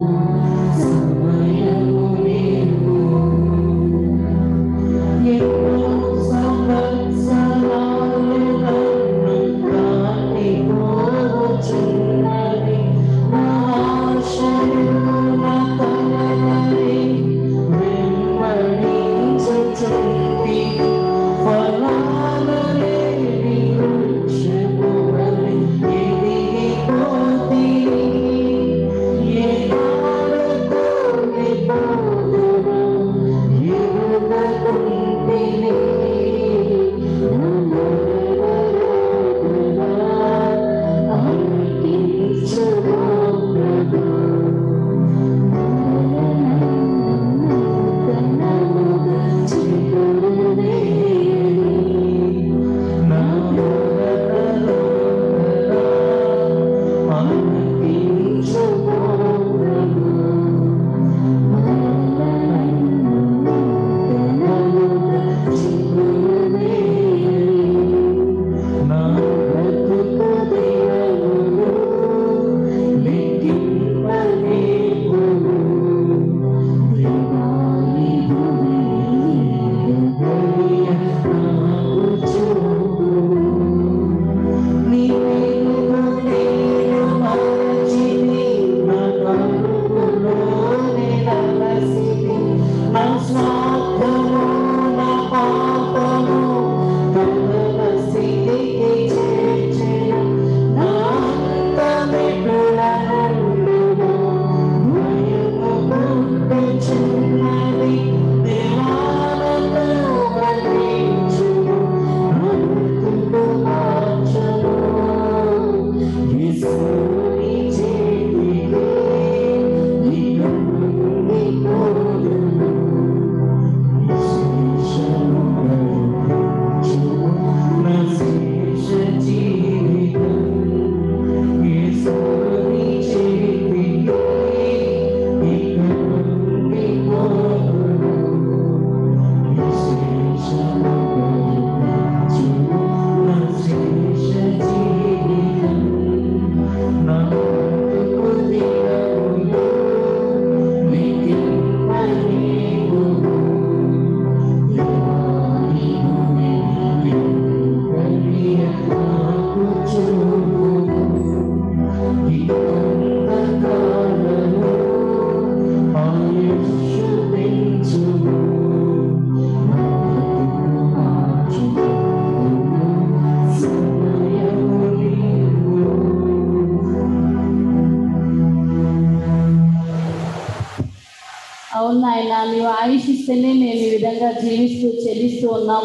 అవును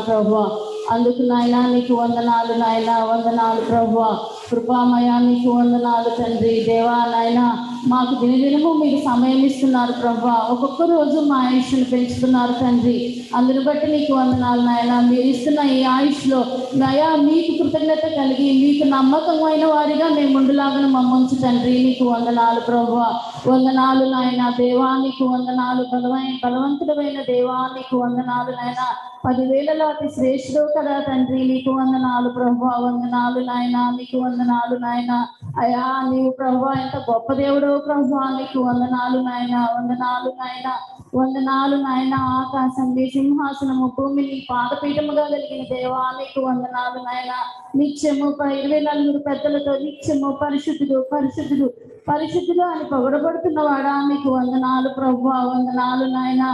ప్రభా. అందుకు నాయన నీకు వందనాలు నాయన వందనాలు ప్రభు. కృపామయ నీకు వందనాలు తండ్రి. దేవా నాయన మాకు దినదినము మీకు సమయం ఇస్తున్నారు ప్రభా. ఒక్కొక్క రోజు మా ఆయుష్ను పెంచుతున్నారు తండ్రి. అందుని బట్టి నీకు వందనాలు నాయన. మీరు ఇస్తున్న ఈ ఆయుష్లో నయా మీకు కృతజ్ఞత కలిగి మీకు నమ్మకమైన వారిగా మేము ఉండులాగా మమ్మంచు తండ్రి. నీకు వందనాలు ప్రభా. వందనాలు నాయన. దేవా నీకు వందనాలు. బలమైన బలవంతుడమైన దేవా నీకు వందనాలు నాయన. పదివేలలో అతి శ్రేష్ఠుడు కదా తండ్రి నీకు వందనాలు ప్రభు వందనాలు నాయన నీకు వందనాలు నాయన. అయా నీవు ప్రభు ఎంత గొప్ప దేవుడు ప్రభు నీకు వందనాలు నాయన వందనాలు నాయన వందనాలు నాయన. ఆకాశం నీ సింహాసనము భూమిని పాదపీఠముగా కలిగిన దేవా నీకు వందనాలు నాయన. నిత్యము ఇరవై నలుగురు పెద్దలతో నిత్యము పరిశుద్ధుడు పరిశుద్ధుడు పరిశుద్ధుడు అని పొగడబడుతున్నవాడా నీకు వందనాలు ప్రభు వందనాలు నాయన.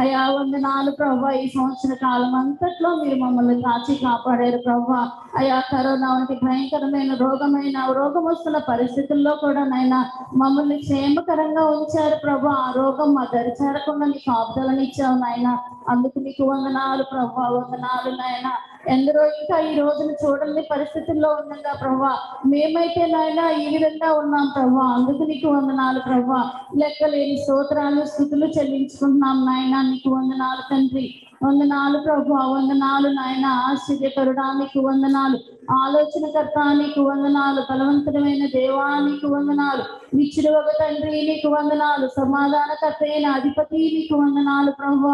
అయ్యా వందనాలు ప్రభా. ఈ సంవత్సర కాలం అంతట్లో మీరు మమ్మల్ని కాచి కాపాడారు ప్రభా. అయ్యా కరోనా వంటి భయంకరమైన రోగమైన రోగం వస్తున్న పరిస్థితుల్లో కూడా నాయన మమ్మల్ని క్షేమకరంగా ఉంచారు ప్రభు. ఆ రోగం మా దరి చేరకుండా నీకు ఆబ్దలను ఇచ్చావు నాయన. అందుకు నీకు వందనాలు ప్రభు వందనాలు నాయన. ఎందరో ఇంకా ఈ రోజున చూడని పరిస్థితుల్లో ఉండగా ప్రభా మేమైతే నాయన ఈ విధంగా ఉన్నాం ప్రభా. అందుకు నీకు వందనాలు ప్రభా. లెక్కలేని స్తోత్రాలు స్థుతులు చెల్లించుకుంటున్నాం నాయన. నీకు వందనాలు తండ్రి వందనాలు ప్రభు వందనాలు నాయన. ఆశ్చర్యకరుడానికి వందనాలు. ఆలోచనకర్త నీకు వందనాలు. బలవంతమైన దేవానికి వందనాలు. విచ్చిరువగ తండ్రి నీకు వందనాలు. సమాధానకర్త అయిన అధిపతి నీకు వందనాలు ప్రభు.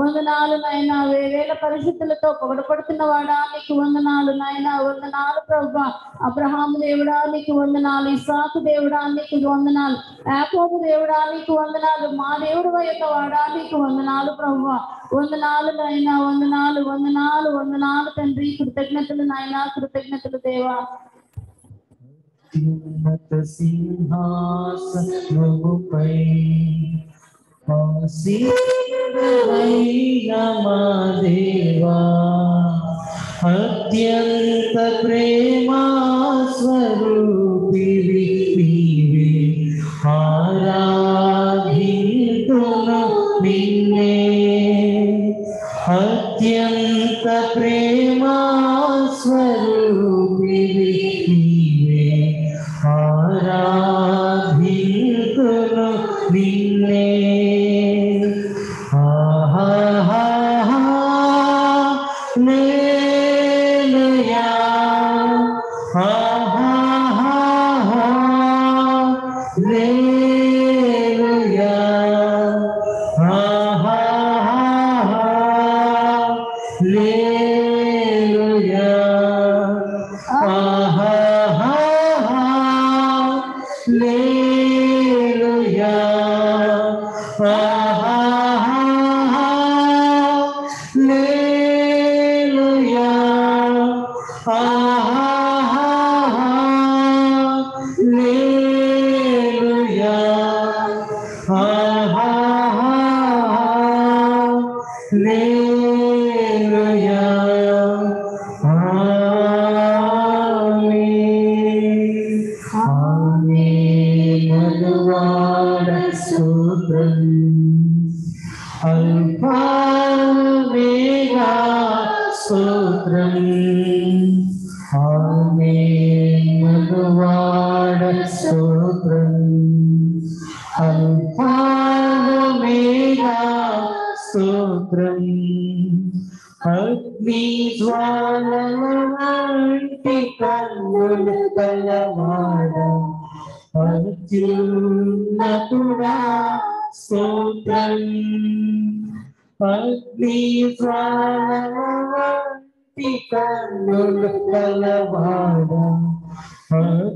వందనాలు నాయన. వేవేల పరిస్థితులతో పొగడపడుతున్న వాడా నీకు వందనాలు నాయన. వందనాలు ప్రభు. అబ్రహాం దేవుడా నీకు వందనాలు. ఇసాకు దేవుడా నీకు వందనాలు. యాకోబు దేవుడా నీకు వందనాలు. మా దేవుడు యొక్క వాడా నీకు వందనాలు ప్రభు. వందనాలు నాయన వందనాలు వందనాలు వందనాలు తండ్రి కృతజ్ఞతలు నాయన కృతజ్ఞతలు దేవా అత్యున్నత సింహాసనముపై ఆసీనుడైన మా దేవా అత్యంత ప్రేమా స్వరూపివి నీవే ఆరాధితును నిన్నే అత్యంత ప్రేమా స్వరూపివి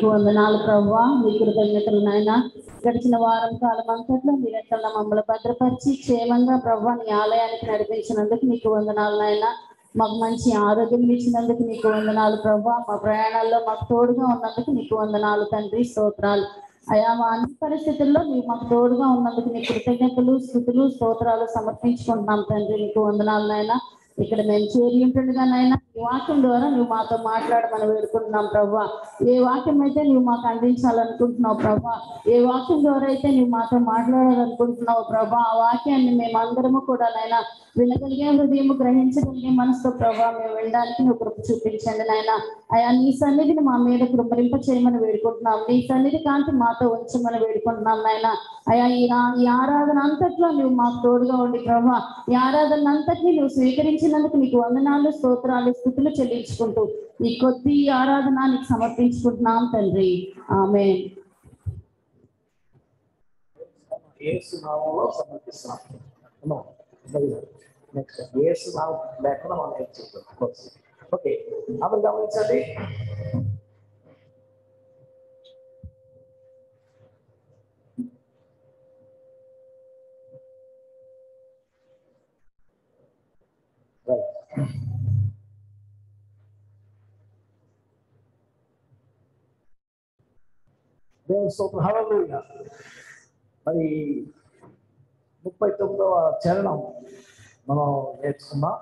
మీకు వందనాలు ప్రవ్వా. మీ కృతజ్ఞతలు నాయన. గడిచిన వారం కాలం అంతట్లో మీరు ఎట్లా మమ్మల్ని భద్రపరిచి క్షేమంగా ప్రవ్వా నీ ఆలయానికి నడిపించినందుకు మీకు వందనాలు నాయన. మాకు మంచి ఆరోగ్యం ఇచ్చినందుకు నీకు వందనాలు ప్రభా మా ప్రయాణాల్లో మాకు తోడుగా ఉన్నందుకు నీకు వందనాలు తండ్రి. స్తోత్రాలు. అయా మా అన్ని పరిస్థితుల్లో మీరు మాకు తోడుగా ఉన్నందుకు నీ కృతజ్ఞతలు స్థుతులు స్తోత్రాలు సమర్పించుకుంటున్నాం తండ్రి. నీకు వందనాలు నాయన. ఇక్కడ మేము చేరి ఉంటుండగా నాయన వాక్యం ద్వారా నువ్వు మాతో మాట్లాడమని వేడుకుంటున్నాం ప్రభా. ఏ వాక్యం అయితే నువ్వు మాకు అందించాలనుకుంటున్నావు ప్రభా ఏ వాక్యం ద్వారా అయితే నువ్వు మాతో మాట్లాడాలనుకుంటున్నావు ప్రభా ఆ వాక్యాన్ని మేమందరము కూడా నాయన వినగలిగే హృదయం గ్రహించగలిగే మనసుతో ప్రభా మేము వెళ్ళడానికి నువ్వు కృప చూపించండి నాయన. అయా నీ సన్నిధిని మా మీద కృపరింప చేయమని వేడుకుంటున్నాం. నీ సన్నిధి కాంతి మాతో ఉంచమని వేడుకుంటున్నాం నాయన. అయ్యా ఈ ఈ ఆరాధన అంతట్లో నువ్వు మాకు తోడుగా ఉండి ప్రభా ఈ ఆరాధన అంతటిని నువ్వు స్వీకరించినందుకు నీకు వందనాలు స్తోత్రాలు స్థుతులు చెల్లించుకుంటూ ఈ కొద్ది ఆరాధన నీకు సమర్పించుకుంటున్నాం తండ్రి. ఆమె సమర్పిస్తున్నాం ఓకే అప్పుడు గమనించండి. Right. దేవుని స్తోత్రం. హల్లెలూయా. మరి ముప్పై తొమ్మిదవ చరణం మనం నేర్చుకున్నాం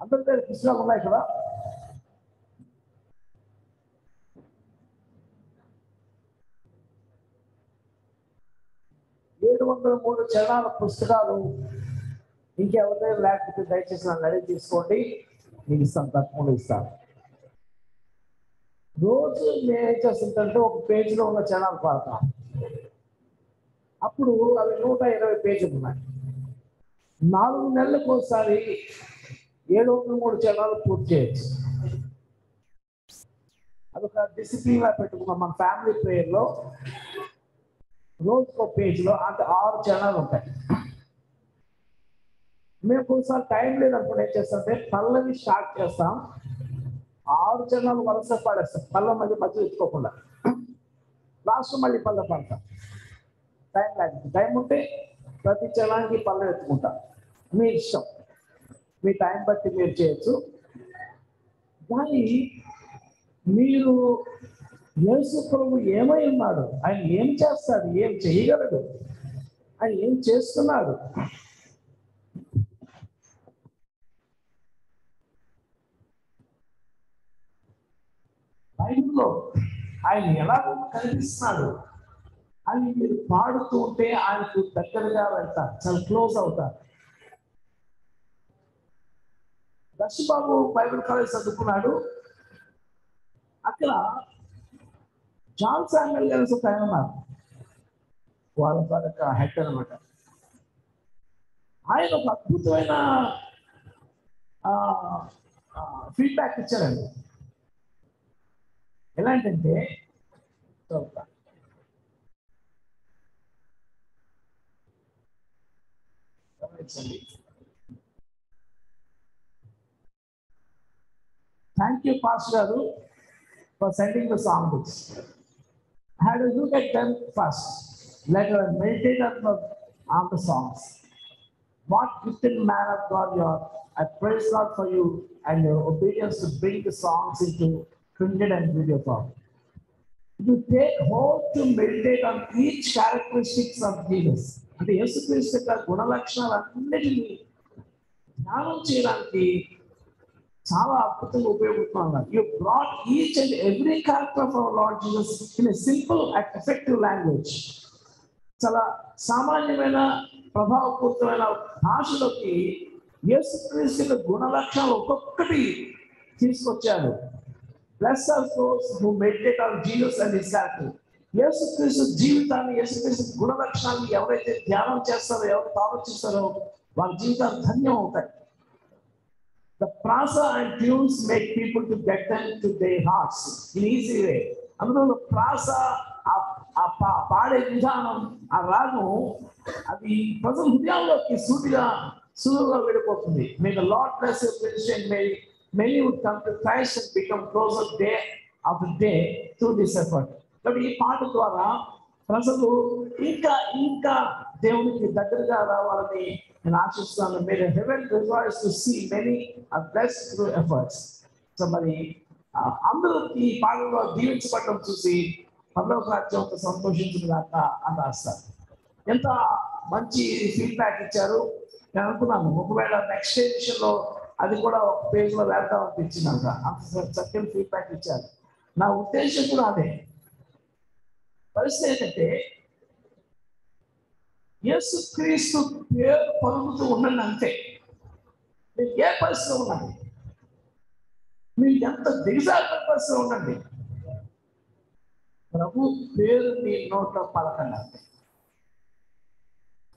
అందరి పేరు పుస్తకాలు ఉన్నాయి కదా? ఏడు వందల మూడు చరణాల పుస్తకాలు ఇంకెవరి లేకపోతే దయచేసి నన్ను అడిగి తీసుకోండి. మీకు ఇస్తాను తప్పకుండా ఇస్తాను. రోజు నేను ఏం చేస్తుంటే ఒక పేజీలో ఉన్న ఛానల్ పాడతాం అప్పుడు అవి నూట ఇరవై పేజీలు ఉన్నాయి. నాలుగు నెలలకు ఒకసారి ఏడు వందల మూడు ఛానల్ పూర్తి చేయొచ్చు. అదొక డిసిప్లిన్గా పెట్టుకున్నాం మన ఫ్యామిలీ ప్రేయర్లో రోజుకో పేజీలో అంటే ఆరు ఛానల్ ఉంటాయి. మేము ఒకసారి టైం లేదనుకుంటే ఏం చేస్తామంటే పల్లవి స్టార్ట్ చేస్తాం. ఆరు చరణాలు వరుస పాడేస్తాం పళ్ళ మళ్ళీ మధ్య ఎత్తుకోకుండా లాస్ట్ మళ్ళీ పళ్ళ పాడతాం. టైం లేకపోతే టైం ఉంటే ప్రతి చరణానికి పళ్ళ ఎత్తుకుంటాం. మీ ఇష్టం. మీ టైం బట్టి మీరు చేయొచ్చు. కానీ మీరు యేసు ప్రభు ఏమై ఉన్నాడు? ఆయన ఏం చేస్తాడు? ఏం చేయగలడు? ఆయన ఏం చేస్తున్నాడు? బైబిల్లో ఆయన ఎలా కనిపిస్తున్నాడు? అని మీరు పాడుతూ ఉంటే ఆయనకు దగ్గరగా వెళ్తారు. చాలా క్లోజ్ అవుతారు. దశబాబు బైబిల్ కాలేజ్ చదువుకున్నాడు. అక్కడ జాన్ శామ్యుల్ గారు ఒక ఆయన ఉన్నారు. వాళ్ళ యొక్క హెడ్ అనమాట ఆయన ఒక అద్భుతమైన ఫీడ్బ్యాక్ ఇచ్చారండి. ఎలాంటంటే చదువుతా గమనించండి థ్యాంక్ యూ పాస్ గారు for sending the song books had a look at them first. Let us meditate on the, on the songs. What gifted man of God you are. I praise God for you and your obedience to bring the songs into printed and video form. You take hold to meditate on each characteristics of Jesus. అంటే యేసుక్రీస్తు యొక్క గుణలక్షణాలన్నిటినీ ధ్యానం చేయడానికి చాలా అద్భుతంగా ఉపయోగపడుతున్నారు you brought each and every character of our lord Jesus in simple and effective language చాలా సామాన్యమైన ప్రభావపూరితమైన భాషలోకి యేసుక్రీస్తు యొక్క గుణ లక్షణాలు ఒక్కొక్కటి తీసుకొచ్చారు bless of those who meditate on Jesus and his character యేసుక్రీస్తు జీవితాన్ని యేసుక్రీస్తు గుణ లక్షణాన్ని ఎవరైతే ధ్యానం చేస్తారో ఎవరైతే ఆలోచిస్తారో వాళ్ళ జీవితాలు ధన్యం అవుతాయి. The prasa and tunes make people to get them to their hearts in easy way. అందులో ప్రాస ఆ- ఆ పా- పాడే విధానం ఆ రాగం అది ప్రజల హృదయాల్లోకి సూటిగా సులువుగా వెళ్ళిపోతుంది. May the Lord bless Christian may many would come to Christ and become closer day of day through this effort కాబట్టి ఈ పాట ద్వారా ప్రజలు ఇంకా ఇంకా దేవునికి దగ్గరగా రావాలని నేను ఆశిస్తున్నాను. మీరు heaven rejoice to see many are bless through efforts so మరి అందరూ ఈ పాటలో దీవించబడడం చూసి పర్లోక రాజ్యం ఒక సంతోషించుగాక అని రాస్తారు. ఎంత మంచి ఫీడ్బ్యాక్ ఇచ్చారు? నేను అనుకున్నాను. ఒకవేళ నెక్స్ట్ ఎడిషన్లో అది కూడా ఒక పేజ్లో ఇచ్చినాక అనిపించిందంట. అంత చక్కని ఫీడ్బ్యాక్ ఇచ్చారు. నా ఉద్దేశం కూడా అదే. పరిస్థితి ఏంటంటే యేసు క్రీస్తు పేరు పలుకుతూ ఉండండి అంతే. మీరు ఏ పరిస్థితిలో ఉండండి? మీరు ఎంత దిగజారిన పరిస్థితిలో ఉండండి? ప్రభు పేరు మీ నోట్లో పలకండి అంతే.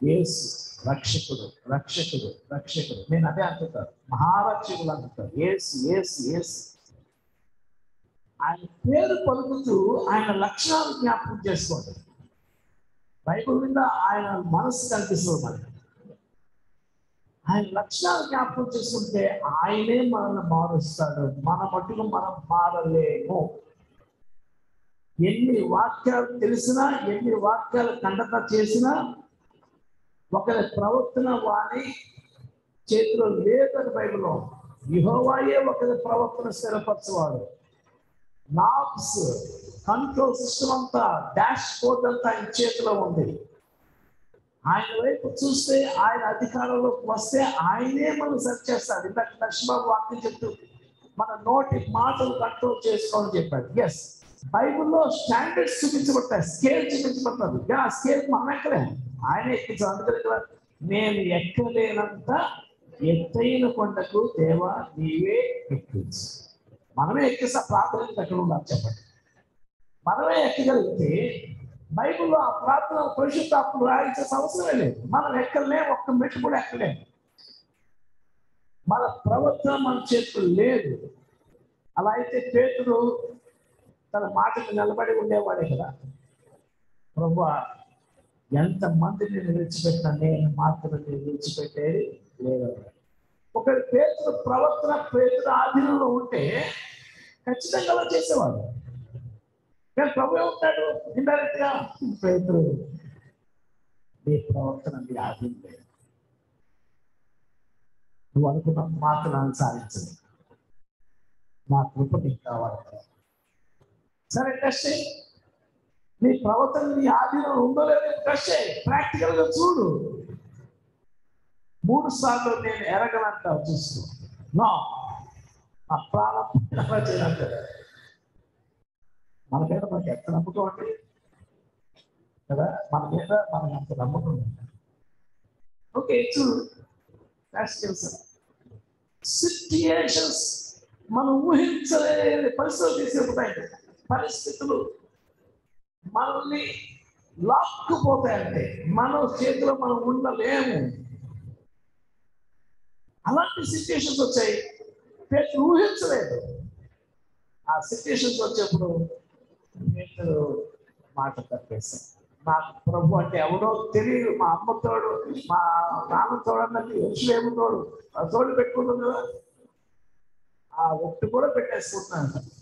యేసు రక్షకుడు రక్షకుడు రక్షకుడు. నేను అదే అంటుతాను మహారక్షకుడు అంటుతాను ఏసు ఏసు ఏసు ఆయన పేరు పలుకుతూ ఆయన లక్షణాలు జ్ఞాపకం చేసుకోండి. బైబిల్ మీద ఆయన మనసు కనిపిస్తుంది. మనకి ఆయన లక్షణాలు జ్ఞాపకం చేసుకుంటే ఆయనే మనల్ని మారుస్తాడు. మన మట్టుకు మనం మారలేము. ఎన్ని వాక్యాలు తెలిసినా ఎన్ని వాక్యాలు ఖండత చేసినా ఒకరి ప్రవర్తన వాణి చేతిలో లేదని బైబిల్లో. యుహోవాయే ఒకరి ప్రవర్తన స్థిరపరచేవాడు. నాబ్స్ కంట్రోల్ సిస్టమ్ అంతా డాష్ బోర్డ్ అంతా ఆయన చేతిలో ఉంది. ఆయన వైపు చూస్తే ఆయన అధికారంలోకి వస్తే ఆయనే మనం సెర్చ్ చేస్తాడు. ఇందాక లక్ష్మబాబు వాక్యం చెప్తూ మన నోటి మాటలు కంట్రోల్ చేసుకోవాలని చెప్పాడు. ఎస్ బైబిల్లో స్టాండర్డ్స్ చూపించబడతాయి స్కేల్ చూపించబడుతుంది ఆ స్కేల్ మనం ఎక్కలే ఆయన ఎక్కించాడు. అందుకని నేను ఎక్కలేనంత ఎత్తైన కొండకు దేవా నీవే ఎక్కించు. మనమే ఎక్కిస్తా ప్రార్థన ఎక్కడ ఉండాలి చెప్పండి? మనమే ఎక్కగలిగితే బైబిల్లో ఆ ప్రార్థన పరిశుద్ధాత్మ రాయించే అవసరమే లేదు. మనం ఎక్కలేం ఒక్క మెట్టు కూడా ఎక్కలేం. మన ప్రవర్తన మన చేతులు లేదు. అలా అయితే పేతుడు తన మాటకు నిలబడి ఉండేవాడే కదా. ప్రభు ఎంత మందిని నేను విడిచిపెట్టినా నేను మాత్రం నేను విడిచిపెట్టేది లేదు. ఒకరి పేతుడు ప్రవర్తన పేతుడు ఆధీనంలో ఉంటే ఖచ్చితంగా అలా చేసేవాడు. కానీ ప్రభు ఏమంటాడు? ఇండైరెక్ట్గా పేతుడు నీ ప్రవర్తన నీ ఆధీనం లేదు. నువ్వు అనుకున్న మాత్రం అనుసారించదు నా కృప నీకు కావాలి. సరే టెస్ట్ చేయి నీ ప్రవర్తన నీ ఆధీనం ఉందో లేదో టెస్ట్ చేయి ప్రాక్టికల్గా చూడు. మూడు సార్లు నేను ఎరగనంటావు చూస్తూ. నో ఆ ప్రాణం ఎలా మన మీద మనకి ఎంత నమ్మకం అండి? కదా మన మీద మనకి అంత నమ్మకం ఓకే చూడు. సిచ్యుయేషన్స్ మనం ఊహించలేని పరిస్థితులు తీసుకుంటాయి పరిస్థితులు మనల్ని లాక్కుపోతాయంటే మన చేతిలో మనం ఉండలేము. అలాంటి సిచ్యుయేషన్స్ వచ్చాయి. పేరు ఊహించలేదు. ఆ సిచ్యుయేషన్స్ వచ్చేప్పుడు పేరు మాట తప్పేశాం నాకు ప్రభు అంటే ఎవడో తెలియదు. మా అమ్మ తోడు మా నాన్న తోడు అన్నది ఎంచులేము తోడు. ఆ తోడు పెట్టుకుంటుంది కదా. ఆ ఒట్టు కూడా పెట్టేసుకుంటున్నాను.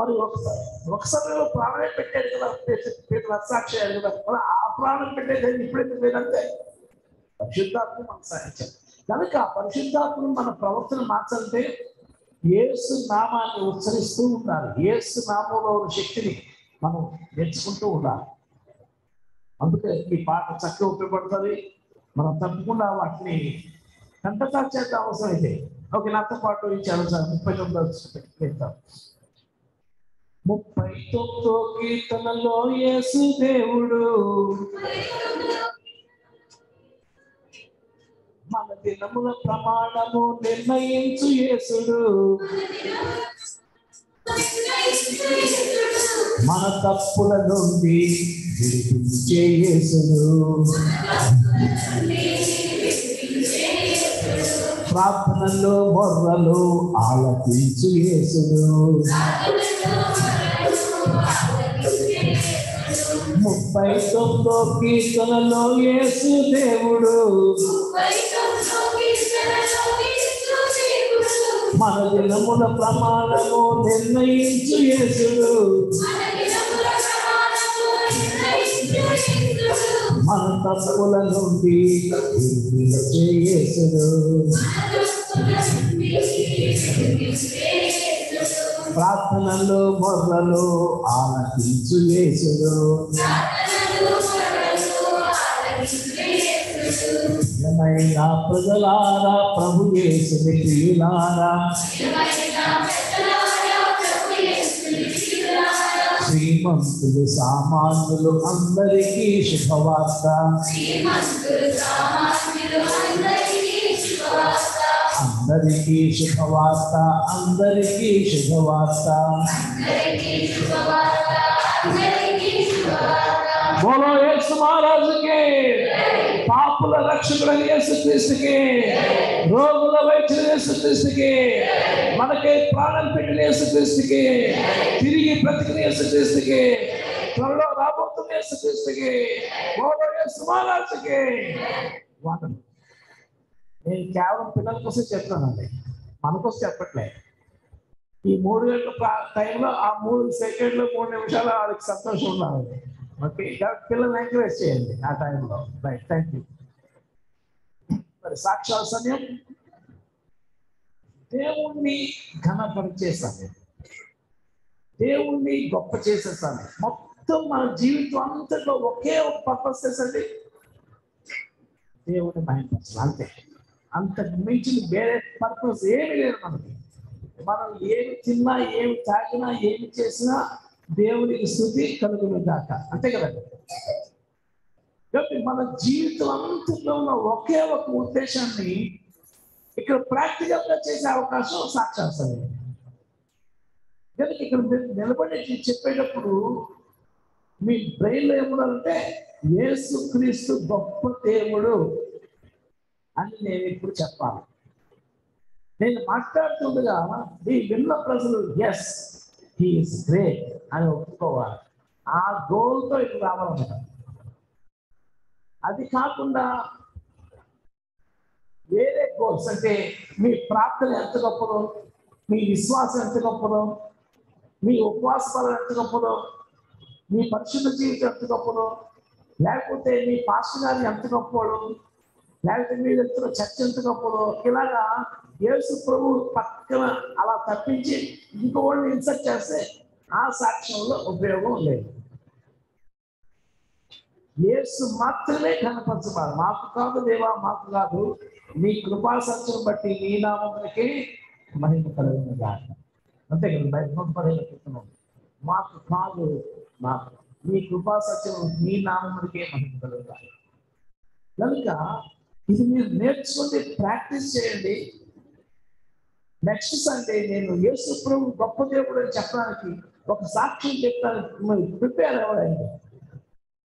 మరి ఒకసారి ఒకసారి ప్రాణమే పెట్టాడు కదా పేరు కదా. మరి ఆ ప్రాణం పెట్టేది ఇప్పుడైతే లేదంటే పరిశుద్ధాత్మ మనం సాధించాలి కనుక ఆ పరిశుద్ధాత్మను మన ప్రవర్తన మార్చాలంటే ఏసు నామాన్ని ఉచ్చరిస్తూ ఉండాలి. ఏసు నామంలో ఉన్న శక్తిని మనం నేర్చుకుంటూ ఉండాలి. అందుకే ఈ పాట చక్కగా ఉపయోగపడుతుంది. మనం తప్పకుండా వాటిని కంటతా అవసరం అయితే. ఓకే నాతో పాటు ఇచ్చారు సార్ ముప్పై తొమ్మిది ముప్పై తొమ్మిదో కీర్తనలో యేసు దేవుడు. మన దినముల ప్రమాణము నిర్ణయించు యేసుడు. మన తప్పుల నుండి విడిపించే యేసుడు. ప్రార్థనలో మొర్రలు ఆలపించు యేసుడు. ముప్పై తొమ్మిదో కీర్తనలో యేసు దేవుడు. మన దినముల ప్రమాణము నిర్ణయించు యేసుడు. మన తప్పుల నుండి యేసుడు. ప్రార్థనలు మొర్రలు ఆలకించు యేసుడు. ఏమైనా ప్రజలారా ప్రభు యేసుని ప్రియులారా. శ్రీమంతులు సామాన్యులు అందరికీ శుభవార్త. శ్రీమంతులు సామాన్యులు అందరికీ శుభవార్త. అందరికీ శుభవార్త బోలో యేసు మహారాజుకి పాపుల రక్షకుడైన యేసు క్రీస్తుకి రోగుల వైద్యుల యేసు క్రీస్తుకి మనకి ప్రాణం పెట్టిన యేసు క్రీస్తుకి తిరిగి బ్రతికిన యేసు క్రీస్తుకి త్వరలో రాబోతున్న యేసు క్రీస్తుకి బోలో యేసు మహారాజుకి వాదన నేను కేవలం పిల్లల కోసం చెప్తున్నానండి. మన కోసం చెప్పట్లే. ఈ మూడు గంటల టైంలో ఆ మూడు సెకండ్లు మూడు నిమిషాలు వాళ్ళకి సంతోషం ఉండాలండి. ఓకే కాబట్టి పిల్లల్ని ఎంకరేజ్ చేయండి ఆ టైంలో. రైట్ థ్యాంక్ యూ మరి సాక్షాల సమయం. దేవుణ్ణి ఘనపరిచే సమయం. దేవుణ్ణి గొప్ప చేసే సమయం. మొత్తం మన జీవితం అంతట్లో ఒకే ఒక పర్పస్ చేసండి. దేవుని మహిమపరచాలి అంతే. అంతకు మించిన వేరే పర్పస్ ఏమి లేదు మనకి. మనం ఏమి తిన్నా ఏమి తాకినా ఏమి చేసినా దేవునికి స్థుతి కలుగును దాకా అంతే కదండి కాబట్టి మన జీవితం అంతలో ఉన్న ఒకే ఒక ఉద్దేశాన్ని ఇక్కడ ప్రాక్టికల్గా చేసే అవకాశం సాక్షాత్సండి కనుక ఇక్కడ నిలబడి చెప్పేటప్పుడు మీ బ్రెయిన్లో ఏముండాలంటే యేసు క్రీస్తు గొప్ప దేవుడు. అని నేను ఇప్పుడు చెప్పాలి. నేను మాట్లాడుతుండగా మీ విన్న ప్రజలు ఎస్ హీఈస్ గ్రేట్ అని ఒప్పుకోవాలి. ఆ గోల్తో ఇక్కడ రావాలన్నమాట అది కాకుండా వేరే గోల్స్ అంటే మీ ప్రార్థన ఎంత గొప్పదో మీ విశ్వాసం ఎంత గొప్పదో మీ ఉపవాస బలం ఎంత గొప్పదో మీ పరిశుద్ధ జీవితం ఎంత గొప్పదో లేకపోతే మీ పాస్టర్ గారు ఎంత గొప్పవాడు లేకపోతే మీరు వెళ్తున్న ఇలాగా యేసు ప్రభు పక్కన అలా తప్పించి ఇంకోవాడిని ఇన్సర్ట్ చేస్తే ఆ సాక్ష్యంలో ఉపయోగం లేదు. యేసు మాత్రమే కనపరచబడాలి. మాకు కాదు దేవా మాకు కాదు. మీ కృపా సత్యం బట్టి నీ నామములకే మహిమ కలిగిన గాక అంతే కదా బయట నూట మాకు కాదు మాకు. మీ కృపా సత్యం మీ నామములకే మహిమ కలుగుతాయి కనుక ఇది మీరు నేర్చుకుంటే ప్రాక్టీస్ చేయండి. నెక్స్ట్ సండే నేను యేసు ప్రభు గొప్ప దేవుడు అని చెప్పడానికి ఒక సాక్ష్యం చెప్తాను. మీరు ప్రిపేర్ అవ్వడండి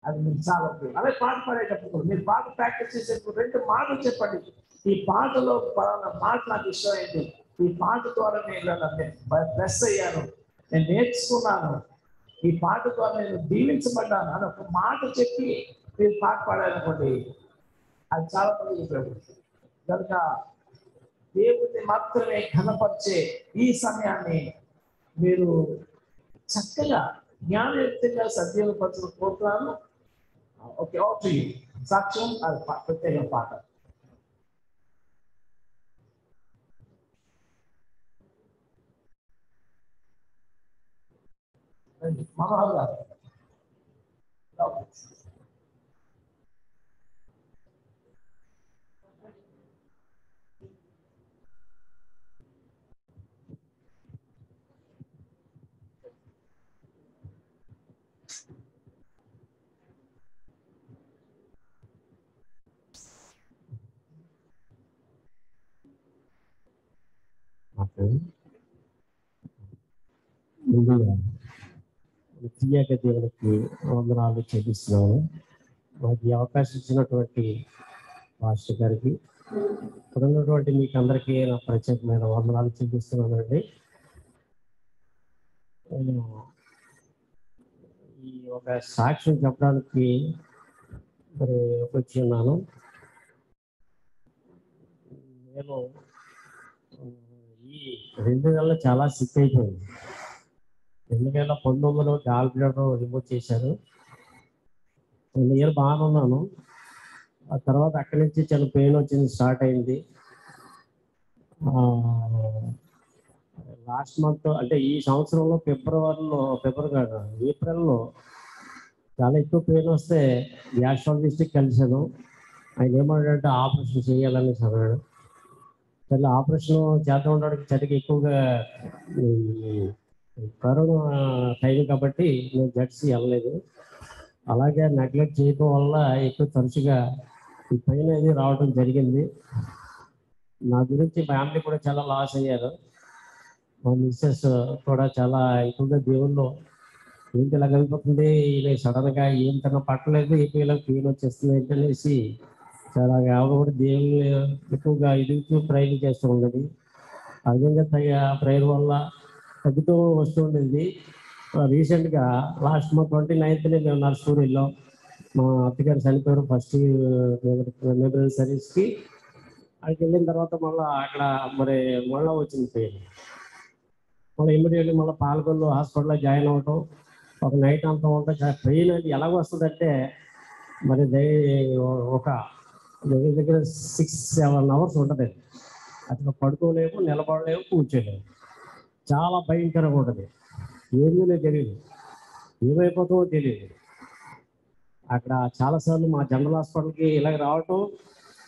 అది మీకు చాలా అలాగే పాట పాడేటప్పుడు మీరు పాట ప్రాక్టీస్ చేసేటప్పుడు రెండు మాటలు చెప్పండి. ఈ పాటలో పలానా మాట నాకు ఇష్టమైంది. ఈ పాట ద్వారా నేను ప్లస్ అయ్యాను. నేను నేర్చుకున్నాను. ఈ పాట ద్వారా నేను దీవించబడ్డాను అని ఒక మాట చెప్పి మీరు పాట పాడాలనుకోండి అది చాలా మంది ఉపయోగపడుతుంది కనుక దేవుడిని మాత్రమే ఘనపరిచే ఈ సమయాన్ని మీరు చక్కగా జ్ఞానయుక్తంగా సద్వినియోగపరచడం కోరుతున్నాను ఓకే ఓకే సాక్ష్యం అది పా- ప్రత్యేక పాట రండి, మనోహర్ గారు ముందుగా దేవునికి వందనాలు చెల్లిస్తున్నాము. మాకు ఈ అవకాశం ఇచ్చినటువంటి మాస్టర్ గారికి ఇక్కడ ఉన్నటువంటి మీకు అందరికీ నా ప్రత్యేకమైన వందనాలు చెల్లిస్తున్నానండి. నేను ఈ ఒక సాక్ష్యం చెప్పడానికి మరి వచ్చి ఉన్నాను. నేను ఈ రెండు నెలలు చాలా సిక్ అయిపోయింది. రెండు వేల పంతొమ్మిదిలో గాల్ బ్లాడర్ రిమూవ్ చేశారు. రెండు ఇయర్ బాగానే ఉన్నాను. ఆ తర్వాత అక్కడి నుంచి చాలా పెయిన్ వచ్చింది స్టార్ట్ అయింది. లాస్ట్ మంత్ అంటే ఈ సంవత్సరంలో ఫిబ్రవరిలో ఫిబ్రవరి కాదు ఏప్రిల్లో చాలా ఎక్కువ పెయిన్ వస్తే గ్యాస్ట్రాలజిస్ట్కి కలిశాను. ఆయన ఏమన్నాడంటే ఆపరేషన్ చేయాలని అన్నాడు. సరే ఆపరేషన్ చేద్దాం ఉండడానికి చలికి ఎక్కువగా కరోనా టైం కాబట్టి నేను జడ్సీ వెళ్ళలేదు. అలాగే నెగ్లెక్ట్ చేయడం వల్ల ఎక్కువ తరచుగా ఈ పైన అది రావడం జరిగింది. నా గురించి ఫ్యామిలీ కూడా చాలా లాస్ అయ్యారు. మా మిస్సెస్ కూడా చాలా ఎక్కువగా దేవుళ్ళు ఏంటి ఇలా అయిపోతుంది ఈయన సడన్గా ఏం తన పట్టలేదు ఇలా పెయిన్ వచ్చేస్తుంది ఏంటనేసి అనేసి చాలా ఆవిడ కూడా ఎక్కువగా ఎదుగుతూ ప్రయత్నం చేస్తూ ఉండేది ఆ విధంగా ప్రేయర్ వల్ల తగ్గుతూ వస్తూ ఉండేది రీసెంట్గా లాస్ట్ మా ట్వంటీ నైన్త్నే మేము నర్సూరు వెళ్ళాం మా అత్తగారు చనిపోయారు ఫస్ట్ మెమోరియల్ సర్వీస్కి అక్కడికి వెళ్ళిన తర్వాత మళ్ళీ అక్కడ మరి మళ్ళీ వచ్చింది పేరు. మళ్ళీ ఇమ్మీడియట్లీ మళ్ళీ పాల్గొల్లు హాస్పిటల్లో జాయిన్ అవ్వటం ఒక నైట్ అంతా ఉంటే పెయిన్ అది ఎలాగ వస్తుందంటే మరి దై ఒక దగ్గర దగ్గర సిక్స్ సెవెన్ అవర్స్ ఉంటుంది. అసలు పడుకోలేము నిలబడలేము కూర్చోలేము చాలా భయంకరంగా ఉంటుంది. ఏమీ తెలియదు ఏమైపోతుందో తెలియదు అక్కడ చాలాసార్లు మా జనరల్ హాస్పిటల్కి ఇలాగ రావటం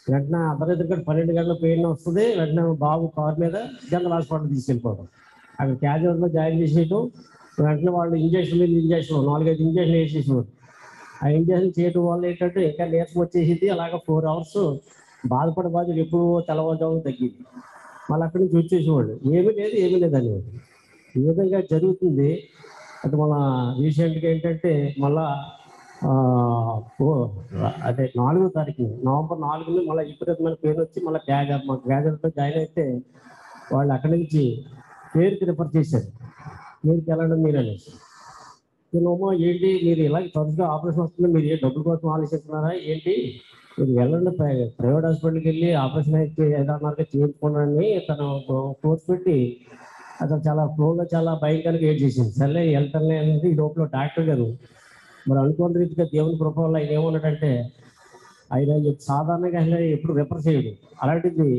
వెంటనే అర్ధరాత్రి పన్నెండు గంటల పెయిన్ వస్తుంది వెంటనే బాబు కార్ మీద జనరల్ హాస్పిటల్ తీసుకెళ్ళిపోవడం అక్కడ క్యాజువల్లో జాయిన్ చేసేయటం వెంటనే వాళ్ళు ఇంజక్షన్ మీద ఇంజక్షన్ నాలుగైదు ఇంజక్షన్ వేసేసేవారు. ఆ ఇంజక్షన్ చేయడం వల్ల ఏంటంటే ఇంకా నీరసం వచ్చేసింది. అలాగ ఫోర్ అవర్స్ బాధపడే బాధలు ఎప్పుడు తెల్లవారుజాము తగ్గింది. మళ్ళీ అక్కడి నుంచి వచ్చేసేవాళ్ళు. ఏమీ లేదు ఏమీ లేదు అనేది ఈ విధంగా జరుగుతుంది. అంటే మన రీసెంట్గా ఏంటంటే మళ్ళా అదే నాలుగో తారీఖు నవంబర్ నాలుగుని మళ్ళీ విపరీతమైన పేరు వచ్చి మళ్ళీ గ్యాజర్ మా గ్యాజర్తో జాయిన్ అయితే వాళ్ళు అక్కడి నుంచి పేరుకి రిఫర్ చేశారు. పేరుకి వెళ్ళడం మీరు అనేసి నేనేమో ఏంటి? మీరు ఇలా తరచుగా ఆపరేషన్ వస్తుంది మీరు ఏ డబ్బుల కోసం ఆలోచిస్తున్నారా? ఏంటి? మీరు వెళ్ళండి ప్రైవేట్ హాస్పిటల్కి వెళ్ళి ఆపరేషన్ అయితే ఏదన్నారుగా చేయించుకోండి తను కోర్స్ పెట్టి అతను చాలా ఫ్లోలో చాలా భయంకరంగా ఏడ్ చేసింది. సర్లే వెళ్తానే అనేది ఈ లోపల డాక్టర్ గారు. మరి అనుకోని రీతిగా దేవుని కృప వల్ల ఆయన ఏమన్నాడంటే ఆయన సాధారణంగా ఆయన ఎప్పుడు రిఫర్ చేయడు. అలాంటిది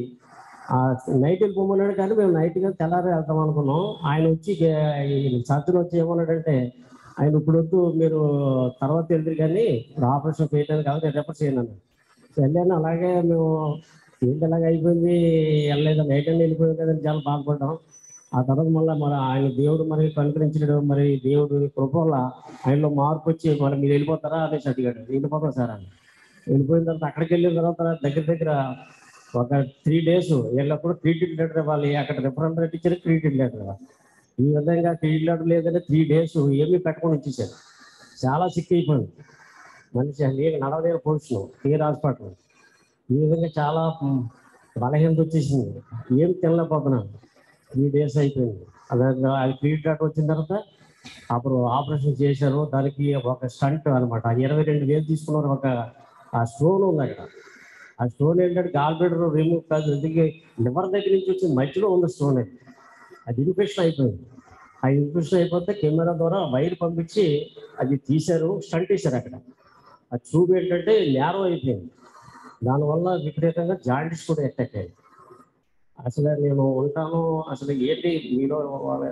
నైట్ వెళ్ళిపోమన్నాడు కానీ మేము నైట్గా తెల్లారి వెళ్తాం అనుకున్నాం. ఆయన వచ్చి సర్జన్ వచ్చి ఏమన్నాడంటే ఆయన ఇప్పుడు వద్దు మీరు తర్వాత వెళ్తారు కానీ ఇప్పుడు ఆపరేషన్ చేయడానికి కాబట్టి రిఫర్ చేయండి అన్నాడు వెళ్ళాను అలాగే మేము ఏంటి అలాగే అయిపోయింది వెళ్ళలేదు నైట్ అని వెళ్ళిపోయింది కదని చాలా బాధపడ్డాం. ఆ తర్వాత మళ్ళీ మరి ఆయన దేవుడు మరి కనుకరించడం మరి దేవుడు కృప వల్ల ఆయనలో మార్పు వచ్చి మరి మీరు వెళ్ళిపోతారా అనేసి అడిగాడు. వెళ్ళిపోతాం సార్ అని. వెళ్ళిపోయిన తర్వాత అక్కడికి వెళ్ళిన తర్వాత దగ్గర దగ్గర ఒక త్రీ డేస్ వెళ్ళినప్పుడు ట్రీట్మెంట్ లెటర్ ఇవ్వాలి అక్కడ రిప్రజెంటేటివ్ ఇచ్చారు ట్రీట్మెంట్ లెటర్ ఇవ్వాలి. ఈ విధంగా లెటర్ లేదంటే త్రీ డేస్ ఏమీ పెట్టకుండా ఇచ్చేసారు చాలా సిక్ అయిపోయింది మనిషి నేను నడవలేని పొజిషన్ కేర్ హాస్పిటల్. ఈ విధంగా చాలా బలహీనత వచ్చేసింది. ఏం తినలేకపోతున్నాను త్రీ డేస్ అయిపోయింది. అదే అది ట్రీట్ లెటర్ వచ్చిన తర్వాత అప్పుడు ఆపరేషన్ చేశారు. దానికి ఒక స్టంట్ అనమాట ఇరవై రెండు వేలు తీసుకున్నారు ఒక ఆ స్టోన్ ఉంది అక్కడ ఆ స్టోన్ ఏంటంటే గాల్ బ్లడర్ రిమూవ్ కాదు. ఎందుకంటే లివర్ దగ్గర నుంచి వచ్చి మధ్యలో ఉంది స్టోన్ అది. అది ఇన్ఫెక్షన్ అయిపోయింది. ఆ ఇన్ఫెక్షన్ అయిపోతే కెమెరా ద్వారా వైర్ పంపించి అది తీశారు స్టంట్ వేశారు అక్కడ. ఆ ట్యూబ్ ఏంటంటే నేరో అయిపోయింది. దానివల్ల విపరీతంగా జాయింట్స్ కూడా అటాక్ అయ్యాయి అసలు నేను ఉంటాను అసలు ఏంటి మీలో వాళ్ళ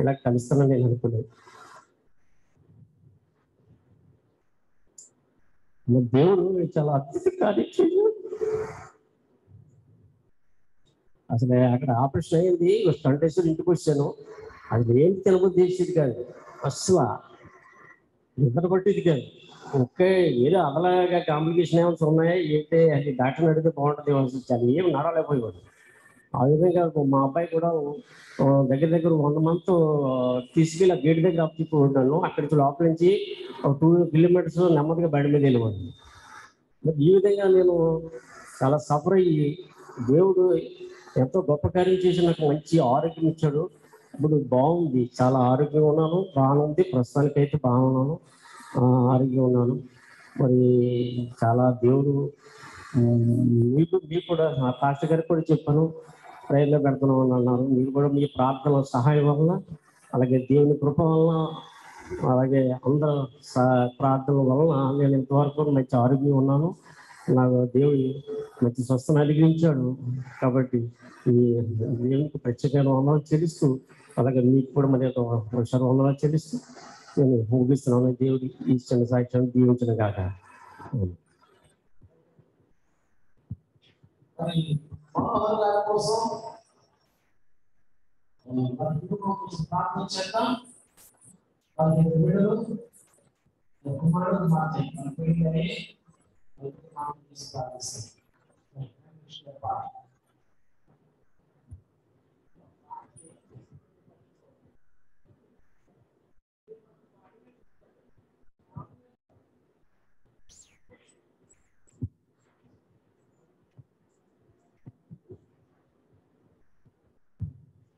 ఇలా కలుస్తానని నేను అనుకున్నాను. దేవుడు చాలా అద్భుత కార్యం చేశాడు. అసలు అక్కడ ఆపరేషన్ అయ్యింది స్టంట్ ఇంటికి వచ్చాను. అది ఏంటి తెలుగు చేసేది కాదు. అసలు నిద్ర పట్టేది కాదు. ఒకే ఏదో అదలగా కాంప్లికేషన్ ఏమైనా ఉన్నాయా? ఏంటి? అది డాక్టర్ని అడిగితే బాగుంటుంది ఆలోచించాలి ఏం నడలేకపోయేవాడు ఆ విధంగా మా అబ్బాయి కూడా దగ్గర దగ్గర వంద మంత్ తీసుకెళ్ళి ఆ గేట్ దగ్గర అప్పిపో ఉంటాను అక్కడి నుంచి లోపల నుంచి ఒక టూ కిలోమీటర్స్ నెమ్మదిగా బయట మీద వెళ్ళేవాడు మరి ఈ విధంగా నేను చాలా సఫర్ అయ్యి దేవుడు ఎంతో గొప్ప కార్యం చేసి నాకు మంచి ఆరోగ్యం ఇచ్చాడు. ఇప్పుడు బాగుంది. చాలా ఆరోగ్యంగా ఉన్నాను. బాగుంది. ప్రస్తుతానికి అయితే బాగున్నాను. ఆరోగ్యం ఆరోగ్యంగా ఉన్నాను. మరి చాలా దేవుడు మీకు మీకు కూడా మా పాస్టర్ గారికి కూడా చెప్పాను. ప్రేరణ పెడుతున్నాం అని అన్నారు. మీరు కూడా మీ ప్రార్థన సహాయం వలన అలాగే దేవుని కృప వలన అలాగే అందరూ స- ప్రార్థన వలన నేను ఇంతవరకు మంచి ఆరోగ్యం ఉన్నాను. నాకు దేవుడు మంచి స్వస్థను అనుగ్రహించాడు. కాబట్టి ఈ దేవునికి ప్రత్యేకమైన వందనాలు చెల్లిస్తూ అలాగే మీకు కూడా మరి వర్షాలు వందనాలు చెల్లిస్తూ నేను ముగిస్తున్నాను. దేవుడి ఈ చిన్న సాక్ష్యాన్ని దీవించిన కాక మరి ప్రార్థన చేద్దాం పదిహేను బిడ్డలు కుమారుడు మాత్రమే మన పిల్లలని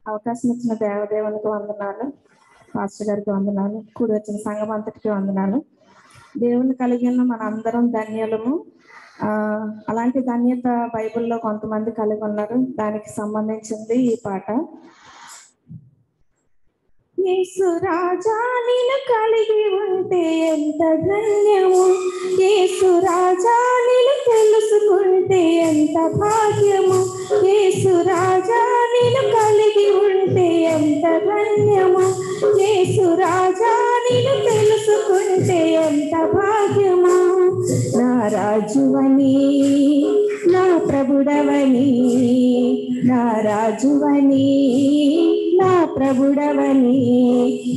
అవకాశం ఇచ్చిన దేవదేవునికి వందనాలు మాస్టర్ గారికి వందనాలు కూడి వచ్చిన సంఘం అంతటికి వందనాలు. దేవుని కలిగి ఉన్న మన అందరం ధన్యులము అలాంటి ధన్యత బైబిల్లో కొంతమంది కలిగి ఉన్నారు. దానికి సంబంధించింది ఈ పాట. యేసు రాజా నిన్ను కలిగి ఉంటే ఎంత ధన్యము. యేసు రాజా నిన్ను తెలుసుకుంటే ఎంత భాగ్యము. యేసు రాజా నిన్ను కలిగి ఉంటే ఎంత ధన్యము. యేసు రాజా నిన్ను ఉంటే ఎంత భాగ్యము? నా రాజువని నా ప్రభుడవని నా రాజువని నా ప్రభుడవని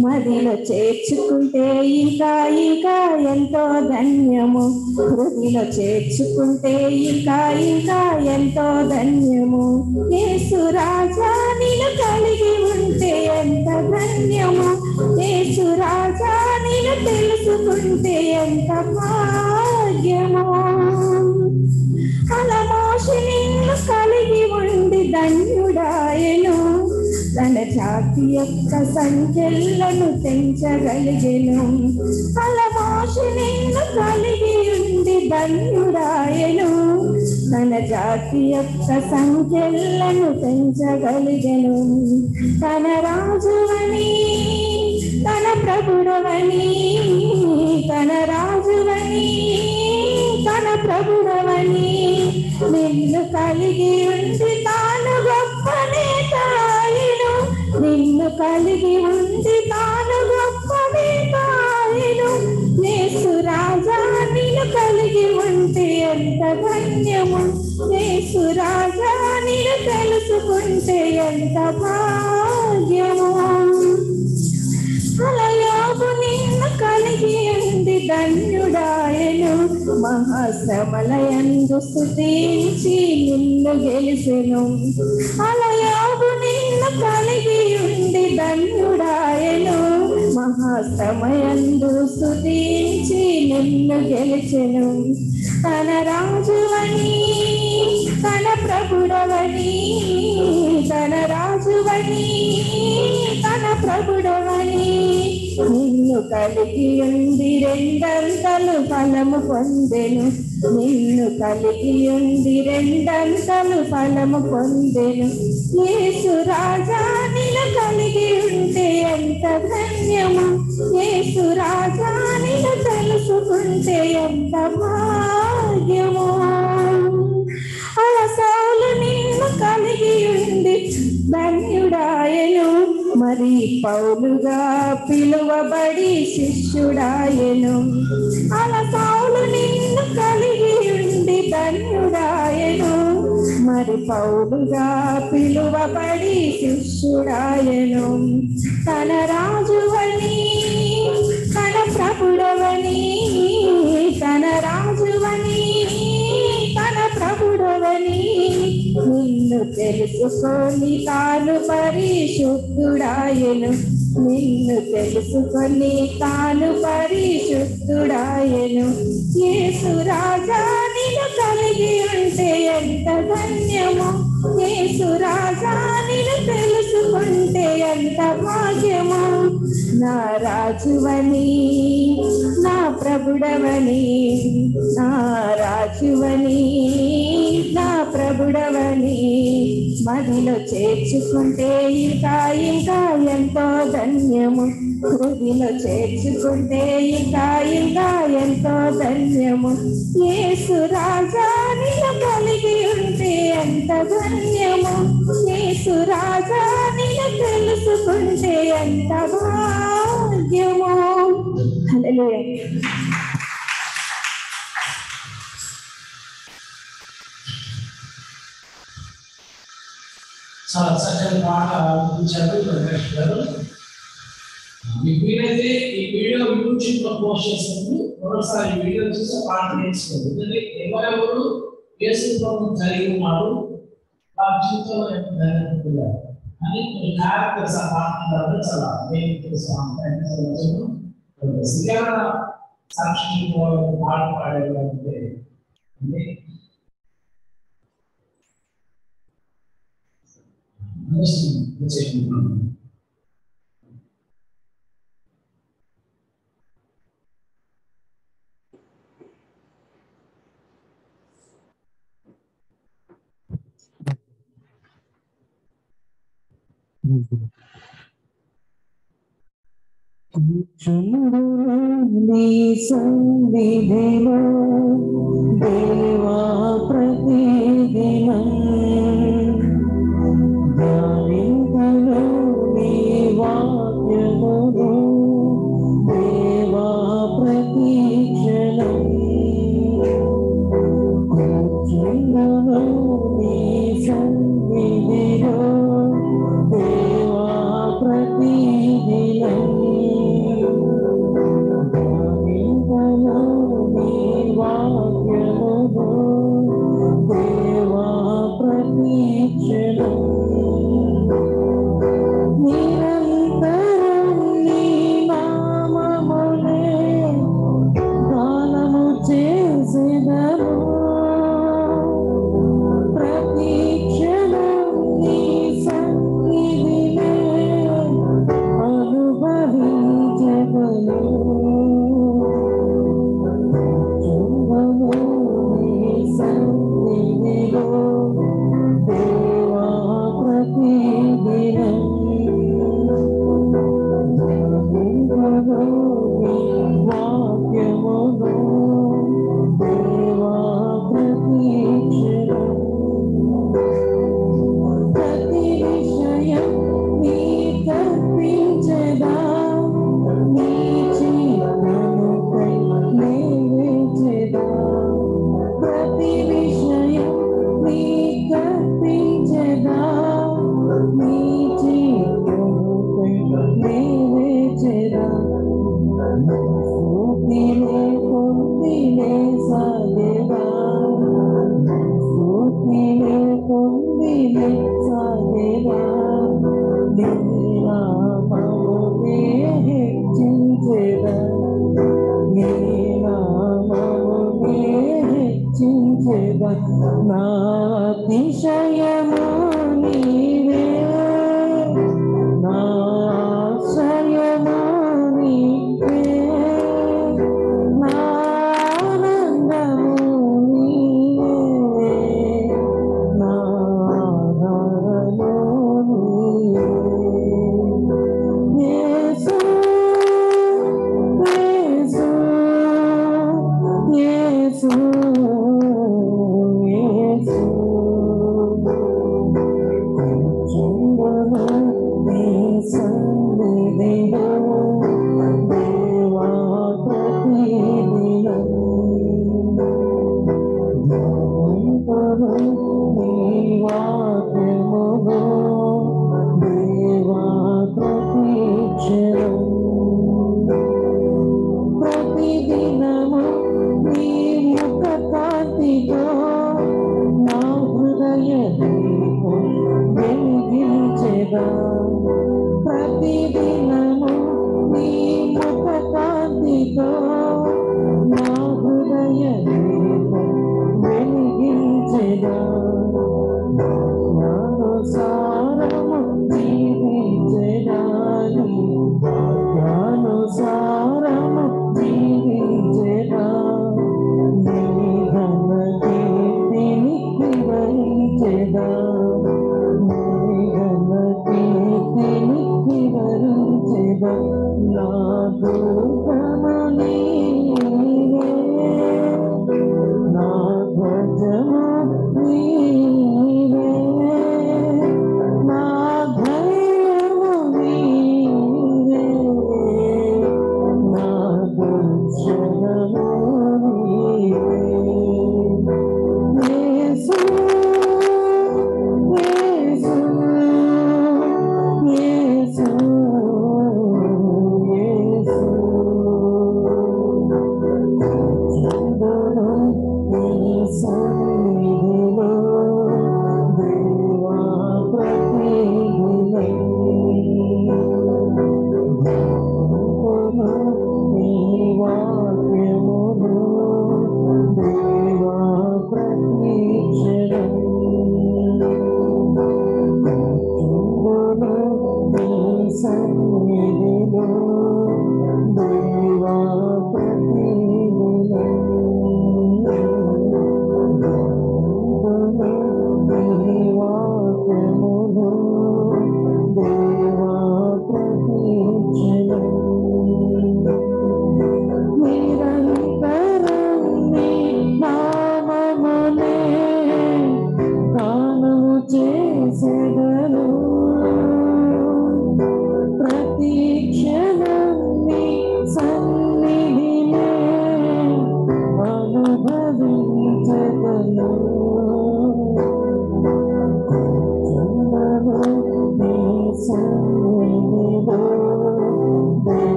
మదిలో చేర్చుకుంటే ఇంకా ఇంకా ఎంతో ధన్యము. హృదిలో చేర్చుకుంటే ఇంకా ఇంకా ఎంతో ధన్యము. యేసు రాజా నిన్ను కలిగి ఉంటే ఎంత ధన్యము. యేసు రాజా నేను తెలుసుకుంటే ఎంత భాగ్యమో. అలమోషి నిన్ను కలిగి ఉండి ధన్యుడాయను. తన జాతి యొక్క సంఖ్యలను తెంచగలిగెను అలమోషి నిన్ను కలిగి ఉండి ధన్యుడాయను. తన జాతి యొక్క సంఖ్యలను పెంచగలిగెను. తన రాజువని తన ప్రభుడవని తన రాజువని తన ప్రభుడవని నిన్ను కలిగి ఉండి తాను గొప్ప నేతాయను. నిన్ను కలిగి ఉండి తాను గొప్ప నేతాయను. నేసు రాజా నిన్ను కలిగి ఉంటే ఎంత ధన్యము. నేసు రాజా నిన్ను తెలుసుకుంటే ఎంత భాగ్యము మహాశ్రమలయందు స్థుతించి నిన్ను గెలిసెను అలయాగు నిన్ను కలిగి ఉండి ధన్యుడాయను. మహాశ్రమయందు స్థుతించి నిన్ను గెలిచెను. తన రాజువని తన ప్రభుడవని తన రాజువని తన ప్రభుడవని. నిన్ను కలిగి ఉంది రెండంతలు ఫలము పొందెను. నిన్ను కలిగి ఉంది రెండంతలు ఫలము పొందెను. యేసు రాజా నిన్ను కలిగి ఉంటే ఎంత ధన్యము. యేసు రాజా నిన్ను తెలుసుకుంటే ఎంత భాగ్యము. అలసాలు నిన్ను కలిగి ఉంది ధన్యుడాయను. మరి పౌలుగా పిలువబడి శిష్యుడాయను. అలసాలు నిన్ను కలిగి ఉండి ధన్యుడాయను. మరి పౌలుగా పిలువబడి శిష్యుడాయను. తన రాజువని తన ప్రభుడవని తన రాజువని ప్రభుడవని నిన్ను తెలుసుకొని తాను పరిశుద్ధుడాయను. నిన్ను తెలుసుకొని తాను పరిశుద్ధుడాయను. యేసు రాజా నిన్ను కలిగి ఉంటే ఎంత ధన్యము. యేసు రాజా నిన్ను తెలుసుకుంటే ఎంత భాగ్యము. నా రాజువని నా ప్రభుడవని నా రాజువని నా ప్రభుడవని మదిలో చేర్చుకుంటే ఇంకా ఇంకా ఎంతో ధన్యము. భూమిలో చేర్చుకుంటే ఇంకా ఇంకా ఎంతో ధన్యము. యేసు రాజా కలిగి ఉంటే ఎంత ధన్యము. యేసు రాజా తెలుసుకుంటే ఎంత భాగ్యము. హల్లెలూయా. చాలా చక్కని పాట చెప్పారు. వీలైతే ఈ వీడియో యూట్యూబ్లో పోస్ట్ చేసినప్పుడు మరోసారి వీడియో చూసి ప్రార్థన నేర్చుకోండి. ఎందుకంటే ఎవరెవరు యేసు ప్రభు కలిగి ఉన్నారు వారి జీవితంలో ఎంత అని కొన్ని క్యారెక్టర్స్ ఆ ప్రార్థన చాలా నేను తెలుస్తాను సిగర సాక్షి పాట పాడేవారంటే చేసుకుంటున్నాను కూర్చుండు నీ సన్నిధిలో దేవా ప్రతిదినం ధ్యానింపను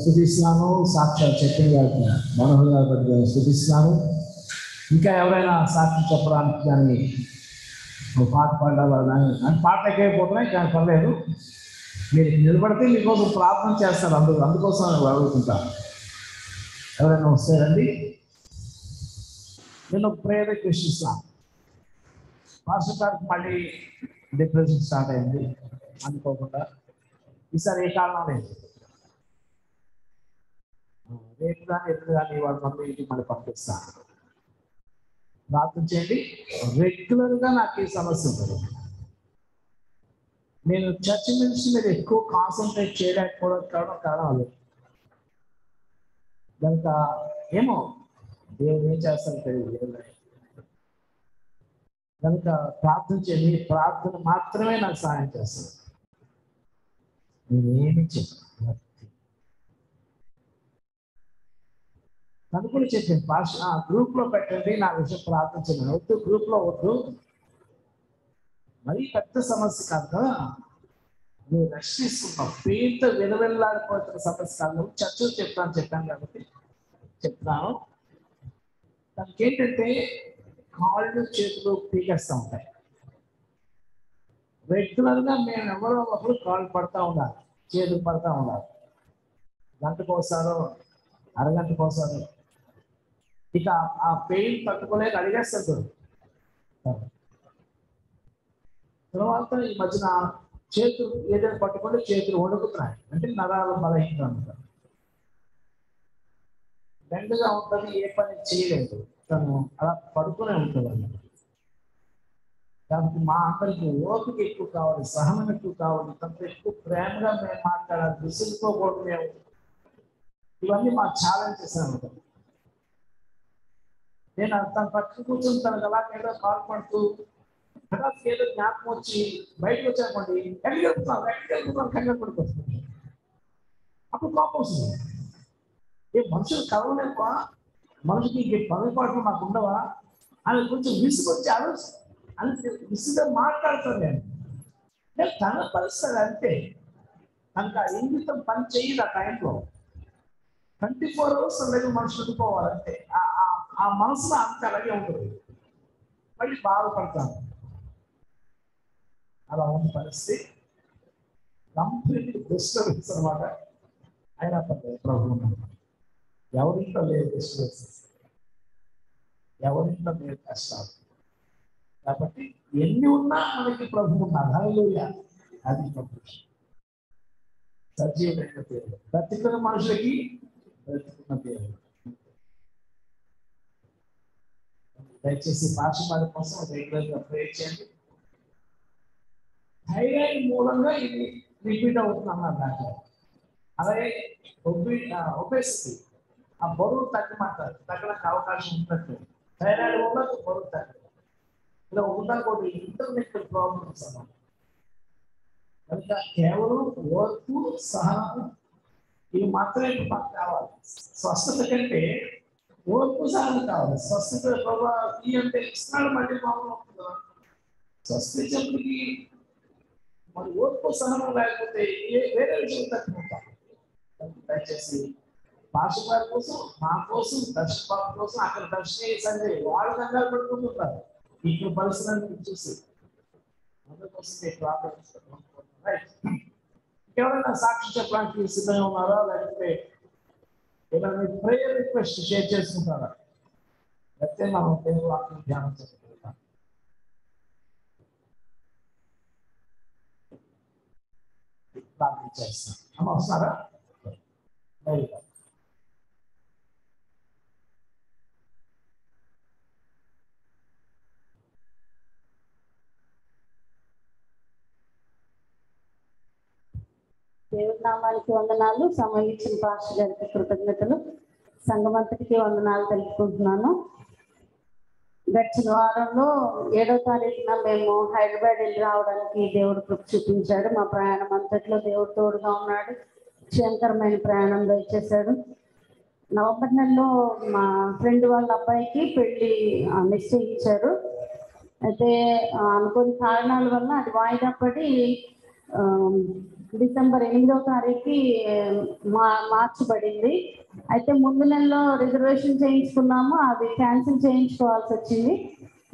స్థుతిస్తున్నాను సాక్ష్యాలు చక్రం గారికి మనోహర్ గారి బట్టి స్థుతిస్తున్నాను ఇంకా ఎవరైనా సాక్షి చెప్పడానికి కానీ పాట పాడాలని కానీ అని పాట ఎక్కైపోతున్నాయి కానీ పర్లేదు. మీరు నిలబడితే మీకోసం ప్రార్థన చేస్తారు అందరూ అందుకోసం అడుగుతుంటాను ఎవరైనా వస్తారండి నేను ప్రేయర్ రిక్వెస్ట్ మాస్టర్ గారికి మళ్ళీ డిప్రెషన్ స్టార్ట్ అయింది. అనుకోకుండా. ఈసారి ఏ కారణం లేదు. రేపు కానీ ఎప్పుడు కానీ వాళ్ళ మమ్మీ ఇంటికి మళ్ళీ పంపిస్తాను ప్రార్థన చేయండి. రెగ్యులర్గా నాకు ఈ సమస్య ఉంటుంది. నేను చర్చ్ నుంచి మీద ఎక్కువ కాన్సన్ట్రేట్ చేయలేకపోవడం కారణం కారణం అది కనుక ఏమో దేవుడు ఏం చేస్తాను తెలియదు. కనుక ప్రార్థన చేయండి. ప్రార్థన మాత్రమే నాకు సహాయం చేస్తుంది. నేనేమి చెప్పను. తను కూడా చెప్పింది పాస్ ఆ గ్రూప్లో పెట్టండి నా విషయం ప్రార్థించండి. వద్దు గ్రూప్లో వద్దు. మరీ పెద్ద సమస్య కాదు కదా. నువ్వు రక్షిస్తున్నావు పేరుతో విలవెల్లాడిపోతున్న సమస్య కాదు. నువ్వు చర్చలు చెప్తాను చెప్పాను కాబట్టి చెప్తాను. దానికి ఏంటంటే కాళ్ళు చేతులు పీకేస్తూ ఉంటాయి. రెగ్యులర్గా మేము ఎవరో ఒకరు కాళ్ళు పడతా ఉండాలి చేతులు పడతా ఉండాలి. గంటకోసారో అరగంటకోసారో ఇక ఆ పెయిన్ తట్టుకోలేక అడిగేస్తారు తర్వాత ఈ మధ్యన చేతులు ఏదైనా పట్టుకుంటే చేతులు వణుకుతున్నాయి అంటే నరాలు బలహీనం అంటారు బెండగా ఉంటుంది ఏ పని చేయలేదు. తను అలా పడుకునే ఉంటుంది అన్నమాట దానికి మా అందరికి ఓపిక ఎక్కువ కావాలి సహనం ఎక్కువ కావాలి. తనకు ఎక్కువ ప్రేమగా మేము మాట్లాడాలి విసుగుకోకూడదు మేము. ఇవన్నీ మా ఛాలెంజెస్ అనమాట నేను తన పక్కన కూర్చొని తనకు అలా ఏదో కాల్ పడుతూ. హఠాత్ ఏదో జ్ఞాపకం వచ్చి బయటకు వచ్చానుకోండి ఎక్కడికి వెళ్తున్నాం ఎక్కడికి వెళ్తున్నాం కంగారు పడిపోతుంది అప్పుడు కోపం వస్తుంది. ఏ మనుషులు కలవలేక మనుషుకి ఈ పనుపాట్లు నాకు ఉండవా? అని కొంచెం విసుగొచ్చి ఆలోచి అని విసుగా మాట్లాడతాను నేను. అంటే తన పరిస్థితి అంతే. కనుక ఇంగితం పని చేయదు ఆ టైంలో. ట్వంటీ ఫోర్ అవర్స్ లేదు మనుషులు పోవాలంటే ఆ- ఆ- ఆ మనసులో అంత అలాగే ఉంటుంది మళ్ళీ బాధపడతాను అలా ఉన్న పరిస్థితి కంప్లీట్ డిస్టర్బెన్స్ అనమాట అయినా పర్లేదు ప్రభు ఉన్నాడు. ఎవరింట్లో లేదు డిస్టర్బెన్స్ ఎవరింట్లో లేదు కష్టాలు కాబట్టి ఎన్ని ఉన్నా మనకి ప్రభు ఉన్నాడు హల్లెలూయా అది ప్రభు సజీవుడైన దేవుడు బ్రతికున్న మనుషులకి బ్రతికున్న దేవుడు దయచేసి భాష పాడ కోసం రెగ్యులర్గా ప్రే చేయండి. థైరాయిడ్ మూలంగా ఇది రిపీట్ అవుతుంది అన్నారు దాంట్లో. అలాగే ఒబి ఒబెసిటీ ఆ బరువు తగ్గమంటారు తగ్గడానికి అవకాశం ఉన్నట్టు. థైరాయిడ్ ఉండదు బరువు తగ్గదు ఇలా ఒకటి ఇంటర్నెట్ ప్రాబ్లమ్స్ అన్నమాట. కనుక కేవలం ఓర్పు సహనం ఇవి మాత్రమే మాకు కావాలి. స్వస్థత కంటే ఓర్పు సహనం కావాలి స్వస్థత ప్రభావ ఈ అంటే ఇస్తున్నాడు మళ్ళీ మామూలు అవుతుందా? స్వస్థించినప్పటికీ మరి ఓర్పు సహనం లేకపోతే ఏ వేరే విషయం తగ్గిపోతాం దయచేసి భాష గారి కోసం మా కోసం దర్శన బాబు కోసం అక్కడ దర్శన సంజయ్ వాళ్ళు కంగారు పెట్టుకుంటుంటారు ఇక్కడ పరిస్థితులను చూసి. అందుకోసం ఎవరైనా సాక్షి చెప్పడానికి సిద్ధంగా ఉన్నారా? లేకపోతే ఏమైనా ప్రేయర్ రిక్వెస్ట్ షేర్ చేసుకుంటారా లేకపోతే మనం తెలుగు వాక్యం ధ్యానం చేసుకుంటాం ప్రార్థన చేస్తాం అమ్మ వస్తారా దేవుడి నామానికి వందనాలు. సంబంధించిన ఇచ్చిన పాస్టర్ గారికి కృతజ్ఞతలు. సంఘమంతటికి వందనాలు తెలుపుకుంటున్నాను. గడిచిన వారంలో ఏడో తారీఖున మేము హైదరాబాద్ వెళ్ళి రావడానికి దేవుడు కృప చూపించాడు. మా ప్రయాణం అంతట్లో దేవుడు తోడుగా ఉన్నాడు. క్షేమకరమైన ప్రయాణం దయచేశాడు. నవంబర్ నెలలో మా ఫ్రెండ్ వాళ్ళ అబ్బాయికి పెళ్ళి నిశ్చయించారు అయితే అనుకోని కారణాల వల్ల అది వాయిదా పడి డిసెంబర్ ఎనిమిదో తారీఖుకి మా మార్చబడింది అయితే ముందు నెలలో రిజర్వేషన్ చేయించుకున్నాము అది క్యాన్సిల్ చేయించుకోవాల్సి వచ్చింది.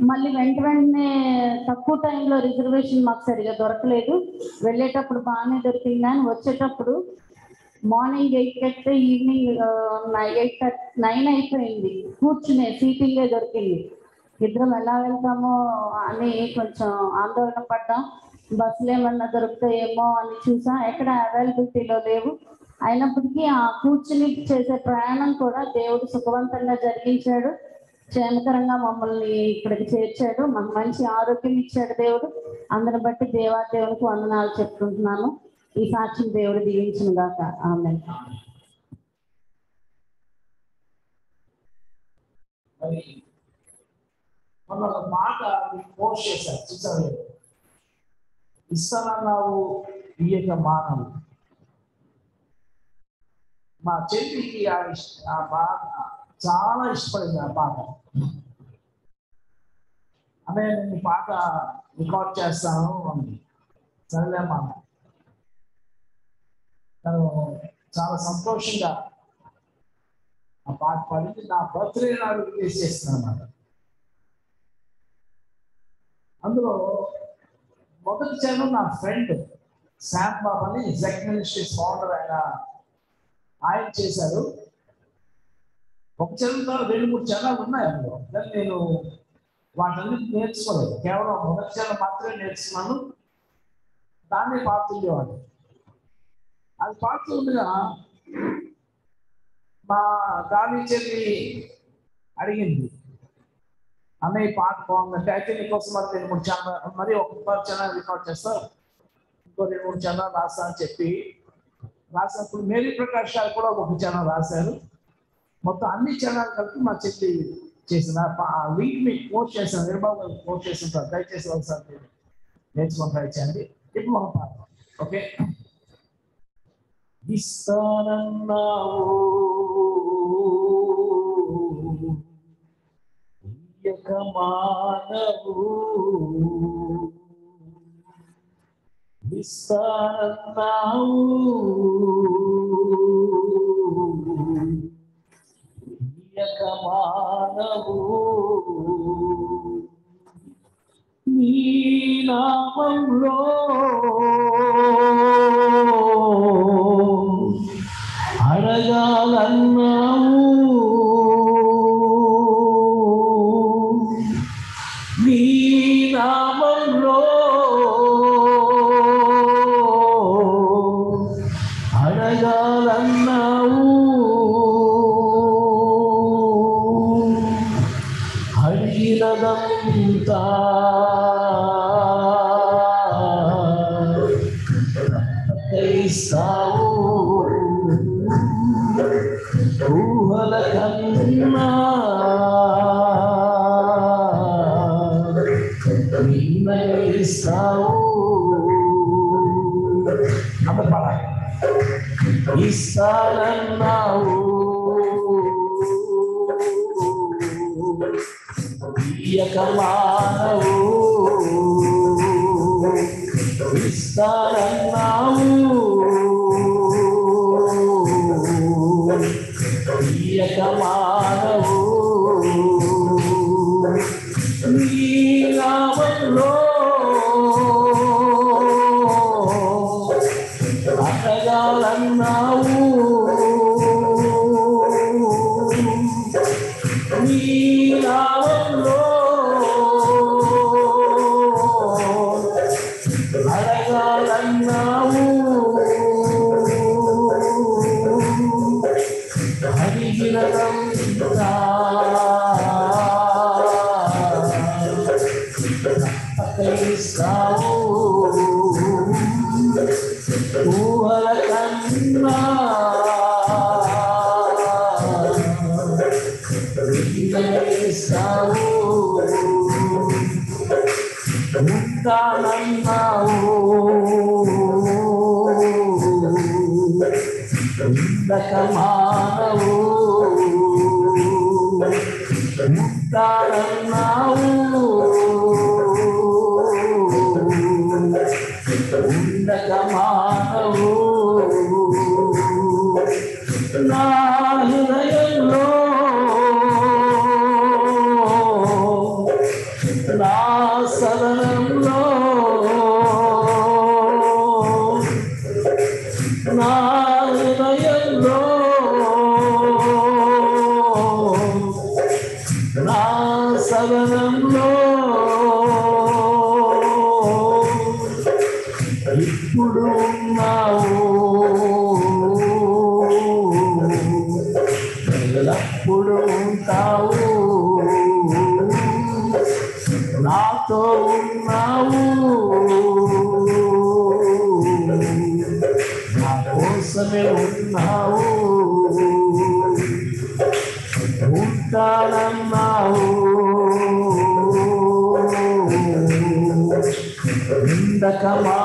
మళ్ళీ వెంట వెంటనే తక్కువ టైంలో రిజర్వేషన్ మాకు సరిగా దొరకలేదు. వెళ్ళేటప్పుడు బాగానే దొరికింది కానీ వచ్చేటప్పుడు మార్నింగ్ ఎయిట్ ఎక్కితే ఈవినింగ్ ఎయిట్ నైన్ అయిపోయింది. కూర్చునే సీటింగే దొరికింది. ఇద్దరం ఎలా వెళ్తామో అని కొంచెం ఆందోళన పడ్డాం. బస్సులు ఏమన్నా దొరుకుతాయేమో అని చూసా. ఎక్కడ అవైలబిలిటీలో లేవు. అయినప్పటికీ ఆ కూర్చుని చేసే ప్రయాణం కూడా దేవుడు సుఖవంతంగా జరిగించాడు. క్షేమకరంగా మమ్మల్ని ఇక్కడికి చేర్చాడు. మాకు మంచి ఆరోగ్యం ఇచ్చాడు దేవుడు. అందరిని బట్టి దేవా దేవునికి వందనాలు చెప్పుకుంటున్నాను ఈ సాక్ష్యం దేవుడు దీవించిన గాక. ఆమె మాట పోస్ట్ చేశారు. చూసారు లేదు? ఇస్తానన్నావు ఇయ్యక మానవు మా చెల్లికి ఆ ఆ పాట చాలా ఇష్టపడింది ఆ పాట అదే నేను పాట రికార్డ్ చేస్తాను అంది సరేలే అన్న. తను చాలా సంతోషంగా ఆ పాట పాడింది నా బర్త్డే నాడు రిలీజ్ చేస్తున్నాను అన్నమాట అందులో మొదటి చరణం నా ఫ్రెండ్ శామ్ బాబు అని జెక్ మినిస్ట్రీస్ ఫౌండర్ ఆయన ఆయన చేశారు. ఒక చరణంలో రెండు మూడు చరణాలు ఉన్నాయి అందులో. కానీ నేను వాటన్నిటి నేర్చుకోలేదు. కేవలం మొదటి చరణం మాత్రమే నేర్చుకున్నాను. దాన్ని పాడుతుండేవాడిని అది పాత్ర ఉండగా మా గాంధీ చెల్లి అడిగింది. అన్నయ్య పాట బాగుందంటే అయితే నీకోసం మరి రెండు మూడు ఛానల్ మరి ఒక ఛానల్ రికార్డ్ చేస్తా. ఇంకో రెండు మూడు ఛానల్ రాస్తా అని చెప్పి రాసినప్పుడు మేరీ ప్రకాష్ గారు కూడా ఒక ఛానల్ రాశారు. మొత్తం అన్ని ఛానల్ కలిపి మా చెల్లి చేసిన ఆ లింక్ మీకు పోస్ట్ చేశాను నిర్బాబు గారు పోస్ట్ చేస్తుంటారు దయచేసి ఒకసారి మీరు నేర్చుకొని ట్రై చేయండి. ఇప్పుడు మనం పాట. ఓకే ఇస్తానన్నావు ఇయ్యక మానవు ఇస్తానన్నావు ఇయ్యక మానవు నీ నామంలో అడగాలన్నావు ఇస్తావు అందరు హృదయంలో నా ఇందక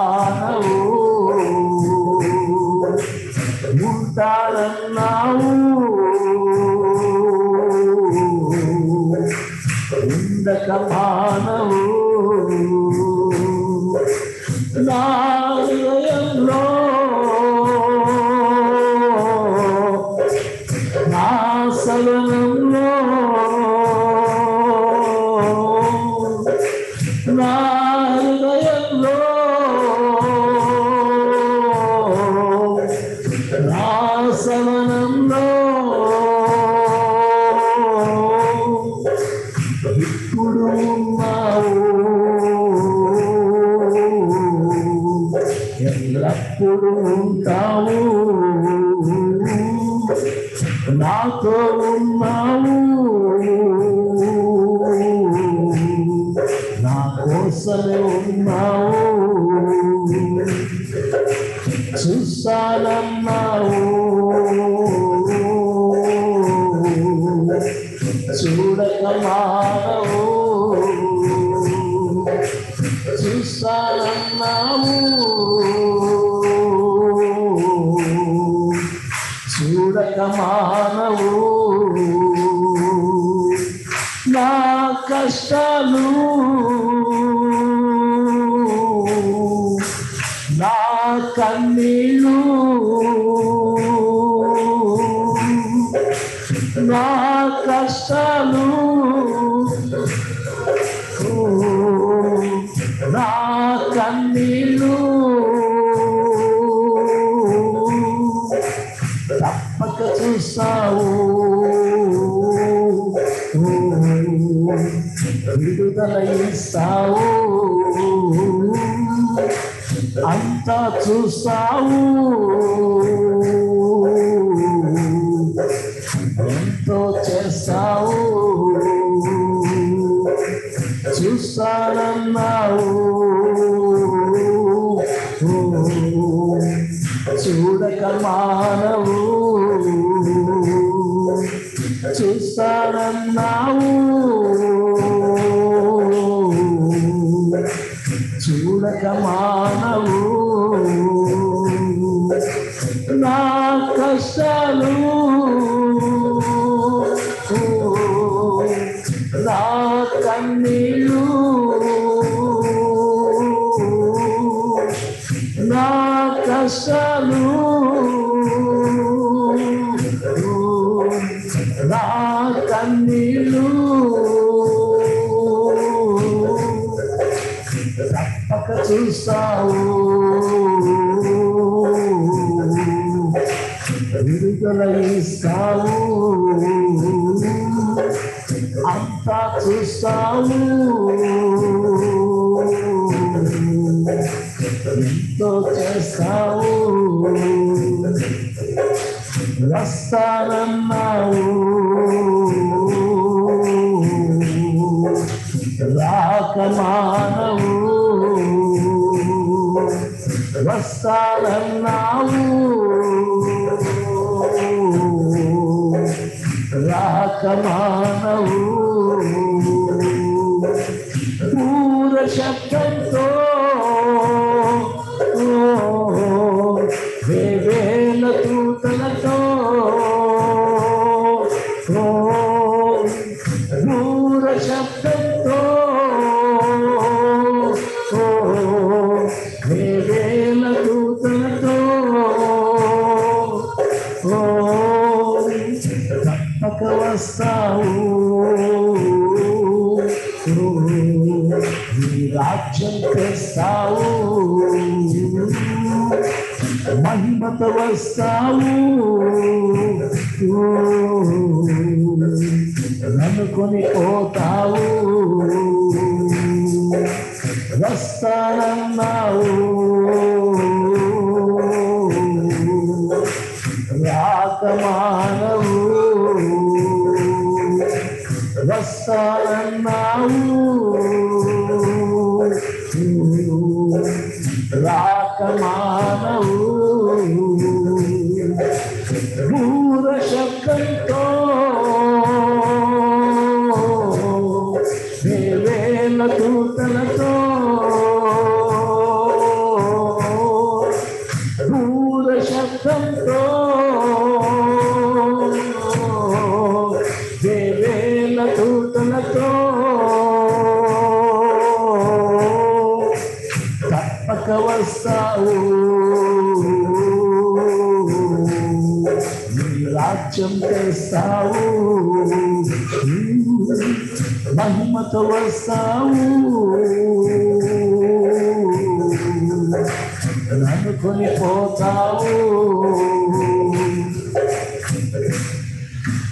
చేస్తావు వస్తానన్నావు రాక మానవు వస్తానన్నావు రాక మానవు మహిమతో వస్తావు నన్నుకొని పోతావు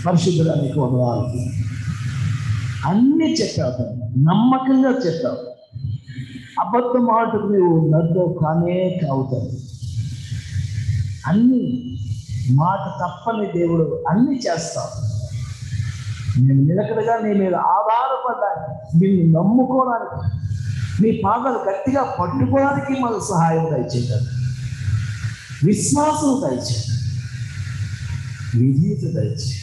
పరిశుద్ధుడానికి వందనాలు అన్ని చెప్పావు నమ్మకంగా చెప్పావు అబద్ధం ఆటకు నువ్వు నడ్డు కానే కావుతావు అన్ని మాట తప్పని దేవుడు అన్ని చేస్తావు నేను నిలకడగా నీ మీద ఆధారపడడానికి నిన్ను నమ్ముకోవడానికి నీ పాదాలు గట్టిగా పట్టుకోవడానికి మాకు సహాయం దయచేయగలరు విశ్వాసం దయచేయండి. విజీత దయచేయండి.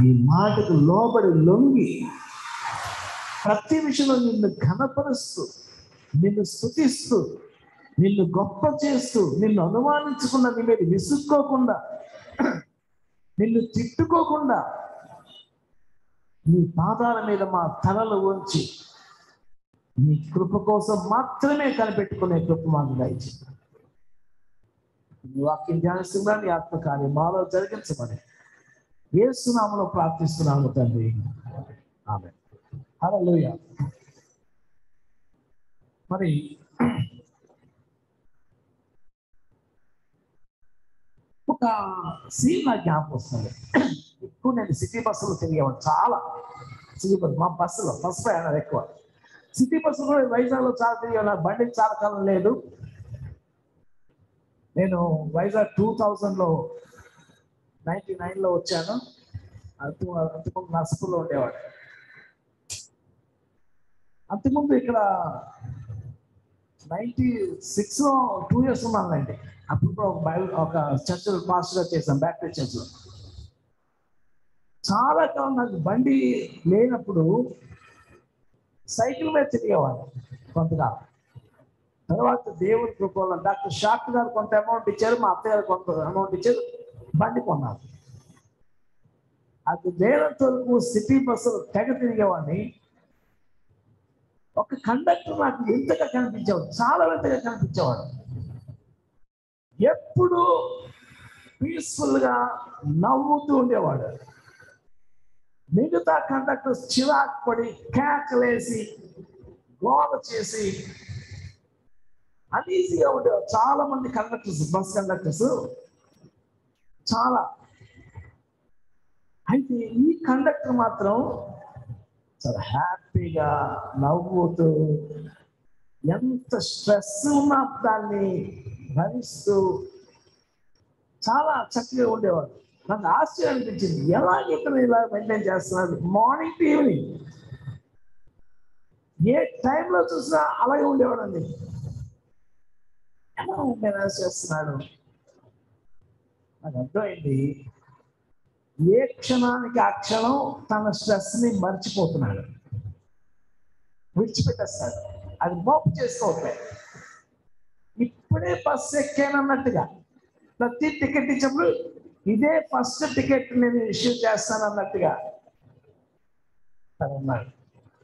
నీ మాటకు లోబడి లొంగి ప్రతి విషయంలో నిన్ను ఘనపరుస్తూ నిన్ను స్థుతిస్తూ నిన్ను గొప్ప చేస్తూ నిన్ను అనుమానించకుండా నీ మీద విసుక్కోకుండా నిన్ను తిట్టుకోకుండా మీ పాదాల మీద మా తలలు ఉంచి మీ కృప కోసం మాత్రమే కనిపెట్టుకునే కృప మాకు దయచేయండి. మీ వాక్యం ధ్యానిస్తున్నా నీ ఆత్మకార్యం మాలో జరిగించమని ఏసునామలో ప్రార్థిస్తున్నాము తండ్రి. ఆమె హల్లెలూయా. మరి ఒక సీన్ నాకు జ్ఞాపకం వస్తుంది. ఎక్కువ నేను సిటీ బస్సులో తిరిగేవాడు. చాలా. సిటీ బస్సు మా బస్సులో బస్ ప్రయాణాలు ఎక్కువ. సిటీ బస్సులో కూడా వైజాగ్లో చాలా తిరిగాను నాకు బండి చాలా కాలం లేదు. నేను వైజాగ్ టూ థౌజండ్లో నైన్టీ నైన్లో వచ్చాను. అంతకు అంతకుముందు నర్సపూర్లో ఉండేవాడు. అంతకుముందు ఇక్కడ నైన్టీ సిక్స్లో టూ ఇయర్స్ ఉన్నానండి అప్పుడు కూడా ఒక బైబిల్ ఒక చర్చ్ మాస్టర్గా చేశాను బ్యాటరీ చర్చ్లో. చాలా కాలం నాకు బండి లేనప్పుడు సైకిల్ మీద తిరిగేవాడు కొంతకాలం తర్వాత దేవుడి కృపలో డాక్టర్ షాక్ గారు కొంత అమౌంట్ ఇచ్చారు మా అత్తయ్య గారు కొంత అమౌంట్ ఇచ్చారు బండి కొన్నారు. అది లేనంత వరకు సిటీ బస్సులు తెగ తిరిగేవాడిని. ఒక కండక్టర్ నాకు వింతగా కనిపించేవాడు చాలా వింతగా కనిపించేవాడు. ఎప్పుడు పీస్ఫుల్గా నవ్వుతూ ఉండేవాడు. మిగతా కండక్టర్స్ చిరాకు పడి కేకలేసి గోల చేసి అన్ఈజీగా ఉండేవారు. చాలా మంది కండక్టర్స్ బస్ కండక్టర్స్. చాలా. అయితే ఈ కండక్టర్ మాత్రం చాలా హ్యాపీగా నవ్వుతూ ఎంత స్ట్రెస్ ఉన్నా దాన్ని భరిస్తూ చాలా చక్కగా ఉండేవాడు నాకు ఆశ్చర్యం అనిపించింది. ఎలా ఇతను ఇలా మెయింటైన్ చేస్తున్నాడు. మార్నింగ్ టు ఈవినింగ్ ఏ టైంలో చూసినా అలాగే ఉండేవాడండి. ఎలా మెయింటెనెన్స్ చేస్తున్నాడు? నాకు అర్థమైంది. ఏ క్షణానికి ఆ క్షణం తన స్ట్రెస్ని మర్చిపోతున్నాడు. విడిచిపెట్టేస్తాడు. అది మోపు చేసుకోవట్లే. ఇప్పుడే బస్సు ఎక్కానన్నట్టుగా. ప్రతి టికెట్ ఇచ్చినప్పుడు ఇదే ఫస్ట్ టికెట్ నేను ఇష్యూ చేస్తాను అన్నట్టుగా. తను ఉన్నాడు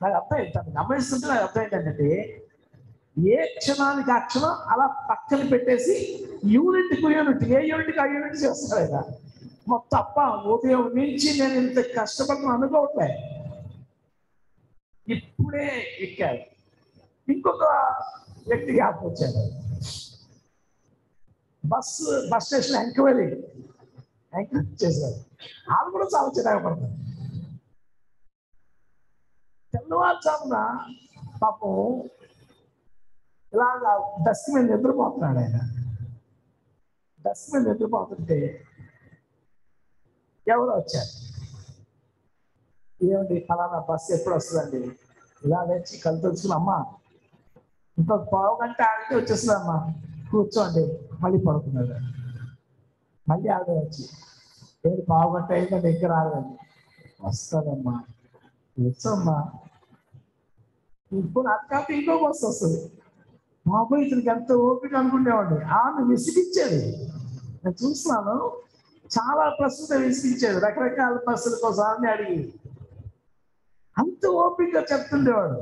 నాకు అర్థమైంది తను గమనిస్తుంటే నాకు అర్థమైంది ఏంటంటే ఏ క్షణానికి ఆ క్షణం అలా పక్కన పెట్టేసి యూనిట్కు యూనిట్ ఏ యూనిట్కి ఆ యూనిట్ చేస్తాడు ఆయన. మొత్తం అప్ప ఉదయం నుంచి నేను ఇంత కష్టపడిన అనుకోవట్లే. ఇప్పుడే ఎక్కాడు. ఇంకొక వ్యక్తి గ్యాప్ వచ్చాడు. Bus bus station enquiry. Enquiry చేశారు. వాళ్ళు కూడా చాలా చిరాకపడతారు. తెల్లవారుజామున పాపం ఇలాగా డస్ట్ మీద నిద్రపోతున్నాడు ఆయన. డస్ట్ మీద నిద్రపోతుంటే ఎవరు వచ్చారు. ఏమిటి ఫలానా బస్సు ఎప్పుడు వస్తుందండి? ఇలా లేచి కళ్ళు తెలుసుకుని అమ్మా ఇంకొక పావు గంట ఆడితే వచ్చేస్తుందమ్మా కూర్చోండి మళ్ళీ పడుకున్నాడు. మళ్ళీ ఆవిడ వచ్చి. ఏడు పావు గంట అయిందండి ఇంకా వస్తుందమ్మా వచ్చమ్మా ఇప్పుడు అక్క ఇంకో బస్సు వస్తుంది బాబోయ్ ఇతనికి ఎంత ఓపిక అనుకునేవాడు ఆమె విసిగించేది. నేను చూస్తున్నాను. చాలా ప్రస్తుతం విసిగించేది. రకరకాల బస్సుల కోసం ఆమె అడిగి. అంత ఓపికగా చెప్తుండేవాడు.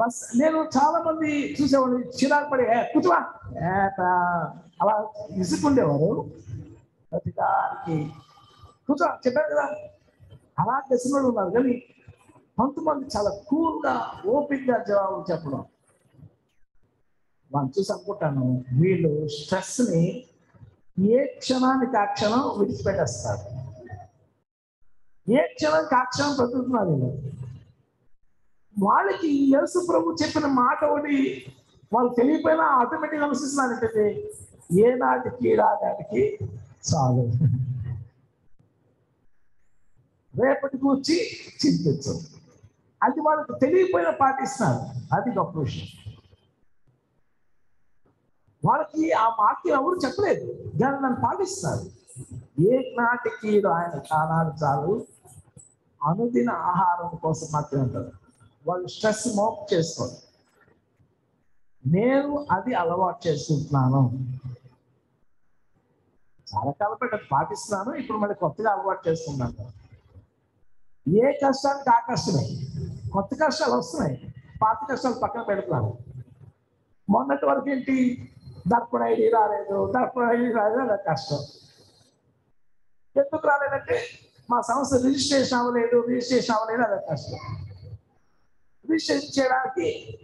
బస్ నేను చాలా మంది చూసేవాడిని. చిరాకు పడి "ఏ, కూర్చోవా? అలా విసుకుండేవారు ప్రతిదానికి. కూర్చో చెప్పారు కదా. అలా తెలిసిన వాళ్ళు ఉన్నారు కానీ కొంతమంది చాలా కూల్గా ఓపిక్గా జవాబులు చెప్పడం. వాళ్ళు చూసి అనుకుంటాను వీళ్ళు స్ట్రెస్ని ఏ క్షణానికి ఆ క్షణం విడిచిపెట్టేస్తారు. ఏ క్షణానికి ఆ క్షణం బ్రతుకుతున్నారు వీళ్ళు. వాళ్ళకి యేసు ప్రభు చెప్పిన మాట ఒకటి వాళ్ళు తెలియపోయినా ఆటోమేటిక్ అనుసరిస్తున్నాను ఏంటంటే ఏ నాటికి రాగానికి చాలు రేపటి కూర్చి చింతించు అది వాళ్ళకి తెలియపోయినా పాటిస్తున్నారు అది గొప్ప విషయం. వాళ్ళకి ఆ వాక్యం ఎవరు చెప్పలేదు. దాన్ని నన్ను పాటిస్తారు. ఏ నాటికి ఆయన కానాడు చాలు అనుదిన ఆహారం కోసం మాత్రమే ఉంటారు వాళ్ళు స్ట్రెస్ మోప్ చేసుకోరు. నేను అది అలవాటు చేసుకుంటున్నాను. చాలా కాలం పెట్టి పాటిస్తున్నాను ఇప్పుడు మళ్ళీ కొత్తగా అలవాటు చేస్తున్నాను ఏ కష్టానికి ఆ కష్టమే. కొత్త కష్టాలు వస్తున్నాయి. పాత కష్టాలు పక్కన పెడుతున్నాను మొన్నటి వరకు ఏంటి? దర్పణ ఐడి రాలేదు దర్పణ ఐడి రాలేదు అది కష్టం. ఎందుకు రాలేదంటే మా సంస్థ రిజిస్ట్రేషన్ అవ్వలేదు రిజిస్ట్రేషన్ అవ్వలేదు అది కష్టం. రిజిస్ట్రేషన్ చేయడానికి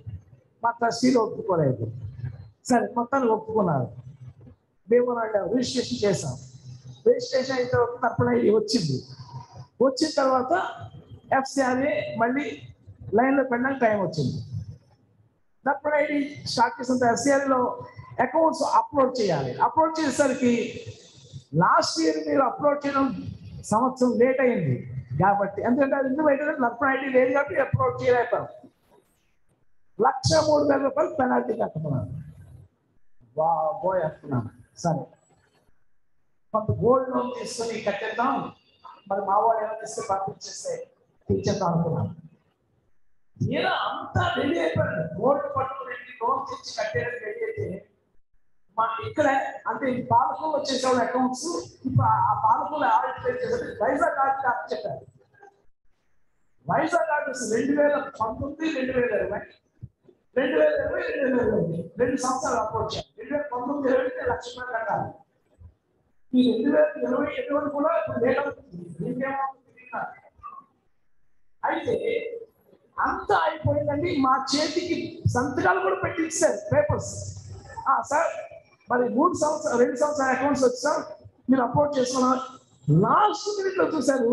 మా ట్రస్టీలు ఒప్పుకోలేదు. సరే మొత్తాన్ని ఒప్పుకున్నారు. మేము రిజిస్ట్రేషన్ చేసాం రిజిస్ట్రేషన్ అయిన తర్వాత తప్పన వచ్చింది. వచ్చిన తర్వాత ఎఫ్సిఆర్ఏ మళ్ళీ లైన్లో పెట్టడానికి టైం వచ్చింది. తప్పన ఐడి స్టార్ట్ చేసిన ఎఫ్సిఆర్ఏలో అకౌంట్స్ అప్లోడ్ చేయాలి. అప్లోడ్ చేసేసరికి లాస్ట్ ఇయర్ మీరు అప్లోడ్ చేయడం సంవత్సరం లేట్ అయింది. కాబట్టి ఎందుకంటే అది ఎందుకు అయితే తరపున ఐడి లేదు కాబట్టి అప్లోడ్ చేయలేకపోయాం. లక్ష మూడు వేల రూపాయలు పెనాల్టీ కట్టుకున్నాను బాబోయ్ అనుకున్నాను సరే. కొంత గోల్డ్ లోన్ తీసుకొని కట్టేద్దాం. మరి మా వాడు ఎలా చేస్తే పంపించేస్తే తీర్చేద్దాం అనుకున్నాను ఈయన అంతా రెడీ అయిపోయాడు గోల్డ్ పట్టుకుని లోన్ తెచ్చి కట్టేది రెడీ అయితే మా ఇక్కడ అంటే ఈ పాలకులు వచ్చేసేవాళ్ళు అకౌంట్స్ ఇప్పుడు ఆ పాలకులు ఆడిట్ చేసేది వైజాగ్ ఆడిట్ ఆఫ్ చెప్పారు. వైజాగ్ ఆడిట్స్ రెండు వేల పంతొమ్మిది రెండు వేల ఇరవై రెండు వేల ఇరవై రెండు వేల ఇరవై రెండు సంవత్సరాలు అప్రోచ్ రెండు వేల పంతొమ్మిది ఇరవై లక్ష రూపాయలు కట్టాలి. ఈ రెండు వేల ఇరవై ఎటువంటి కూడా ఇప్పుడు లేట్ అవుతుంది దీనికేమవుతుంది అయితే అంతా అయిపోయిందండి. మా చేతికి సంతకాలు కూడా పెట్టించారు ఇచ్చారు పేపర్స్ సార్ మరి మూడు సంవత్సరాలు రెండు సంవత్సరాల అకౌంట్స్ వచ్చి సార్ మీరు అప్లోడ్ చేసుకున్నారు లాస్ట్ మినిట్లో చూశారు.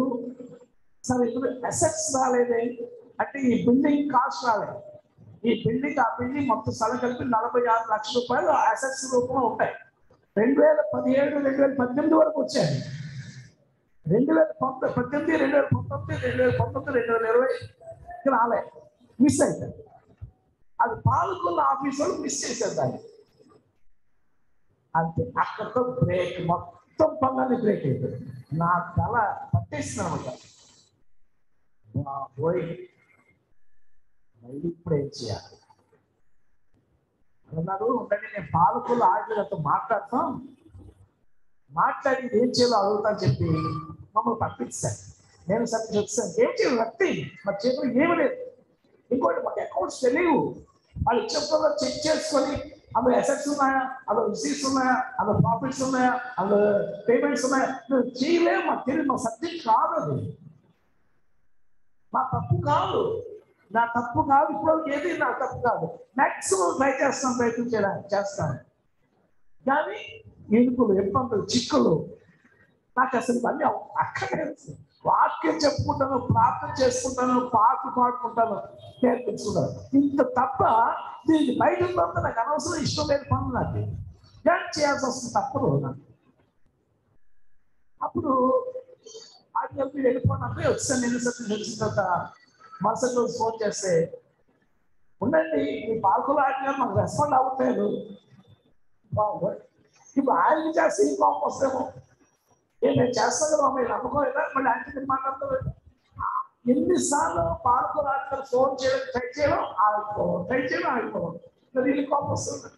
సార్ ఇప్పుడు అసెట్స్ రాలేదే అంటే ఈ బిల్డింగ్ కాస్ట్ రాలేదు. ఈ బిల్డింగ్ ఆ బిల్డింగ్ మొత్తం స్థలం కలిపి నలభై ఆరు లక్షల రూపాయలు అసెట్స్ రూపంలో ఉంటాయి. రెండు వేల పదిహేడు రెండు వేల పద్దెనిమిది వరకు వచ్చాయి. రెండు వేల పంతొమ్మిది పద్దెనిమిది రెండు వేల పంతొమ్మిది రెండు వేల పంతొమ్మిది రెండు వేల ఇరవై రాలే. మిస్ అయిపోయింది అది పాల్గొన్న ఆఫీసర్ మిస్ చేశారు దాన్ని. అంతే. అక్కడతో బ్రేక్ మొత్తం పనులని బ్రేక్ అయిపోయింది నా తల పట్టేసింది అనమాట. పోయి మళ్ళీ ఇప్పుడు ఏం చేయాలి? అన్నారు ఉండండి నేను పాలకులు ఆడలతో మాట్లాడతాం. మాట్లాడి ఏం చేయాలో అడుగుతా చెప్పి మమ్మల్ని పంపించాను నేను సరే వచ్చాను ఏం చేయాలి వ్యక్తి మా చేతిలో ఏమి లేదు. ఇంకోటి మాకు అకౌంట్స్ తెలియవు. వాళ్ళు చెప్తారో చెక్ చేసుకొని అందులో అసెట్స్ ఉన్నాయా? అందులో రిసీట్స్ ఉన్నాయా? అందులో ప్రాఫిట్స్ ఉన్నాయా? అందులో పేమెంట్స్ ఉన్నాయా? మేము చేయలేము. మాకు తెలియదు. మా సబ్జెక్ట్ కాదు అది. మా తప్పు కాదు. నా తప్పు కాదు ఇప్పుడు ఏది నా తప్పు కాదు. మ్యాక్సిమం ట్రై చేస్తాను ప్రయత్నం చేయడానికి చేస్తాను. కానీ ఇరుకులు ఇబ్బందులు చిక్కులు నాకు అసలు ఇవన్నీ అక్కడే వాక్యం చెప్పుకుంటాను ప్రార్థన చేసుకుంటాను పాటలు పాడుకుంటాను నేర్పించుకుంటాను. ఇంత తప్ప దీనికి బయట ఉందంతా నాకు అనవసరం ఇష్టం లేని పనులు నాకు. నేను చేయాల్సి వస్తుంది? తప్పదు నాకు. అప్పుడు అది వెళ్ళిపోయినప్పుడు వచ్చాను నేను సార్ తెలిసిన తర్వాత మరుసటి రోజు ఫోన్ చేస్తే ఉండండి మీ పాలకులు ఆడినా మాకు రెస్పాండ్ అవ్వట్లేదు. ఇప్పుడు ఆయన చేస్తే ఈ కోపం వస్తేమో ఏం నేను చేస్తాను కదా మీరు నమ్మకం మళ్ళీ ఆయన మాట్లాడతారు? ఎన్నిసార్లు పాలకులు ఆడిన ఫోన్ చేయడం ట్రై చేయడం ఆగిపోవడం ట్రై చేయడం ఆగిపోవడం. వీళ్ళు కోపం వస్తుంది.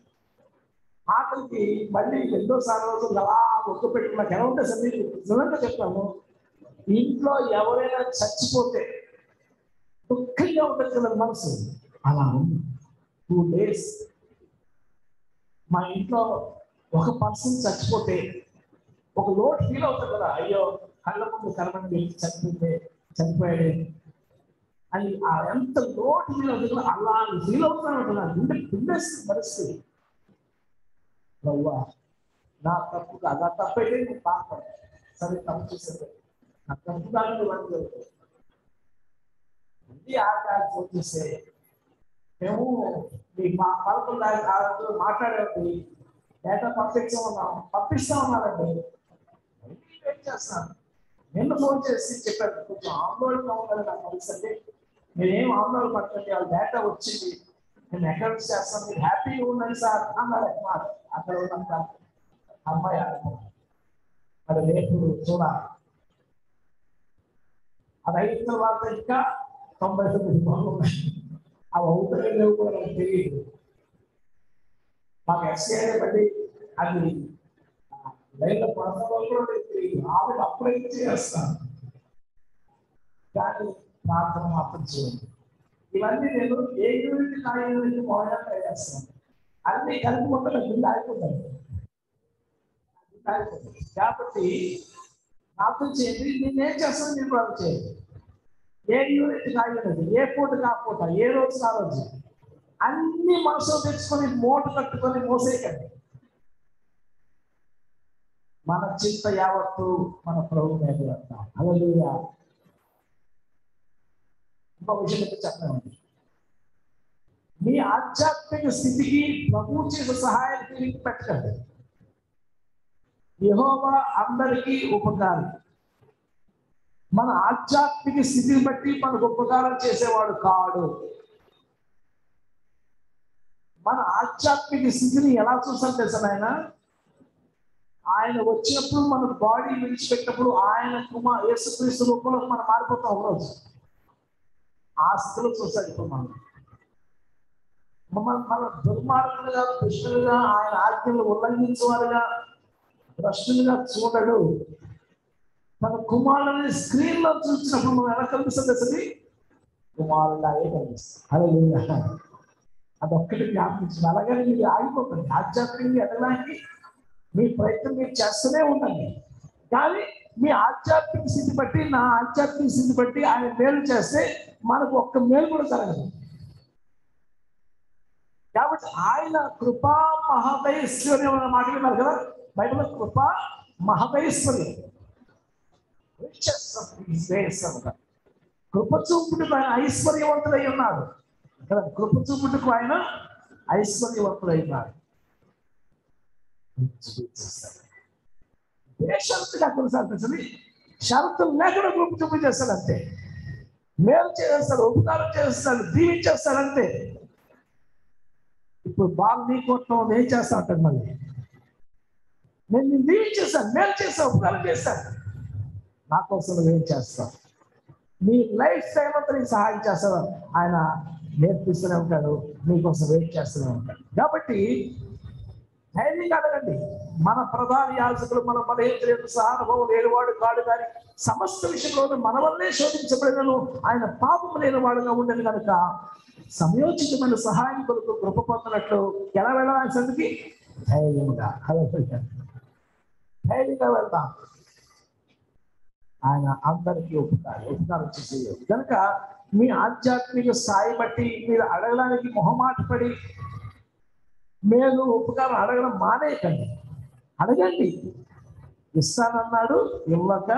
ఆఖరికి మళ్ళీ ఎన్నోసార్లు సార్లు రోజులు అలా ఒక్క పెట్టుకున్నాక ఎలా ఉంటే సార్ మీకు నిజంగా చెప్తాము ఇంట్లో ఎవరైనా చచ్చిపోతే దుఃఖంగా ఉండగల మనసు అలా ఉంది. టూ డేస్ మా ఇంట్లో ఒక పర్సన్ చచ్చిపోతే ఒక లోడ్ ఫీల్ అవుతుంది కదా అయ్యో కళ్ళ ముందు కనబడి చనిపోతే చనిపోయాడే అని ఆ ఎంత లోడ్ ఫీల్ అవుతుంది అలా ఫీల్ అవుతున్నాను కదా గుండె పిండేస్తుంది పరిస్థితి ప్రవ్వా, నా తప్పు కాదు నా తప్పైతే అయితే నేను పాప. సరే తప్పు చేసేది నా తప్పు కాదు ఇవన్నీ జరుగుతాయి ఫోన్ చేస్తే మేము మీ మా పలకలు మాట్లాడేది డేటా పంపించామన్నాం పంపిస్తా ఉన్నారండి. వెయిట్ చేస్తాను. నిన్న ఫోన్ చేసి చెప్పారు కొంచెం ఆందోళనగా ఉందని నాకు తెలుసండి. మీరేం ఆందోళన పడకండి. వాళ్ళ డేటా వచ్చింది. నేను అకౌంట్స్ చేస్తాను. మీరు హ్యాపీగా ఉండండి సార్. అన్నారు. మాట అక్కడ ఉన్నంత అమ్మాయి అనుకున్నాను మరి రేపు చూడాలి. అది అయిన తర్వాత ఇంకా తొంభై తొమ్మిది పనులు ఉన్నాయి అవి అవుతాయో లేవు కూడా నాకు తెలియదు మాకు ఎస్ఐ బట్టి అది లైన్లో పడతాం కూడా నాకు తెలియదు ఆవిడ అప్లై చేస్తాను కానీ ప్రార్థన మాత్రం చేయండి ఇవన్నీ నేను ఏ యూనిట్ నా యూనిట్ మోడల్ ట్రై చేస్తాను అన్ని కలుపుకుంటే నాకు బిల్లు ఆగిపోతాను బిల్లు ఆగిపోతుంది కాబట్టి ప్రార్థన చేయండి నేనేం చేస్తాను నేను ప్రార్థన చేయండి ఏ యూనిట్ నా యూనిట్ ఏ పూట కా పూట ఏ రోజు నా రోజు అన్ని మనసులో తెచ్చుకొని మూట కట్టుకొని మోసేయకండి. మన చింత యావత్తు మన ప్రభు మీద పెడతాం. అలలుగా ఇంకో విషయం అయితే చెప్పండి మీ ఆధ్యాత్మిక స్థితికి ప్రభు చేసే సహాయానికి లింక్ పెట్టకండి. యెహోవా అందరికీ ఉపకారం. మన ఆధ్యాత్మిక స్థితిని బట్టి మనకు ఉపకారం చేసేవాడు కాడు. మన ఆధ్యాత్మిక స్థితిని ఎలా చూసాం తెలుసా ఆయన ఆయన వచ్చినప్పుడు మన బాడీ విడిచిపెట్టినప్పుడు ఆయన కుమార్ యేసుక్రీస్తు రూపంలో మనం మారిపోతాం ఒకరోజు. ఆ స్థితిలో చూసాడు ఇప్పుడు మనం. మమ్మల్ని మన దుర్మార్గులుగా దుష్టులుగా ఆయన ఆజ్ఞలు ఉల్లంఘించేవారుగా భ్రష్టులుగా చూడడు. తన కుమారుని స్క్రీన్లో చూసినప్పుడు మనం ఎలా కనిపిస్తుంది అసలు కుమారులాగే కనిపిస్తుంది. అలా అదొక్కటి జ్ఞాపించింది అలాగే మీరు ఆగిపోతుంది ఆధ్యాత్మికంగా ఎదగడానికి మీ ప్రయత్నం మీరు చేస్తూనే ఉండండి. కానీ మీ ఆధ్యాత్మిక స్థితి బట్టి నా ఆధ్యాత్మిక స్థితి బట్టి ఆయన మేలు చేస్తే మనకు ఒక్క మేలు కూడా జరగదు. కాబట్టి ఆయన కృపా మహాదైశ్వర్యం అనే మాట విన్నారు కదా? బైబిల్ కృప మహదైశ్వర్యం Riches కృప చూపుటకు ఆయన ఐశ్వర్యవంతుడై ఉన్నాడు. కదా కృప చూపుటకు ఆయన ఐశ్వర్యవంతుడై ఉన్నాడు. బేషరతుగా కొనసాగుతుంది షరతులు లేకుండా కృప చూపు చేస్తాడు అంతే మేలు చేస్తాడు ఉపకారం చేస్తాడు దీవించేస్తాడు అంతే. ఇప్పుడు బాల్ నీ కొట్టడం ఏం చేస్తా అంటాడు మళ్ళీ. నేను నేను దీవించేస్తాను మేలు చేస్తాను ఉపకారం చేస్తాను నా కోసం నువ్వు ఏం చేస్తావు? నీ లైఫ్ టైం అంతా నీకు సహాయం చేస్తాడు ఆయన నేర్పిస్తూనే ఉంటాడు నీకోసం వెయిట్ చేస్తూనే ఉంటాడు. కాబట్టి ధైర్యంగా అడగండి మన ప్రధాన యాజకులు మన బలహీనతలు సహానుభవం లేనివాడు కాడు కానీ సమస్త విషయంలో మన వల్లే శోధించబడినను ఆయన పాపం లేనివాడుగా ఉండను కనుక సమయోచితమైన సహాయం కొరకు కృప పొందినట్లు ఎలా వెళ్ళాల్సిందికి ధైర్యంగా. ధైర్యంగా వెళ్తాం ఆయన అందరికీ ఉపకారం ఉపకారం చేసేది కనుక మీ ఆధ్యాత్మిక స్థాయి బట్టి మీరు అడగడానికి మొహమాటపడి మేలు ఉపకారం అడగడం మానేయకండి. అడగండి. ఇస్తానన్నాడు ఇవ్వక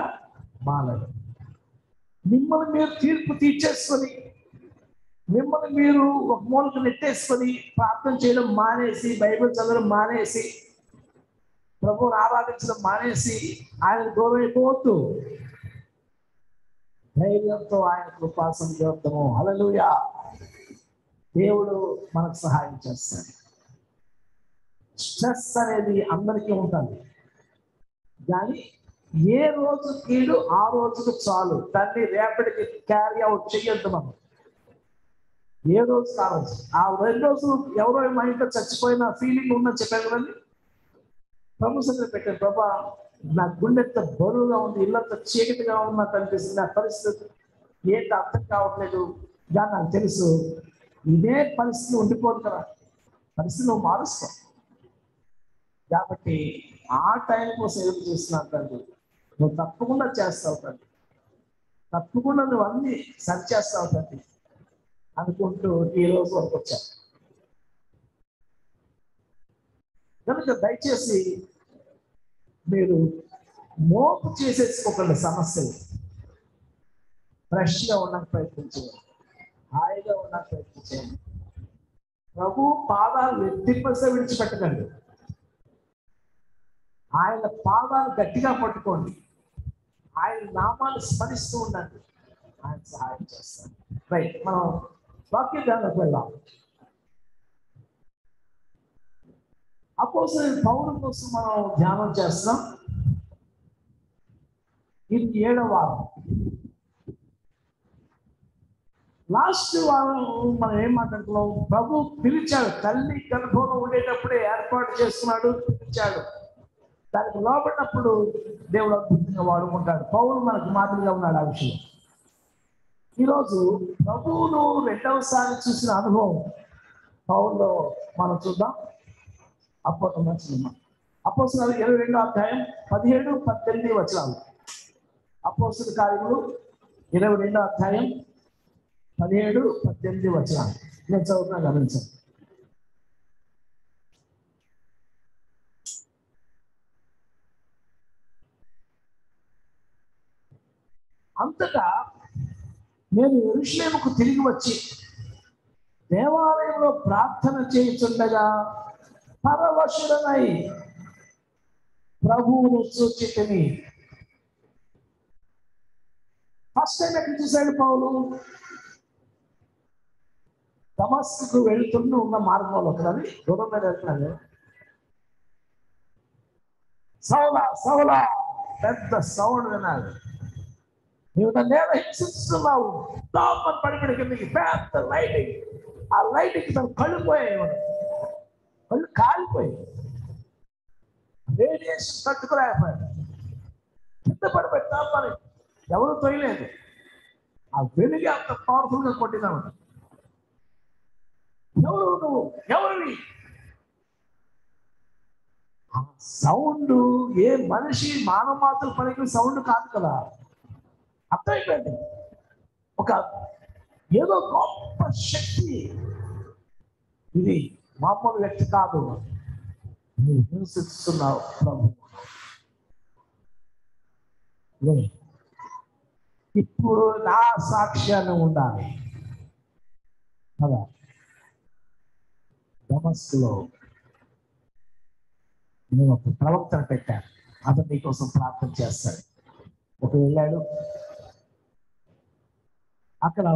మానడు. మిమ్మల్ని మీరు తీర్పు తీర్చేసుకొని మిమ్మల్ని మీరు ఒక మూలకు నెట్టేసుకొని ప్రార్థన చేయడం మానేసి బైబిల్ చదవడం మానేసి ప్రభువుని ఆరాధించడం మానేసి ఆయన దూరం అయిపోవద్దు ధైర్యంతో ఆయన కృపా సంయోగము హల్లెలూయా. దేవుడు మనకు సహాయం చేస్తాడు. స్ట్రెస్ అనేది అందరికీ ఉంటుంది. కానీ ఏ రోజు కీడు ఆ రోజుకు చాలు. దాన్ని రేపటికి క్యారీ అవుట్ చేయొద్దు మనం. ఏ రోజు ఆ రోజు ఆ రెండు రోజులు ఎవరో మా ఇంట్లో చచ్చిపోయిన ఫీలింగ్ ఉందని చెప్పారు కదండి? ప్రభు సభ్యులు పెట్టారు ప్రభా నా గుండెంత బరువుగా ఉంది ఇల్లంత చీకటిగా ఉన్నట్టు అనిపిస్తుంది. నా పరిస్థితి ఏంటి అర్థం కావట్లేదు. కానీ నాకు తెలుసు. ఇదే పరిస్థితి ఉండిపోదు కదా. పరిస్థితి నువ్వు మారుస్తావు. కాబట్టి ఆ టైం కోసం ఎదురు చూస్తున్నాను తండ్రి? నువ్వు తప్పకుండా చేస్తావు తండ్రి. తప్పకుండా నువ్వు అన్ని సరి చేస్తావు తండ్రి. అనుకుంటూ ఈ రోజు వరకు వచ్చా కనుక దయచేసి మీరు మోపు చేసేసుకోకండి సమస్యలు. ఫ్రెష్గా ఉండడానికి ప్రయత్నించండి హాయిగా ఉండడానికి ప్రయత్నించండి ప్రభు పాదాలు ఎత్తిపసే విడిచిపెట్టకండి. ఆయన పాదాలు గట్టిగా పట్టుకోండి. ఆయన నామాన్ని స్మరిస్తూ ఉండండి. ఆయన సహాయం చేస్తాడు. రైట్ మనం వాక్య ధ్యానంలోకి వెళ్దాం. అపోసరి పౌరు కోసం మనం ధ్యానం చేస్తాం ఇది ఏడవ వారం. లాస్ట్ వారం మనం ఏం మాట్లాడుకున్నాం ప్రభు పిలిచాడు. తల్లి గర్భంలో ఉండేటప్పుడే ఏర్పాటు చేస్తున్నాడు పిలిచాడు. దానికి లోపడినప్పుడు దేవుడు అద్భుతంగా వాడుకుంటాడు. పౌరులు మనకు మాదిరిగా ఉన్నాడు ఆ విషయం. ఈరోజు ప్రభువును రెండవసారి చూసిన అనుభవం పౌరులో మనం చూద్దాం. అప్పటి మంచిది అపోసలు ఇరవై రెండో అధ్యాయం పదిహేడు పద్దెనిమిది వచనాలు. అపోసల కార్యములు ఇరవై రెండో అధ్యాయం పదిహేడు పద్దెనిమిది వచనాలు. నేను చదువుతున్నా గమనించండి. అంతటా నేను ఎరుషులేముకు తిరిగి వచ్చి దేవాలయంలో ప్రార్థన చేయుచుండగా పరవశుడనై ప్రభువును సూచితిని. ఫస్ట్ టైం ఎక్కడ చూశాడు పౌలు? తమస్సుకు వెళ్తున్న ఉన్న మార్గంలో ఒకదాన్ని దూరం మీద వెళ్తున్నాడు. సౌల సౌల పెద్ద సౌండ్ వినాలి నీవు నన్ను నేను హింసిస్తున్నావు తాపని పడిపడి కిందకి పెద్ద లైటింగ్ ఆ లైటింగ్ తను కళ్ళు పోయాయి వాడు. కళ్ళు కాలిపోయాయి కింద పడిపోయి తాపని ఎవరు తొయలేదు ఆ వెలుగు అంత పవర్ఫుల్గా కొట్టినావు ఎవరు నువ్వు? ఎవరివి? ఆ సౌండ్ ఏ మనిషి మానవ మాత్రం పలికిన సౌండ్ కాదు కదా. అర్థమైపోయింది. ఒక ఏదో గొప్ప శక్తి. ఇది మామూలు వ్యక్తి కాదు. నువ్వు హింసిస్తున్నావు ప్రభు. ఇప్పుడు నా సాక్ష్యాన్ని ఉండాలి. కదా? నమస్కులో నేను ఒక ప్రవక్తను పెట్టాను. అతను నీకోసం ప్రార్థన చేస్తాడు. ఒక వెళ్ళాడు. అక్కడ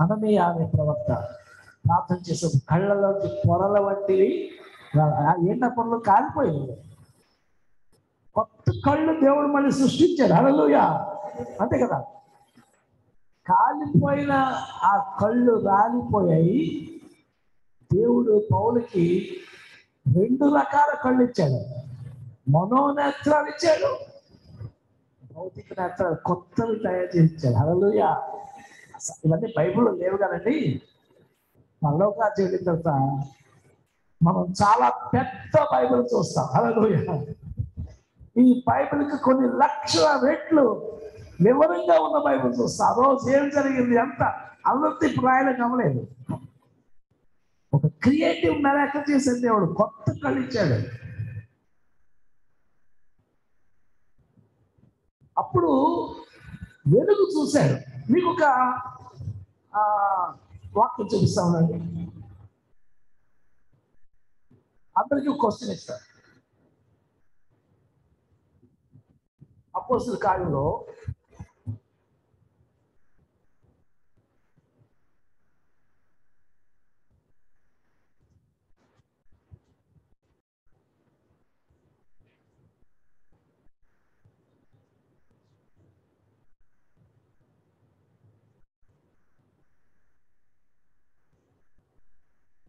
అననీయ అనే ప్రవక్త ప్రార్థన చేసే కళ్ళలోకి పొరల వంటివి ఆ పొరలు కాలిపోయింది కొత్త కళ్ళు దేవుడు మళ్ళీ సృష్టించాడు. హల్లెలూయా. అంతే కదా. కాలిపోయిన ఆ కళ్ళు రాలిపోయాయి. దేవుడు పౌలకి రెండు రకాల కళ్ళు ఇచ్చాడు. మనోనేత్రాలు ఇచ్చాడు. భౌతిక నేత్రాలు కొత్తవి తయారు చేసి ఇచ్చాడు. ఇవన్నీ బైబిల్లో లేవు కదండి. పరలోకా చేయడం తర్వాత మనం చాలా పెద్ద బైబిల్ చూస్తాం. హల్లెలూయా. ఈ బైబిల్కి కొన్ని లక్షల రెట్లు వివరంగా ఉన్న బైబిల్ చూస్తాం. ఆ రోజు ఏం జరిగింది అంత అభివృద్ధి ప్రాయాలు గమలేదు ఒక క్రియేటివ్ మెరాక చేసే దేవుడు. కొత్త కళ్ళు ఇచ్చాడు. అప్పుడు వెలుగు చూశాడు. మీకు ఒక ఆ, చూపిస్తా ఉన్నాడు అందరికీ క్వశ్చన్ ఇస్తారు అపోస్తుల కార్యంలో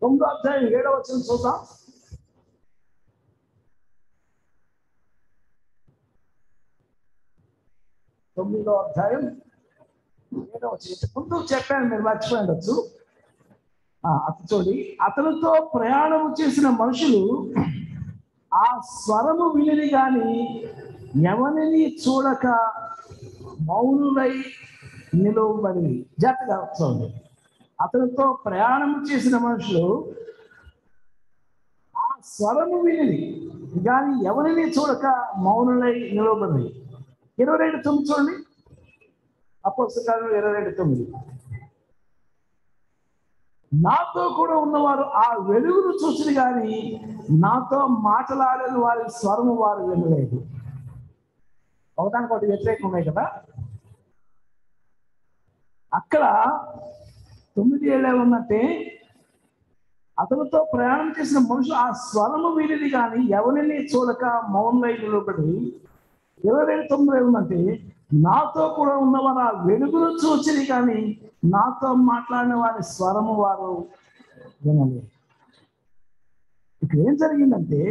తొమ్మిదో అధ్యాయం ఏడవ వచ్చిన చూద్దాం. తొమ్మిదో అధ్యాయం ఏడవ ముందు చెప్పాను మీరు మర్చిపోయి ఉండొచ్చు. ఆ, అతను చూడి అతనితో ప్రయాణం చేసిన మనుషులు ఆ స్వరము వినిని గాని ఎవరిని చూడక మౌనులై నిలువబడి జాగ్రత్తగా చూడండి. అతనితో ప్రయాణం చేసిన మనుషులు ఆ స్వరము వినిది కానీ ఎవరిని చూడక మౌనులై నిలబడి ఇరవై రెండు తొమ్మిది చూడండి. అపోస్తకాలు ఇరవై రెండు తొమ్మిది. నాతో కూడా ఉన్నవారు ఆ వెలుగును చూసి కానీ నాతో మాట్లాడని వారి స్వరము వారు వినలేదు. ఒకదానికి ఒకటి వ్యతిరేకం ఉన్నాయి కదా? అక్కడ తొమ్మిది ఏళ్ళే ఉన్నట్టే అతనితో ప్రయాణం చేసిన మనుషులు ఆ స్వరము వినిది కానీ ఎవరిని చూడక మౌనమై ఒకటి ఇరవై వేల తొమ్మిది ఉందంటే నాతో కూడా ఉన్నవారు ఆ వెలుగును చూచిది కానీ నాతో మాట్లాడిన వారి స్వరము వారు వినలేదు. ఇక్కడ ఏం జరిగిందంటే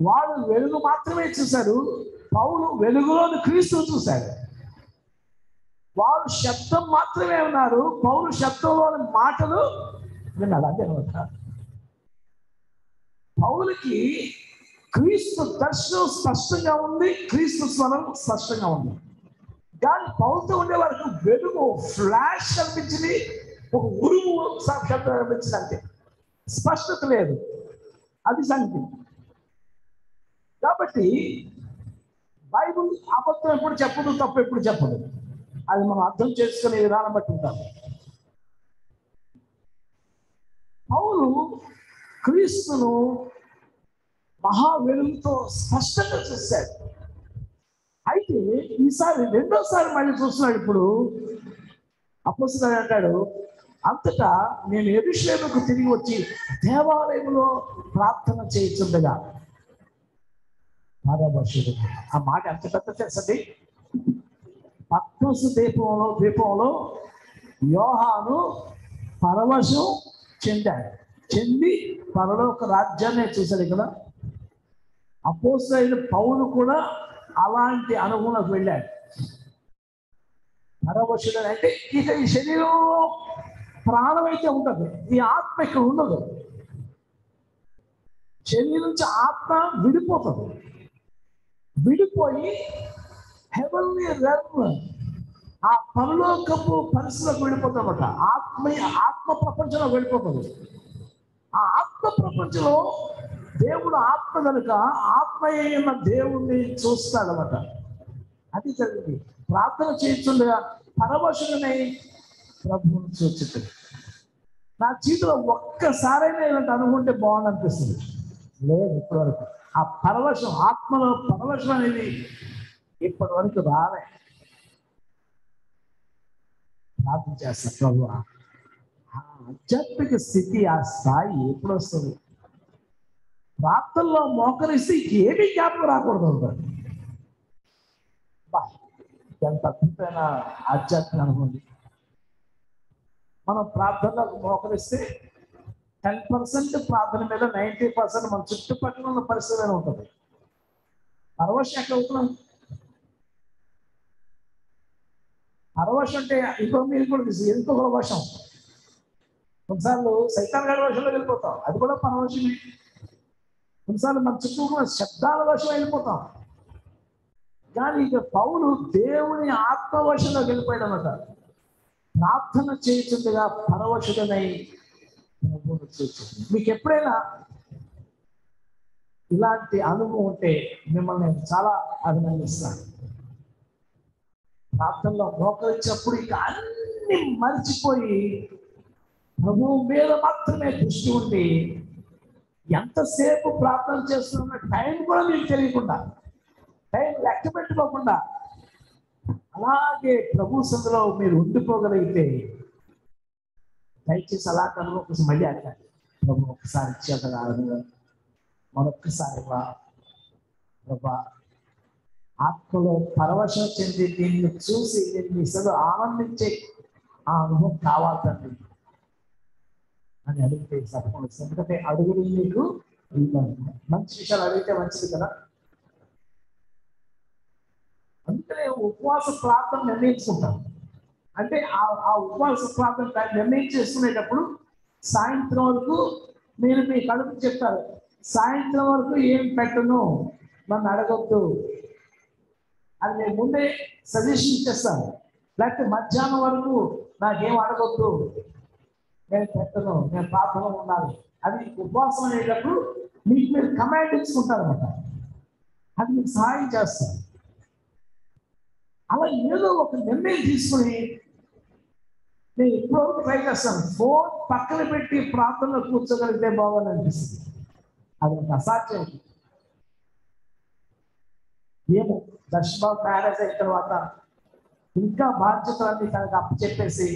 వాడు వెలుగు మాత్రమే చూశారు పౌలు వెలుగులోని క్రీస్తును చూశాడు. వారు శబ్దం మాత్రమే ఉన్నారు పౌరు శబ్దంలోని మాటలు విన్నారు? అదే అనమాట పౌలకి క్రీస్తు దర్శనం స్పష్టంగా ఉంది క్రీస్తు స్వరం స్పష్టంగా ఉంది. కానీ పౌలతో ఉండే వారికి వెలుగు ఫ్లాష్ కనిపించింది ఒక ఉరుము శబ్దం కనిపించింది అంతే. స్పష్టత లేదు. అది సంగతి. కాబట్టి బైబుల్ అబద్ధం ఎప్పుడు చెప్పదు తప్పు ఎప్పుడు చెప్పదు. అది మనం అర్థం చేసుకునే విధానం బట్టి ఉంటాము పౌలు క్రీస్తును మహా వెలుగుతో స్పష్టంగా చూశాడు. అయితే ఈసారి రెండోసారి మళ్ళీ చూస్తున్నాడు ఇప్పుడు. అపోస్తున్నాడు అంటాడు అంతటా నేను ఎరుషేముకు తిరిగి వచ్చి దేవాలయంలో ప్రార్థన చేయించుండగా. ఆ మాట ఎంత పెద్ద తెలుసండి? పద్మసు దీపంలో ద్వీపంలో యోహాను పరవశం చెందాడు. చెంది పరలోక రాజ్యాన్ని చూశాడు ఇక్కడ. అపోసైన పౌలు కూడా అలాంటి అనుభవంలోకి వెళ్ళాడు. పరవశుడు అంటే ఇక ఈ శరీరంలో ప్రాణం అయితే ఉంటుంది ఈ ఆత్మ ఇక్కడ ఉండదు. శరీరం నుంచి ఆత్మ విడిపోతుంది. విడిపోయి హెవెన్లీ రెల్మ్ ఆ పరలోకపు పరిస్థితిలోకి వెళ్ళిపోతామట. ఆత్మ ఆత్మ ప్రపంచంలో వెళ్ళిపోతుంది ఆ ఆత్మ ప్రపంచంలో దేవుడు ఆత్మ కనుక ఆత్మ అయిన దేవుణ్ణి చూస్తాడనమాట అది జరిగింది. ప్రార్థన చేస్తుండగా పరవశుడనై ప్రభువుని చూచుతుంది నా జీవితంలో ఒక్కసారైనా ఇలాంటి అనుకుంటే బాగుంది అనిపిస్తుంది లేదు ఇప్పటివరకు. ఆ పరవశం ఆత్మలో పరవశం అనేది ఇప్పటి వరకు రాలే. ప్రార్థన ప్రభు. ఆ ఆధ్యాత్మిక స్థితి ఆ స్థాయి ఎప్పుడు వస్తుంది? ప్రాప్తల్లో మోకరిస్తే ఏమీ జ్ఞాపకం రాకూడదు అంటారు. ఎంత అద్భుతమైన ఆధ్యాత్మిక అనుభవం మనం ప్రార్థనలో మోకరిస్తే టెన్ పర్సెంట్ ప్రార్థన మీద నైంటీ పర్సెంట్ మన చుట్టుపక్కల ఉన్న పరిస్థితి ఉంటుంది? పరవశం ఎక్కడ అవుతున్నాం అంటే ఇంకో మీరు కూడా తెలుసు ఇంకొక వశం? కొన్నిసార్లు సైతాన్ గారి వశంలో వెళ్ళిపోతాం. అది కూడా పరవశమే. కొన్నిసార్లు మన చుట్టూ శబ్దాల వశం వెళ్ళిపోతాం. కానీ ఇక పౌలు దేవుని ఆత్మవశంలో వెళ్ళిపోయాడు అన్నమాట. ప్రార్థన చేయుచుండగా పరవశుడనై మీకు ఎప్పుడైనా ఇలాంటి అనుభవం ఉంటే మిమ్మల్ని చాలా అభినందిస్తాను. ప్రార్థనలో మోకరించినప్పుడు ఇక అన్ని మర్చిపోయి ప్రభువు మీద మాత్రమే దృష్టి ఉండి ఎంతసేపు ప్రార్థన చేస్తున్న టైం కూడా మీకు తెలియకుండా టైం లెక్క పెట్టుకోకుండా అలాగే ప్రభు సందులో మీరు ఉండిపోగలిగితే దయచేసి అలా కనుక ఒకసారి మళ్ళీ అడగండి ప్రభు ఒకసారి చేతగా మరొక్కసారి వా ప్రభా ఆత్మలో పరవశం చెంది దీన్ని చూసి దీన్ని అసలు ఆనందించే ఆ అనుభవం కావాలి తండ్రి అని అడిగితే సఫలం ఎందుకంటే అడుగులు మీకు మంచి విషయాలు అడిగితే మంచిది కదా. అందుకనే ఉపవాస ప్రార్థన నిర్ణయించుకుంటాం. అంటే ఆ ఆ ఉపవాస ప్రార్థన నిర్ణయం చేసుకునేటప్పుడు సాయంత్రం వరకు మీరు మీ కడుపు చెప్తారు సాయంత్రం వరకు ఏం పెట్టను? నన్ను అడగొద్దు. అది నేను ముందే సజెషన్ ఇచ్చేస్తాను లేకపోతే మధ్యాహ్నం వరకు నాకేం అడగొద్దు. నేను పెట్టను నేను ప్రార్థన ఉండాలి. అది ఉపవాసం అనేటప్పుడు మీకు మీరు కమాండ్ ఇచ్చుకుంటారు అనమాట అది మీకు సహాయం చేస్తాను. అలా ఏదో ఒక నిర్ణయం తీసుకుని నేను ఎప్పుడో ట్రై చేస్తాను. ఫోన్ పక్కన పెట్టి ప్రార్థనలో కూర్చోగలిగితే బాగుంది అనిపిస్తుంది. అది ఒక అసాధ్యం. ఏమో. దర్శనం మ్యారేజ్ అయిన తర్వాత ఇంకా బాధ్యతలన్నీ తనకు అప్పచెప్పేసి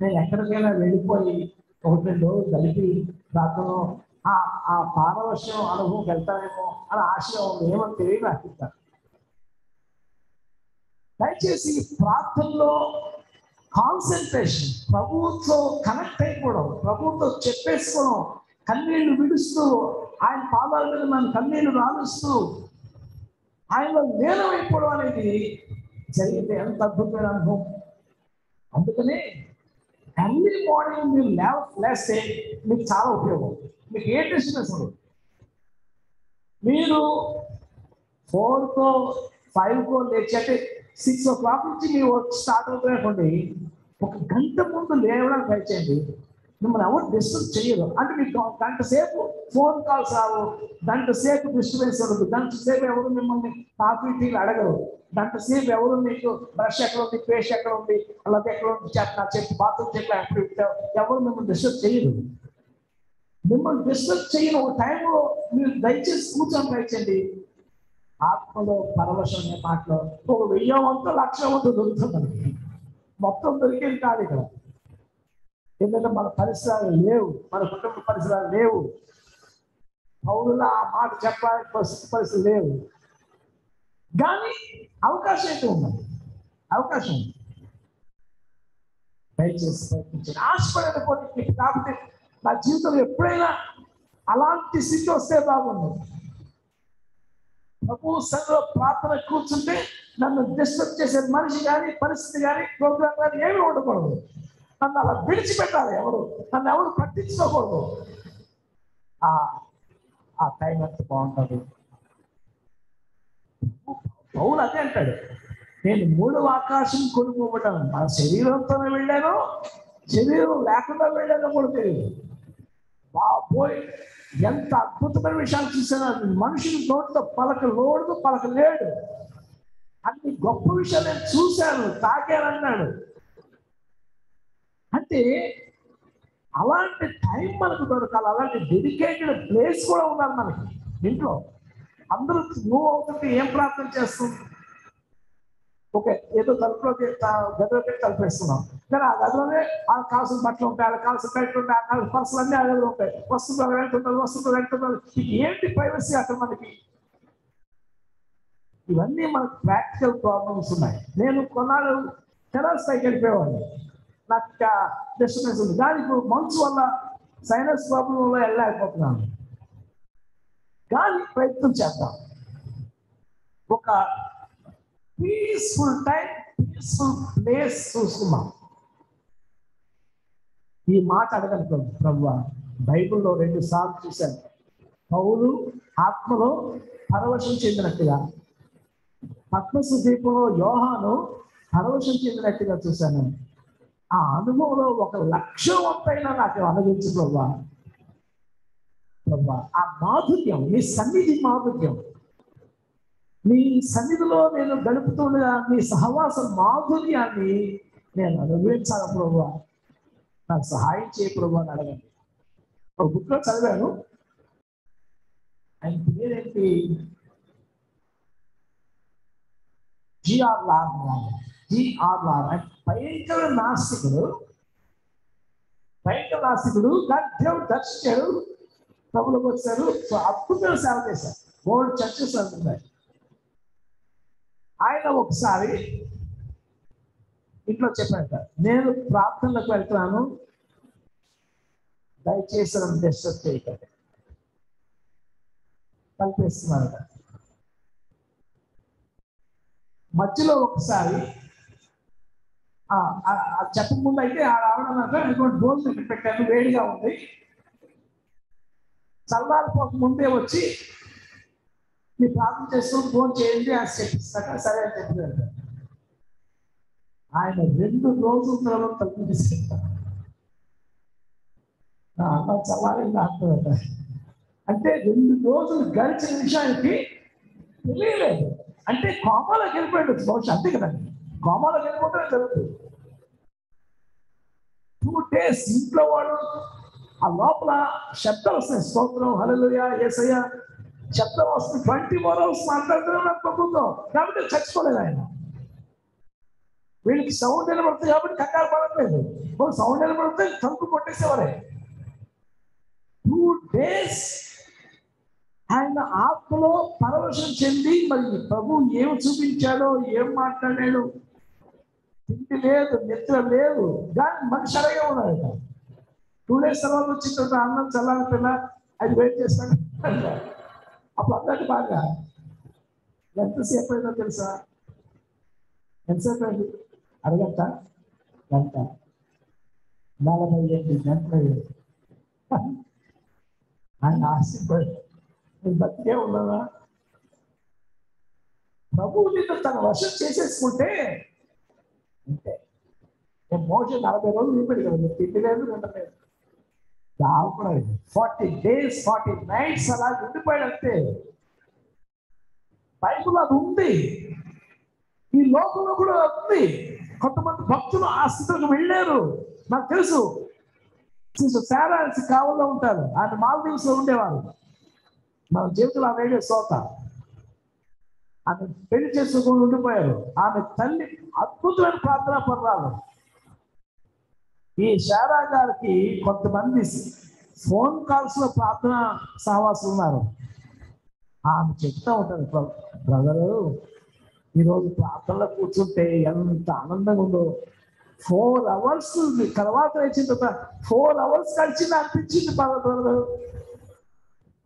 నేను ఎక్కడికైనా వెళ్ళిపోయి ఒకటి రెండు రోజులు కలిపి ప్రార్థన ఆ ఆ పారవశ్యం అనుభవం వెళ్తానేమో అని ఆశయం ఉంది ఏమో తెలియదు నాకు ఇంకా. దయచేసి ప్రార్థనలో కాన్సన్ట్రేషన్ ప్రభుత్వం కనెక్ట్ అయిపోవడం ప్రభుత్వం చెప్పేసుకోవడం కన్నీళ్ళు విడుస్తూ ఆయన పాదాల మీద మన కన్నీళ్ళు రాలుస్తూ ఆయనలో లీనమైపోవడం అనేది జరిగితే ఎంత అద్భుతమైన అనుభవం. అందుకనే ఎర్లీ మార్నింగ్ మీరు లేవ లేస్తే మీకు చాలా ఉపయోగం. మీకు ఏ డిస్టర్బెన్స్ ఉండదు మీరు ఫోర్కో ఫైవ్కో లేచి అంటే సిక్స్ ఓ క్లాక్ నుంచి మీ వర్క్ స్టార్ట్ అవుతున్నటువంటి ఒక గంట ముందు లేవడానికి ట్రై చేయండి మిమ్మల్ని ఎవరు డిస్టర్బ్ చేయరు. అంటే మీకు గంట సేపు ఫోన్ కాల్స్ రావు. గంట సేపు డిస్టర్బెన్స్ ఉండదు. గంట సేపు ఎవరు మిమ్మల్ని కాఫీ టీలు అడగరు. గంట సేపు ఎవరు మీకు బ్రష్ ఎక్కడ ఉంది పేస్ట్ ఎక్కడ ఉంది అలాగే ఎక్కడ ఉంది చెప్ప చెప్పి బాత్రూమ్ చెట్లు ఎక్కడ పెట్టావు ఎవరు మిమ్మల్ని డిస్టర్బ్ చేయరు. మిమ్మల్ని డిస్టర్బ్ చేయని ఒక టైంలో మీరు దయచేసి కూర్చొని ట్రై ఆత్మలో పరవశం అనే మాటలో ఒక వెయ్యి వంతు లక్ష వంతు దొరుకుతుంది మొత్తం దొరికేది కాదు ఇక్కడ. ఎందుకంటే మన పరిసరాలు లేవు మన కుటుంబ పరిసరాలు లేవు పౌరుల ఆ మాట చెప్పడానికి పరిస్థితి పరిస్థితి లేవు కానీ అవకాశం అయితే ఉన్నది అవకాశం ఉంది దయచేసి ప్రయత్నించండి ఆశపడేది కొన్ని కాకపోతే నా జీవితంలో ఎప్పుడైనా అలాంటి స్థితి వస్తే బాగుంది ప్రభు సంఘంలో ప్రార్థన కూర్చుంటే నన్ను డిస్టర్బ్ చేసే మనిషి కానీ పరిస్థితి కానీ ప్రోగ్రామ్ కానీ ఏమీ ఉండకూడదు నన్ను అలా విడిచిపెట్టాలి ఎవరు? నన్ను ఎవరు పట్టించుకోకూడదు. ఆ ఆ టైం ఎంత బాగుంటుంది? పౌలు అదే అంటాడు. నేను మూడవ ఆకాశం కొనుక్కోబడ్డాను నా శరీరంతోనే వెళ్ళాను శరీరం లేకుండా వెళ్ళాను కూడా తెలియదు. బాబోయ్ ఎంత అద్భుతమైన విషయాలు చూసాను మనుషులు నోట్లో పలక లోడు పలక లేడు అన్ని గొప్ప విషయాలు నేను చూశాను తాకానన్నాడు అంటే అలాంటి టైం మనకు దొరకాలి. అలాంటి డెడికేటెడ్ ప్లేస్ కూడా ఉండాలి మనకి. ఇంట్లో అందరూ నువ్వు అవుతుంటే ఏం ప్రార్థన చేస్తుంది ఓకే ఏదో తలుపులోకి గదిలోకి తలుపేస్తున్నాం కానీ ఆ గదిలోనే ఆ కాల్సిన బట్టలు ఉంటాయి ఆ కాల్సిన బయట ఉంటాయి ఆ కాల్సిన పర్సలు అన్నీ ఆ గదిలో ఉంటాయి. వస్తుంటారు వెళ్తుంటారు వస్తుంటారు వెళ్తుంటారు ఇది ఏంటి ప్రైవసీ అక్కడ మనకి? ఇవన్నీ మనకు ప్రాక్టికల్ ప్రాబ్లమ్స్ ఉన్నాయి. నేను కొన్నాళ్ళు టెరస్ పైకి వెళ్ళిపోయేవాడిని. నాకు డిస్టర్బెన్స్ ఉంది. కానీ ఇప్పుడు మంచు వల్ల సైనస్ ప్రాబ్లంలో వెళ్ళలేకపోతున్నాను కానీ ప్రయత్నం చేద్దాం. ఒక పీస్ఫుల్ టైం పీస్ఫుల్ ప్లేస్ చూసుకున్నాం ఈ మాట అడగను ప్రభు ప్రభు. బైబిల్లో రెండు సార్లు చూశాను. పౌలు ఆత్మలో పరవశం చెందినట్టుగా పద్మసు దీపంలో యోహాను పరవశం చెందినట్టుగా చూశాను. ఆ అనుభవంలో ఒక లక్ష్యం వంతైనా నాకు అనుభవించు ప్రభా. ప్రభా ఆ మాధుర్యం నీ సన్నిధి మాధుర్యం. నీ సన్నిధిలో నేను గడుపుతుండగా నీ సహవాస మాధుర్యాన్ని నేను అనుభవించాను ప్రభా. నాకు సహాయం చేయ ప్రభా అని అడగండి. ఒక బుక్లో చదివాను. ఆయన పేరేంటి? జిఆర్ లార్ జిఆర్ లార్ భయంకర నాస్తికుడు భయంకర నాస్తికుడు కానీ దేవుడు దర్శించాడు ప్రభులకు వచ్చారు. సో అద్భుతమైన సేవ చేశారు. బోర్డు చర్చస్ అంటున్నాయి ఆయన ఒకసారి ఇంట్లో చెప్పాట నేను ప్రార్థనలకు వెళ్తున్నాను. దయచేసి నన్ను డిస్టర్బ్ చేయకండి. కల్పిస్తున్నారట మధ్యలో ఒకసారి ఆ, ఆ, అయితే ఆ రావడం ఇటువంటి భోజనం ఇక్కడ పెట్టాను వేడిగా ఉంది. చల్లారిపోక ముందే వచ్చి మీ ప్రార్థన చేస్తూ ఫోన్ చేయండి అని చెప్పిస్తాక సరే అని చెప్పి ఆయన రెండు రోజుల తర్వాత తలుపు తీసుకెళ్తారు చల్లారింది అంటే రెండు రోజులు గడిచిన విషయానికి తెలియలేదు. అంటే కోమాలోకి వెళ్ళిపోయాడు. బహుశా అంతే కదండి. కోమాలోకి వెళ్ళిపోతే జరుగుతుంది. టూ డేస్ ఇంట్లో వాడు ఆ లోపల శబ్దం వస్తుంది స్తోత్రం హలలుయా ఏసయ్య. శబ్దం వస్తుంది ట్వంటీ ఫోర్ అవర్స్ మాట్లాడుతూనే నాకు ప్రభుత్వం. కాబట్టి చచ్చిపోలేదు ఆయన. వీళ్ళకి సౌండ్ నిలబడుతుంది కాబట్టి కంగారు పడట్లేదు. సౌండ్ నిలబడితే తలుపు కొట్టేసేవారే. టూ డేస్ ఆయన ఆత్మలో పరవశం చెంది మరి ప్రభు ఏం చూపించాడో ఏం మాట్లాడాడో తిండి లేదు నిద్ర లేదు కానీ మనిషి అలాగే ఉన్నాడు టూ డేస్ తర్వాత వచ్చిన తర్వాత అన్నం చల్లాలి పిల్ల అది వెయిట్ చేస్తాను అప్పుడు అందరికి బాగా. ఎంతసేపు అయిందో తెలుసా? ఎంతసేపు అయింది? అరగంట? గంట? నలభై ఎనిమిది గంటలు అయ్యింది ఆయన ఆశపడి నేను బతికే ఉన్నదా ప్రభువు నిన్ను తన వశం చేసేసుకుంటే అంతే. నేను మోసం నలభై రోజులు నింపడి కదా మీరు తిండి లేదు నిండలేదు దాకుండా ఫార్టీ డేస్ ఫార్టీ నైట్స్ అలా ఉండిపోయాడు అంతే. బైబుల్ అది ఉంది. ఈ లోకంలో కూడా ఉంది. కొంతమంది భక్తులు ఆ స్థితికి వెళ్ళారు. నాకు తెలుసు. శారాన్స్ కావల్లో ఉంటారు. ఆయన మాల్దీవ్స్లో ఉండేవారు. మన జీవితంలో ఆమె వేడే సోత ఆమె పెళ్ళి చేసుకుని ఉండిపోయారు ఆమె తల్లి అద్భుతమైన ప్రార్థన పర్రాలు ఈ శారా గారికి కొంతమంది ఫోన్ కాల్స్లో ప్రార్థన సహవాసులు ఉన్నారు. ఆమె చెప్తా ఉంటారు బ్రదరు ఈరోజు ప్రార్థనలో కూర్చుంటే ఎంత ఆనందంగా ఉందో. ఫోర్ అవర్స్ తర్వాత వచ్చింది ఫోర్ అవర్స్ కలిసింది అనిపించింది బ్రదర్.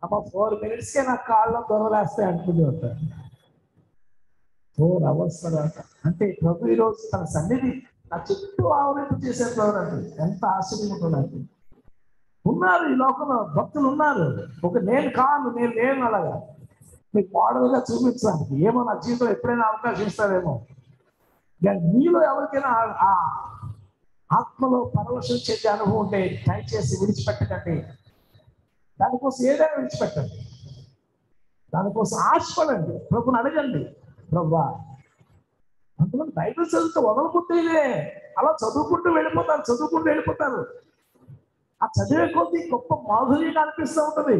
అమ్మ ఫోర్ మినిట్స్కే నాకు కాళ్ళలో దొరలేస్తాయి అనుకుంది ఉంటారు ఫోర్ అవర్స్ తర్వాత అంటే ప్రభు ఈరోజు తన సన్నిధి నా చుట్టూ ఆవరింపు చేసే ప్రభు ఎంత ఆశ్చర్యంగా ఉన్నారు ఈ లోకంలో భక్తులు ఉన్నారు. ఒక నేను కాను నేను లేను అలాగా. మీకు మోడల్గా చూపించడానికి. ఏమో నా జీవితంలో ఎప్పుడైనా అవకాశం ఇస్తారేమో. కానీ మీలో ఎవరికైనా ఆ- ఆ ఆత్మలో పరవశం చేసే అనుభవం ఉంటే దయచేసి విడిచిపెట్టకండి. దానికోసం ఏదైనా విడిచిపెట్టండి. దానికోసం ఆశపడండి. ప్రభుని అడగండి. ప్రభా అంతమంది బైబిల్ చదివితే వదలకుంటేనే అలా చదువుకుంటూ వెళ్ళిపోతారు చదువుకుంటూ వెళ్ళిపోతారు. ఆ చదివే కొద్దీ గొప్ప మాధుర్యం అనిపిస్తూ ఉంటుంది.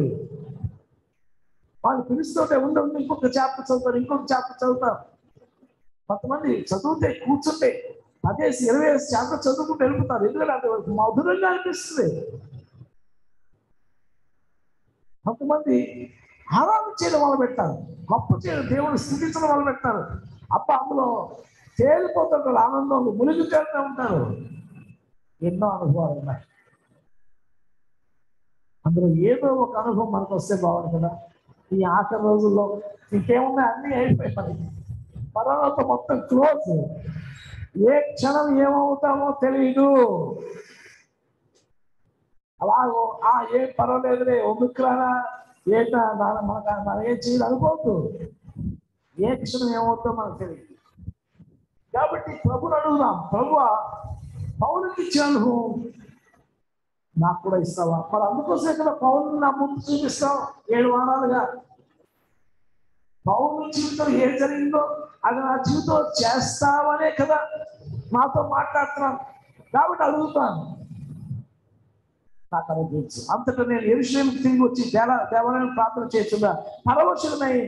వాళ్ళు పిలుస్తుంటే ఉండి ఉండి ఇంకొక చాప్టర్ చదువుతారు ఇంకొక చాప్టర్ చదువుతారు. కొంతమంది చదివితే కూర్చుంటే పదేసి ఇరవై ఐదు చాప్టర్ చదువుకుంటూ వెళ్ళిపోతారు. ఎందుకంటే అది మధురంగా అనిపిస్తుంది. కొంతమంది ఆరాధన చేయడం మొదలు పెట్టారు. గొప్ప చేయడం దేవుడు స్థుతించడం మొదలు పెట్టారు. అప్ప అందులో తేలిపోతుంటారు ఆనందంలో మునిగి తేలుతూ ఉంటారు. ఎన్నో అనుభవాలు ఉన్నాయి. అందులో ఏదో ఒక అనుభవం మనకు వస్తే బాగుంది కదా. ఈ ఆఖరి రోజుల్లో ఇంకేమున్నాయి? అన్నీ అయిపోయి కరోనాతో మొత్తం క్లోజ్. ఏ క్షణం ఏమవుతామో తెలియదు అలాగో ఆ ఏం పర్వాలేదులే ఒమిక్రానా ఏంటా దాని మనకు మనం చేయాలి అనుకోవద్దు. ఏ క్షణం ఏమవుతుందో మనకు తెలియదు. కాబట్టి ప్రభుని అడుగుదాం. ప్రభు పౌరుకి ఇచ్చిన అనుభవం నాకు కూడా ఇస్తావా? మరి అందుకోసం ఇక్కడ పౌరుని నా ముందు చూపిస్తావు ఏడు వారాలుగా. పౌరుని జీవితం ఏం జరిగిందో అది నా జీవితం చేస్తావనే కదా నాతో మాట్లాడుతున్నాను కాబట్టి అడుగుతాను. నాకు అనుభవించు అంతటా నేను ఎరుషలేం తిరిగి వచ్చి దేవ దేవాలయం ప్రార్థన చేస్తున్నా. పరవశులమై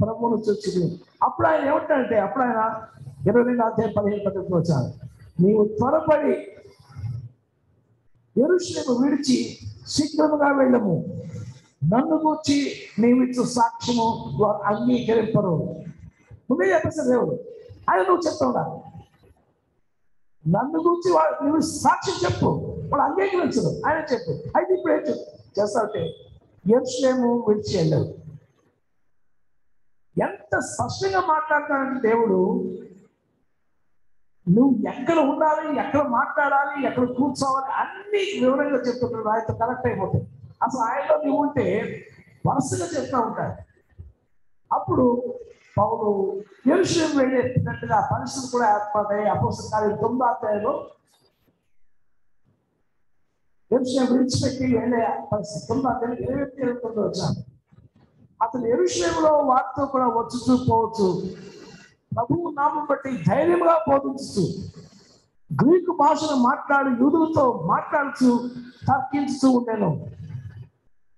ప్రభువును చూచింది అప్పుడు ఆయన ఏమంటాడంటే అప్పుడు ఆయన ఇరవై రెండు అధ్యాయం పదిహేను పద్ధతిలో వచ్చాను నీవు త్వరపడి ఎరుషలేము విడిచి శీఘ్రముగా వెళ్ళము. నన్ను గూర్చి ఇచ్చిన సాక్ష్యము వారు అంగీకరింపరు. నువ్వే చెప్పేసి దేవుడు. ఆయన నువ్వు చెప్తా నన్ను గురించి వాళ్ళు నువ్వు సాక్ష్యం చెప్పు. వాళ్ళు అంగీకరించదు ఆయన చెప్పు అయితే ఇప్పుడు ఏం చెప్పు చేస్తావుంటే? ఎరుషలేము విడిచి వెళ్ళవు ఎంత స్పష్టంగా మాట్లాడతాడంటే దేవుడు నువ్వు ఎక్కడ ఉండాలి ఎక్కడ మాట్లాడాలి ఎక్కడ కూర్చోవాలి అన్ని వివరంగా చెప్తుంటాడు. ఆయనతో కనెక్ట్ అయిపోతాయి అసలు ఆయనలో నువ్వు ఉంటే వరుసగా చెప్తా ఉంటాడు. అప్పుడు పౌలు ఎరుషులేం వెళ్ళేటట్టుగా పరిస్థితులు కూడా ఏర్పడతాయి అపోసిన కార్యం తొమ్మిదో అధ్యాయంలో ఎరుషులేం విడిచిపెట్టి వెళ్ళే పరిస్థితి తొమ్మిదో అధ్యాయం ఇరవై వచ్చాను అతను ఎరుషులేములో వారితో కూడా వచ్చుతూ పోవచ్చు. ప్రభువు నామం బట్టి ధైర్యంగా బోధించు గ్రీకు భాషను మాట్లాడి యూదులతో మాట్లాడుతూ తర్కించుతూ ఉండేను.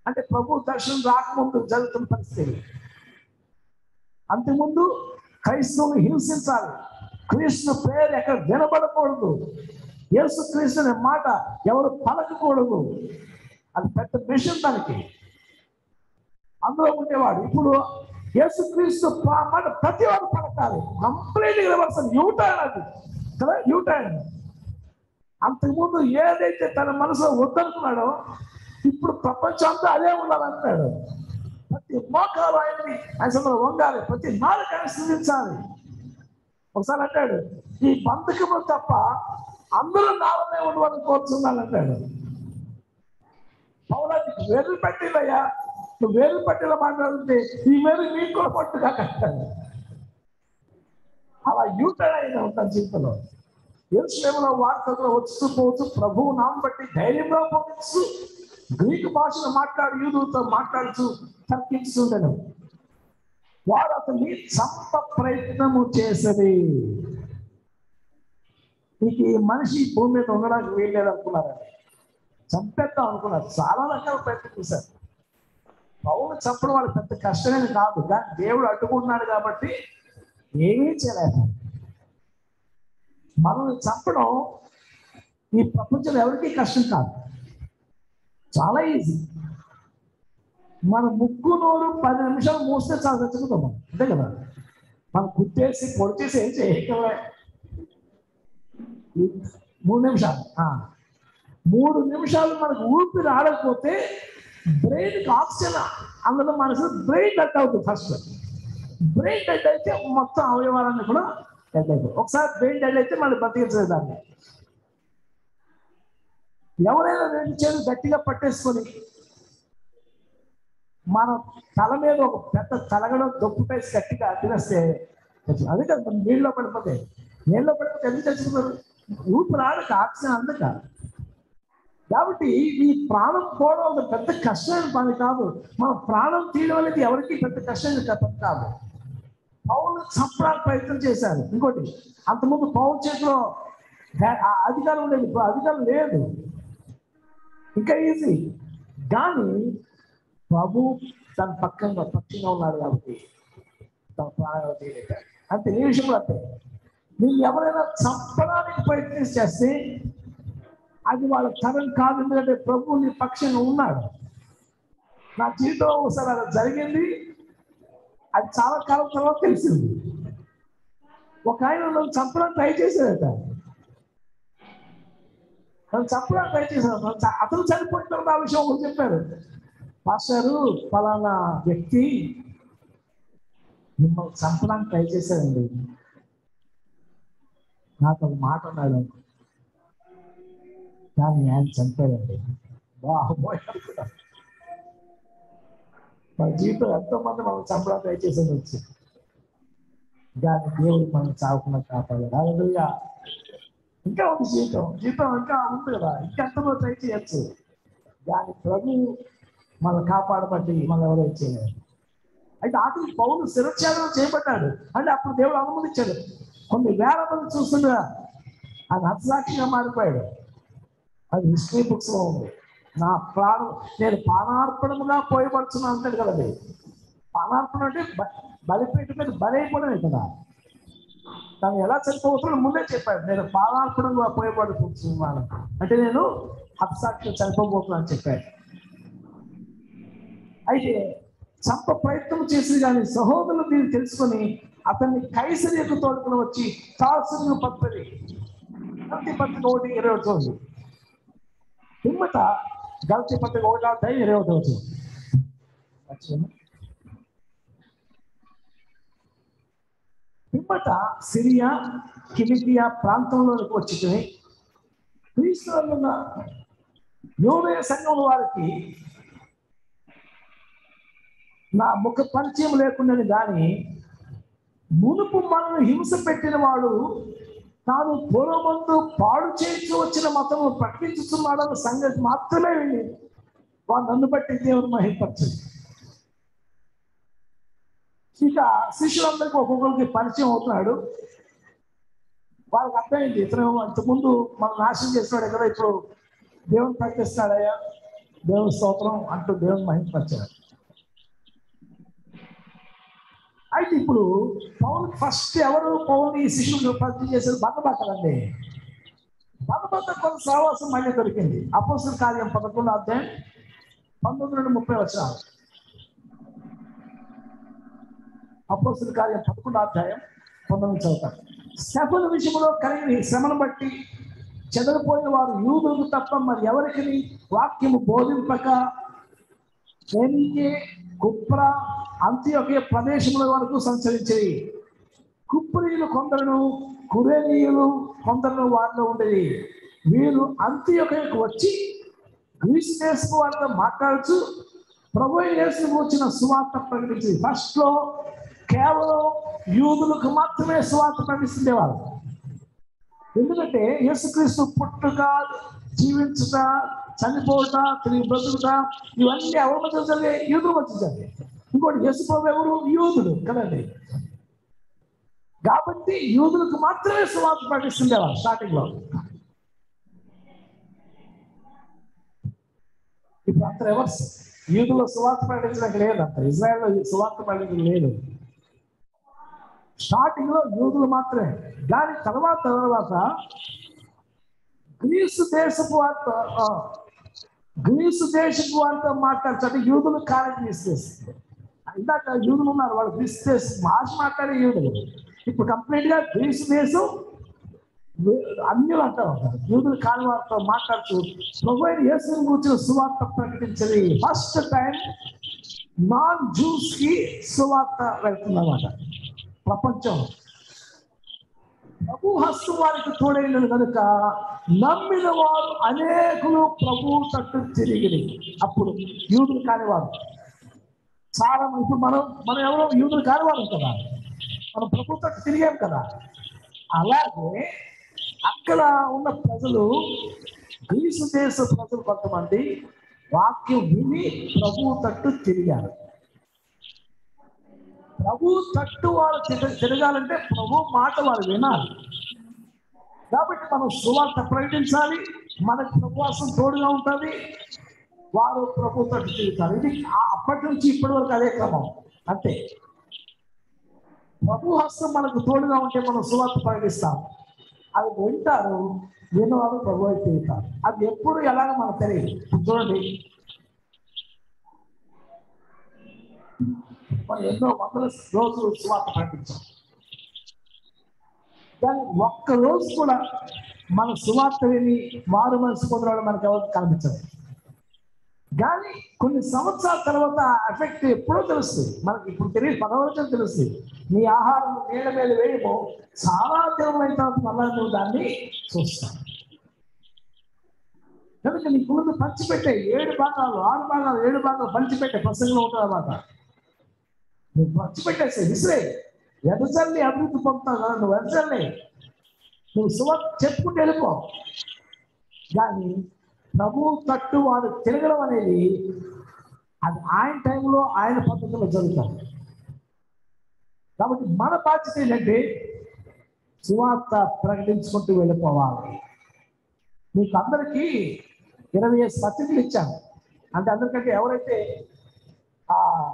అంటే ప్రభు దర్శనం రాకముందు జరుగుతున్న పరిస్థితి. అంతకుముందు క్రైస్తవుని హింసించాలి. క్రీస్తు పేరు ఎక్కడ వినబడకూడదు. యేసు అనే మాట ఎవరు పలకకూడదు. అది పెద్ద మిషన్ దానికి. అందులో ఉండేవాడు. ఇప్పుడు యేసుక్రీస్తు మాట ప్రతి వాడు పలకాలి. Complete reversal. యూటర్న్ అది. కదా? యూటర్న్ అంతకుముందు ఏదైతే తన మనసులో వద్దనుకున్నాడో ఇప్పుడు ప్రపంచం అంతా అదే ఉండాలంటాడు ప్రతి మోకాలు ఆయన్ని ఆయన వంగాలి. ప్రతి నాలుగు ఆయన స్థుతించాలి ఒకసారి అంటాడు ఈ బంధకము తప్ప అందరూ నాలోనే ఉండవని కోరుతున్నాను అంటాడు పౌలా వేలు వేరు నువ్వు వేలు పట్టిల మాట్లాడుతుంటే ఈ వేలు నీకు కూడా పట్టుగా కట్టాడు అలా యూటర్న్ అయిన ఉంటాను జీవితంలో ఎరుశ్లేములో వార్తలో వస్తూ పోతూ ప్రభువు నామం బట్టి ధైర్యంగా పోవచ్చు గ్రీకు భాషను మాట్లాడు యూదులతో మాట్లాడుతూ తర్కించుండను వారు అతన్ని చంప ప్రయత్నము చేసది. నీకు ఈ మనిషి భూమి మీద ఉండడానికి వీల్లేదు అనుకున్నారండి చంపేద్దాం అనుకున్నారు. చాలా రకాల ప్రయత్నం చేశారు. పౌరులు చంపడం వాళ్ళకి పెద్ద కష్టమేమి కాదు. కానీ దేవుడు అడ్డుకుంటున్నాడు కాబట్టి ఏమీ చేయలేదు. మనల్ని చంపడం ఈ ప్రపంచంలో ఎవరికీ కష్టం కాదు. చాలా ఈజీ మన ముక్కు నోరు పది నిమిషాలు మూస్తే చాలా చచ్చిపోతాం అంతే కదా? మనం గుర్తేసి పొడిచేసి ఏం చేయగలే? మూడు నిమిషాలు. ఆ. మూడు నిమిషాలు మనకు ఊపిరి ఆడకపోతే బ్రెయిన్కి ఆక్సిజన్ అందులో మనసు బ్రెయిన్ డెడ్ అవుతుంది ఫస్ట్. బ్రెయిన్ డెడ్ అయితే మొత్తం అవయవాలన్నీ కూడా డెడ్ అవుతుంది ఒకసారి బ్రెయిన్ డెడ్ అయితే మళ్ళీ బతికించలేదు దాన్ని ఎవరైనా రెండు చేతులు గట్టిగా పట్టేసుకొని మనం తల మీద ఒక పెద్ద తలగడం దొప్పుపేసి గట్టిగా తినేస్తే అదే కదా మనం నీళ్ళలో పడిపోతే. నీళ్ళలో పడిపోతే ఎందుకు చచ్చిపోతారు? ఊపిరి ఆడక ఆక్సిజన్ అందక కాబట్టి ఈ ప్రాణం పోవడం ఒక పెద్ద కష్టమైన పని కాదు. మన ప్రాణం తీయడం అనేది ఎవరికి పెద్ద కష్టమైన పని కాదు. పౌరులు చంపడానికి ప్రయత్నం చేశారు. ఇంకోటి అంతకుముందు పౌరు చేతిలో ఆ అధికారం లేదు. ఇప్పుడు అధికారం లేదు. ఇంకా ఈజీ. కానీ ప్రభు తన పక్కన పక్షంగా ఉన్నాడు కాబట్టి తన ప్రాణాలు తీయలేక. అంతే ఏ విషయం కూడా అంతే. మీరు ఎవరైనా చంపడానికి ప్రయత్నం చేస్తే అది వాళ్ళ తరం కాదు ఎందుకంటే ప్రభువు నీ పక్షంగా ఉన్నాడు. నా జీవితంలో ఒకసారి అది జరిగింది. అది చాలా కాలం తర్వాత తెలిసింది. ఒక ఆయన నన్ను చంపడానికి ట్రై చేశాడట. నన్ను చంపడానికి ట్రై చేశాడు అతను చనిపోయిన తర్వాత ఆ విషయం ఒకరు చెప్పారు మాస్టారు ఫలానా వ్యక్తి మిమ్మల్ని చంపడానికి ట్రై చేశాడండి. నాకు ఒక మాట ఉన్నాడు. కానీ ఆయన చంపాడండి. మన జీవితం ఎంతో మంది మనం చంపడానికి ట్రై చేసేది వచ్చి. దాని దేవుడు మనం చావకుండా కాపాడాడు. హల్లెలూయా. ఇంకా ఉంది జీవితం. జీవితం ఇంకా ఉంది కదా. ఇంకా ఇంకెంతలో ట్రై చేయొచ్చు? దాని ప్రభు మనం కాపాడబట్టి మనం ఎవరో చేయలేదు అయితే ఆటలు పౌరులు శిరఛేదనం చేయబడ్డాడు. అంటే అప్పుడు దేవుడు అనుమతించాడు. కొన్ని వేల మంది చూస్తుండగా అది హతసాక్షిగా మారిపోయాడు. అది హిస్టరీ బుక్స్లో ఉంది. నా ప్రాణం నేను పానార్పణముగా పోయబడుతున్నాను అంటాడు కదా అది. పానార్పణ అంటే బ- బలిపేట మీద బలైపోవడమే కదా. తను ఎలా చనిపోతున్నాడు ముందే చెప్పాడు. నేను పానార్పణంగా పోయబడుతున్నాను. అంటే నేను హతసాక్షిగా చనిపోబోతున్నాను అని చెప్పాడు. అయితే చంప ప్రయత్నం చేసి కానీ సహోదరులు దీన్ని తెలుసుకొని అతన్ని కైసరియకు తోడుకుని వచ్చి తాల్సిన పత్రి గల్తీ పత్రిక ఒకటి ఇరవై ఒకటి ఉంది పిమ్మట గల్తీ పత్రిక ఒకటి అధ్యాయం ఇరవై ఒకటి అవుతుంది పిమ్మట సిరియా కిలిపియా ప్రాంతంలోకి వచ్చి క్రీస్తున్న యోదయ సంఘం వారికి నా ముఖ పరిచయం లేకుండానే కానీ మునుపు మనను హింస పెట్టిన వాడు తాను పూర్వమందు పాడు చేయించి వచ్చిన మతము ప్రకటించుతున్నాడన్న సంగతి మాత్రమే విని వాడు నన్ను బట్టి దేవుడు మహిపరచండి. ఇక శిష్యులందరికీ ఒక్కొక్కరికి పరిచయం అవుతున్నాడు. వాళ్ళకి అర్థమైంది ఇతను అంతకుముందు మనం నాశనం చేసినాడు కదా ఇప్పుడు దేవుని ప్రకటిస్తాడయ్యా దేవుని స్తోత్రం అంటూ దేవుని మహిమపరిచాడు అయితే ఇప్పుడు పౌన్ ఫస్ట్ ఎవరు? పౌన్ ఈ శిష్యులు పరిచయం చేశారు. బంధబా కదండి కొంత సహవాసం మళ్ళీ దొరికింది. అపోసిన కార్యం పదకొండు అధ్యాయం పంతొమ్మిది నుండి ముప్పై వచ్చిన అపోసిన కార్యం పదకొండు అధ్యాయం పంతొమ్మిది చదువుతాం. శపల విషయంలో కలిగిన శ్రమను బట్టి చెదరిపోయిన వారు యూదులకు తప్ప మరి ఎవరికి? వాక్యము బోధింపక ఫెనీకే కుప్ర అంత్యొకే ప్రదేశముల వరకు సంచరించేవి కుప్రీలు కొందరును కురేనీయులు కొందరు వారిలో ఉండేవి వీరు అంత్యొకకు వచ్చి గ్రీసు దేశపు వారితో మాట్లాడుతూ ప్రభు యేసు వచ్చిన సువార్త ప్రకటించింది. ఫస్ట్లో కేవలం యూదులకు మాత్రమే సువార్త ప్రకటిస్తుండేవారు. ఎందుకంటే యేసుక్రీస్తు పుట్టుక జీవించుట చనిపోవట తిరిగి బ్రతుకుట ఇవన్నీ ఎవరి మధ్య జరిగే యూదుల మధ్య ఇంకోటి యేసుప్రభు ఎవరు? యూదుడు కదండి? కాబట్టి యూదులకు మాత్రమే సువార్త ప్రకటిస్తుండేవారు స్టార్టింగ్లో. ఇప్పుడు అంత రివర్స్ యూదులో సువార్త ప్రకటించడానికి లేదు అంత ఇజ్రాయెల్లో సువార్త ప్రకటించడం లేదు. స్టార్టింగ్లో యూదులు మాత్రమే. దాని తర్వాత తర్వాత గ్రీసు దేశపు వార్త గ్రీసు దేశపు వారితో మాట్లాడుతుంటే యూదులు కాలం తీసేస్తుంది ఇందాక యూదులు ఉన్నారు వాళ్ళు క్రిస్టియన్స్ మాస్ మాట్లాడే యూదులు ఇప్పుడు కంప్లీట్గా గా దేశం అన్యులు అంటారు. యూదులు కాని వారితో మాట్లాడుతూ ప్రొవైడ్ యేసుని కూర్చుని సువార్త ప్రకటించని ఫస్ట్ టైం నాన్ జూస్కి సువార్త వెళ్తుందన్నమాట. ప్రపంచం ప్రభు హస్తం వారికి తోడైనది కనుక నమ్మిన వారు అనేకులు ప్రభు తట్టు తిరిగి అప్పుడు యూదులు కానివారు చాలా మంది ఇప్పుడు మనం మనం ఎవరో యూదులు కానివారు కదా. మనం ప్రభుత్వం తట్టు తిరిగాం కదా. అలాగే అక్కడ ఉన్న ప్రజలు గ్రీసు దేశ ప్రజలు కొంతమంది వాక్యం విని ప్రభువు తట్టు తిరిగారు. ప్రభు తట్టు వాళ్ళు తిరగాలంటే ప్రభు మాట వాళ్ళు వినాలి. కాబట్టి మనం సువార్త ప్రకటించాలి. మనకు ప్రభువాసం తోడుగా ఉంటుంది. వారు ప్రభు తట్టు తిరుగుతారు. ఇది అప్పటి నుంచి ఇప్పటి వరకు అదే క్రమం. అంతే. ప్రభు హస్తం మనకు తోడుగా ఉంటే మనం సువార్త ప్రకటిస్తాం. అది వింటారు వినవారు ప్రభు తిరుగుతారు. అది ఎప్పుడు ఎలాగో మనకు తెలియదు. చూడండి. మనం ఎన్నో వందల రోజులు సువార్త ప్రకటించాం. కానీ ఒక్క రోజు కూడా మన సువార్త విని మారు మనసు పొందడం మనకి ఎవరికి కనిపించదు. కానీ కొన్ని సంవత్సరాల తర్వాత ఎఫెక్ట్ ఎప్పుడో తెలుస్తుంది. మనకి ఇప్పుడు తెలియదు పదవరకు తెలుస్తుంది. నీ ఆహారం నీళ్ళ మీద వేయము చాలా తీవ్రమైన తర్వాత మళ్ళా నువ్వు దాన్ని చూస్తావు కనుక నీ ముందు పంచిపెట్టే ఏడు భాగాలు ఆరు భాగాలు ఏడు భాగాలు పంచిపెట్టే ప్రసంగంలో ఉంటుంది అన్నమాట. నువ్వు పంచిపెట్టేసే విసిరే. ఎదజల్లి అభివృద్ధి పొందుతావు కదా నువ్వు ఎదజల్లి నువ్వు సువ చెప్పుకుంటూ వెళ్ళిపో. కానీ ప్రభు తట్టు వాడు తిరగడం అనేది అది ఆయన టైంలో ఆయన పద్ధతిలో జరుగుతారు. కాబట్టి మన బాధ్యత ఏంటంటే సువార్త ప్రకటించుకుంటూ వెళ్ళిపోవాలి. మీకు అందరికీ ఇరవై ఐదు పత్రికలు ఇచ్చాను. అంటే అందరికంటే ఎవరైతే ఆ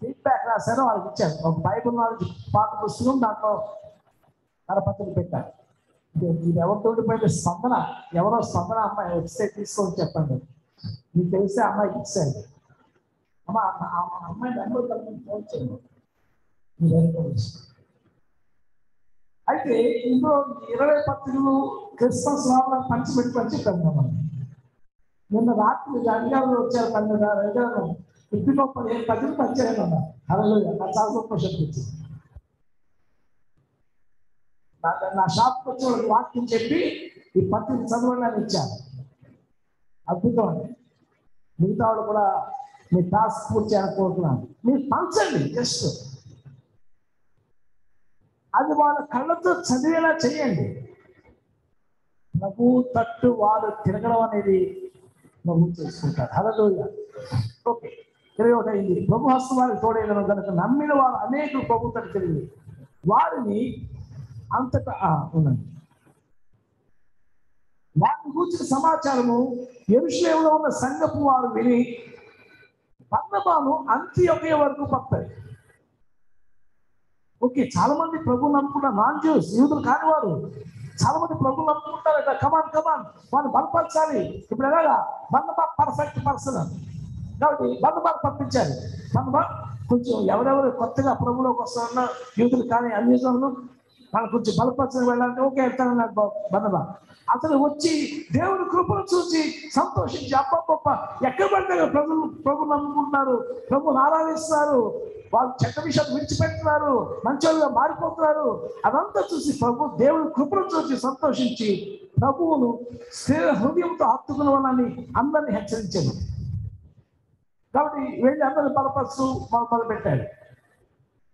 ఫీడ్బ్యాక్ రాశారో వాళ్ళకి ఇచ్చాను. ఒక బైబుల్ నాలెడ్జ్ పాత పుస్తకం దాంట్లో కరపత్రిక పెట్టాను. మీరు ఇది ఎవరితో ఉండిపోయింది స్పందన ఎవరో స్పందన అమ్మాయి వస్తే తీసుకొని చెప్పండి. మీకు తెలిసే అమ్మాయి ఇచ్చాను అమ్మ అమ్మాయి నెంబర్ కలిపి ఫోన్ చేయండి అయితే ఇందులో ఇరవై పత్రికలు క్రిస్మస్ లోపల పంచిపెట్టి పంచిపెట్టాను మనం నిన్న రాత్రి అధికారులు వచ్చారు పన్నెండు అధికారులు ఇంటిలో పదిహేను పత్రికలు పంచారు అన్న అలా నాకు చాలా సంతోషం అనిపించింది. నా- నా షాప్కి వచ్చి వాళ్ళకి వాక్యం చెప్పి ఈ పత్రిక చదవడానికి ఇచ్చాను అద్భుతం అండి మిగతా వాళ్ళు కూడా మీ టాస్క్ పూర్తి అనుకుంటున్నాను మీరు పంచండి జస్ట్. అది వాళ్ళ కళ్ళతో చదివేలా చేయండి. ప్రభు తట్టు వారు తిరగడం అనేది ప్రభు చేసుకుంటారు. హలోయ ఓకే ఇరవై ఒకటి అయింది. ప్రభు హస్తం వారికి తోడైన కనుక నమ్మిన వారు అనేక ప్రభు తట్టు తిరిగి వారిని అంతటా ఆ, ఉండండి. వారిని సమాచారము ఎరుషలేములో ఉన్న సంగపు వారు విని బర్నబాను అంతి ఒకే వరకు పంపారు ఓకే చాలా మంది ప్రభు నమ్ముకున్న నాన్ జ్యూస్ యూదులు కానివారు చాలా మంది ప్రభు నమ్ముకుంటారట. కమాన్ కమాన్ వాళ్ళు బలపరచాలి. ఇప్పుడు ఎలాగా? బన్నబా పర్ఫెక్ట్ పర్సన్ కాబట్టి బన్నబా పంపించాలి బన్నబా కొంచెం ఎవరెవరు కొత్తగా ప్రభులోకి వస్తారన్నా యూదులు కానీ అన్యజనులు వాళ్ళ కొంచెం బలపరచడం వెళ్ళాలంటే ఓకే వెళ్తానన్నాడు బన్నబా అతను వచ్చి దేవుని కృపను చూసి సంతోషించి అప్పప్ప ఎక్కడ పడితే ప్రజలు ప్రభు నమ్ముకుంటున్నారు ప్రభుని ఆరాధిస్తున్నారు వాళ్ళు చెడ్డ విషయాలు విడిచిపెడుతున్నారు మంచోళ్ళుగా మారిపోతున్నారు. అదంతా చూసి ప్రభు దేవుని కృపను చూసి సంతోషించి ప్రభువును స్థిర హృదయంతో హత్తుకున్న వాళ్ళని అందరినీ హెచ్చరించారు కాబట్టి వెళ్ళి అందరిని బలపరుస్తూ మొదలు పెట్టాడు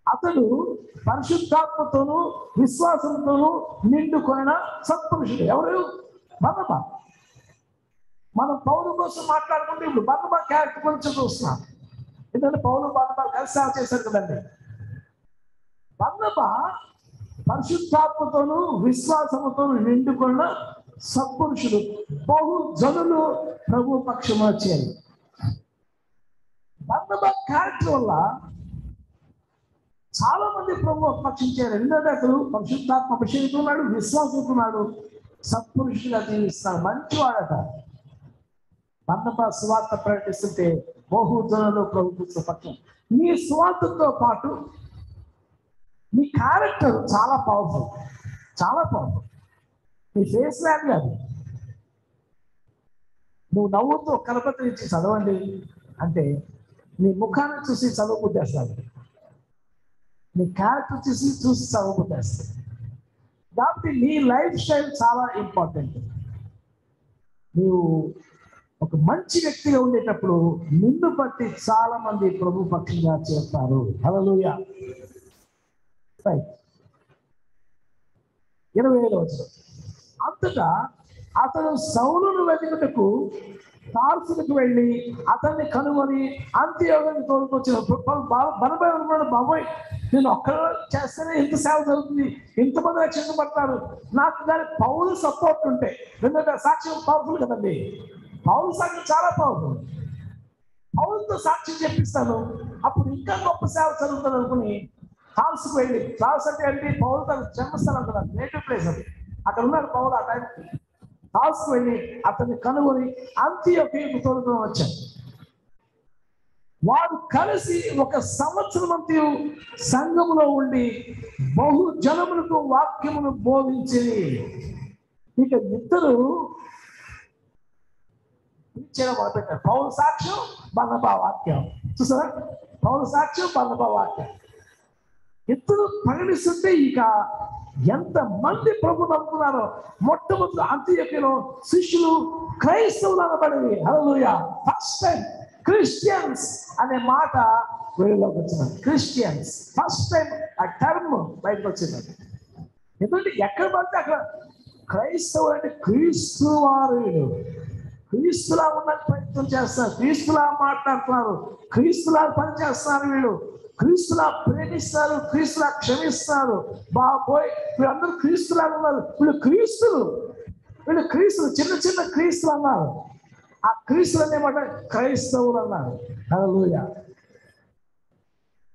అతడు పరిశుద్ధాత్మతోనూ విశ్వాసంతోనూ నిండుకొనిన సత్పురుషుడు. ఎవరు? బన్నబ మనం పౌరు కోసం మాట్లాడుకుంటే ఇప్పుడు బన్నబ క్యారెక్టర్ గురించి చూస్తున్నాం. ఎందుకంటే పౌరు బన్నబ కలిసి సేవ చేశారు కదండి. బన్నబ పరిశుద్ధాత్మతోనూ విశ్వాసముతోనూ నిండుకున్న సత్పురుషుడు. బహు జనులు ప్రభు పక్షం చేయాలి బన్నబ క్యారెక్టర్ వల్ల చాలా మంది ప్రభు పక్షించారు ఎందుకంటే అతను పరిశుద్ధాత్మ అభిషేకున్నాడు విశ్వాసుకున్నాడు సత్పురుషుడిగా జీవిస్తాడు. మంచివాడట. బన్నప సువార్త ప్రకటిస్తుంటే బహుజనులు ప్రభుత్వ పక్షం నీ స్వార్థతో పాటు నీ క్యారెక్టర్ చాలా పవర్ఫుల్ చాలా పవర్ఫుల్ నీ ఫేస్ వాల్యూ అది. నువ్వు నవ్వుతూ కరపత్రి ఇచ్చి చదవండి అంటే నీ ముఖాన్ని చూసి చదువుకుంటేస్తాడు నీ క్యారెక్టర్ చూసి చూసి చదువుకుంటేస్తాడు కాబట్టి నీ లైఫ్ స్టైల్ చాలా ఇంపార్టెంట్. నీవు ఒక మంచి వ్యక్తిగా ఉండేటప్పుడు నిన్ను బట్టి చాలా మంది ప్రభు పక్షంగా చేస్తారు. Hallelujah right. ఇరవై ఏడు వచ్చిన అంతటా అతను సౌలును వెతుకుటకు తార్సులకు వెళ్ళి అతన్ని కనుగొని అంత్యోగాన్ని తోలుకొచ్చిన బలమైన బాబోయ్. నేను ఒక్కరు చేస్తేనే ఇంత సేవ జరుగుతుంది ఇంతమంది రక్షించబడతారు నాకు దాని పౌరు సపోర్ట్ ఉంటే ఎందుకంటే సాక్ష్యం పవర్ఫుల్ కదండి. పౌరు సాక్ష్యం చాలా పవర్ఫుల్ పౌరులతో సాక్ష్యం చెప్పిస్తాను. అప్పుడు ఇంకా గొప్ప సేవ జరుగుతుంది అనుకుని హాల్స్కి వెళ్ళి హాల్స్ అంటే ఏంటి? పౌరు తన జన్మస్థలం కదా నేటివ్ ప్లేస్ అది. అక్కడ ఉన్నాడు పౌరు ఆ టైంకి హాల్స్కి వెళ్ళి అతన్ని కనుగొని అంత్యోకి తోలుకొని వచ్చాను వారు కలిసి ఒక సంవత్సరం సంఘములో ఉండి బహు జనములకు వాక్యమును బోధించి ఇక ఇద్దరు చేయడం మొదలుపెట్టారు. పౌరు సాక్ష్యం బన్నబా వాక్యం. చూసారా? పౌరు సాక్ష్యం బన్నబా వాక్యం. ఇద్దరు పరిణిస్తుంటే ఇక ఎంత మంది ప్రభు నమ్ముతున్నారో మొట్టమొదటి అంత్యకులో శిష్యులు క్రైస్తవులు అనబడి హలోయ ఫస్ట్ టైం క్రిస్టియన్స్ అనే మాట వెలుగులోకి వచ్చినారు క్రిస్టియన్స్ ఫస్ట్ టైం ఆ టర్మ్ బయటకు వచ్చింది ఎందుకంటే ఎక్కడ పడితే అక్కడ క్రైస్తవులు అంటే క్రీస్తు వారు. క్రీస్తులా ఉన్నట్టు ప్రయత్నం చేస్తారు. క్రీస్తులా మాట్లాడుతున్నారు. క్రీస్తులా పనిచేస్తున్నారు వీళ్ళు. క్రీస్తులా ప్రేమిస్తారు. క్రీస్తులా క్షమిస్తారు. బాబోయ్ వీళ్ళందరూ క్రీస్తులా ఉన్నారు. వీళ్ళు క్రీస్తులు. వీళ్ళు క్రీస్తులు. చిన్న చిన్న క్రీస్తులు అన్నారు. ఆ క్రీస్తులు ఏమంటారు క్రైస్తవులు అన్నారు హలోయ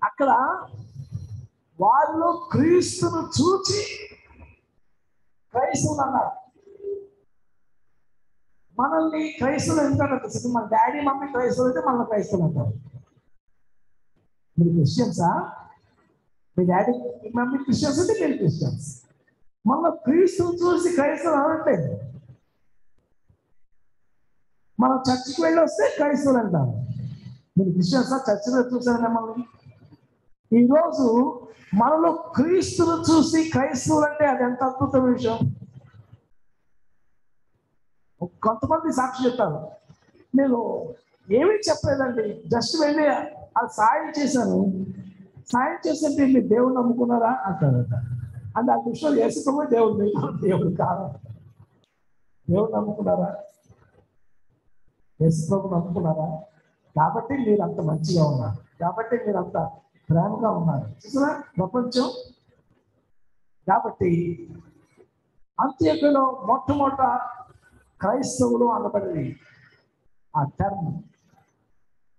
అక్కడ వారిలో క్రీస్తును చూచి క్రైస్తవులు అన్నారు. మనల్ని క్రైస్తవులు ఎందుకంటే మన డాడీ మమ్మీ క్రైస్తవులు అయితే మనల్ని క్రైస్తవులు అంటారు. మీరు క్రిస్టియన్సా? మీ డాడీ మమ్మీ క్రిస్టియన్స్ అంటే మీరు క్రిస్టియన్స్. మన క్రీస్తుని చూసి క్రైస్తవులు అనట్లేదు మనం చర్చికి వెళ్ళి వస్తే క్రైస్తవులు అంటారు. మీరు క్రిస్టియన్స్ చర్చిలో చూసారు మిమ్మల్ని? ఈరోజు మనలో క్రీస్తును చూసి క్రైస్తవులు అంటే అది ఎంత అద్భుతమైన విషయం. కొంతమంది సాక్షి చెప్తారు. నేను ఏమీ చెప్పలేదండి. జస్ట్ వెళ్ళి అది సాయం చేశాను. సాయం చేస్తుంటే మీరు దేవుడు నమ్ముకున్నారా అంటారట అంటే ఆ విషయం వేసుకోమో దేవుడు దేవుడు కాదు. దేవుడు నమ్ముకున్నారా? యేసుప్రభు నమ్ముకున్నారా? కాబట్టి మీరు అంత మంచిగా ఉన్నారు. కాబట్టి మీరు అంత ప్రేమగా ఉన్నారు. చూసారా? ప్రపంచం? కాబట్టి అంత్యకులో మొట్టమొదట క్రైస్తవులు అనబడింది ఆ టర్మ్.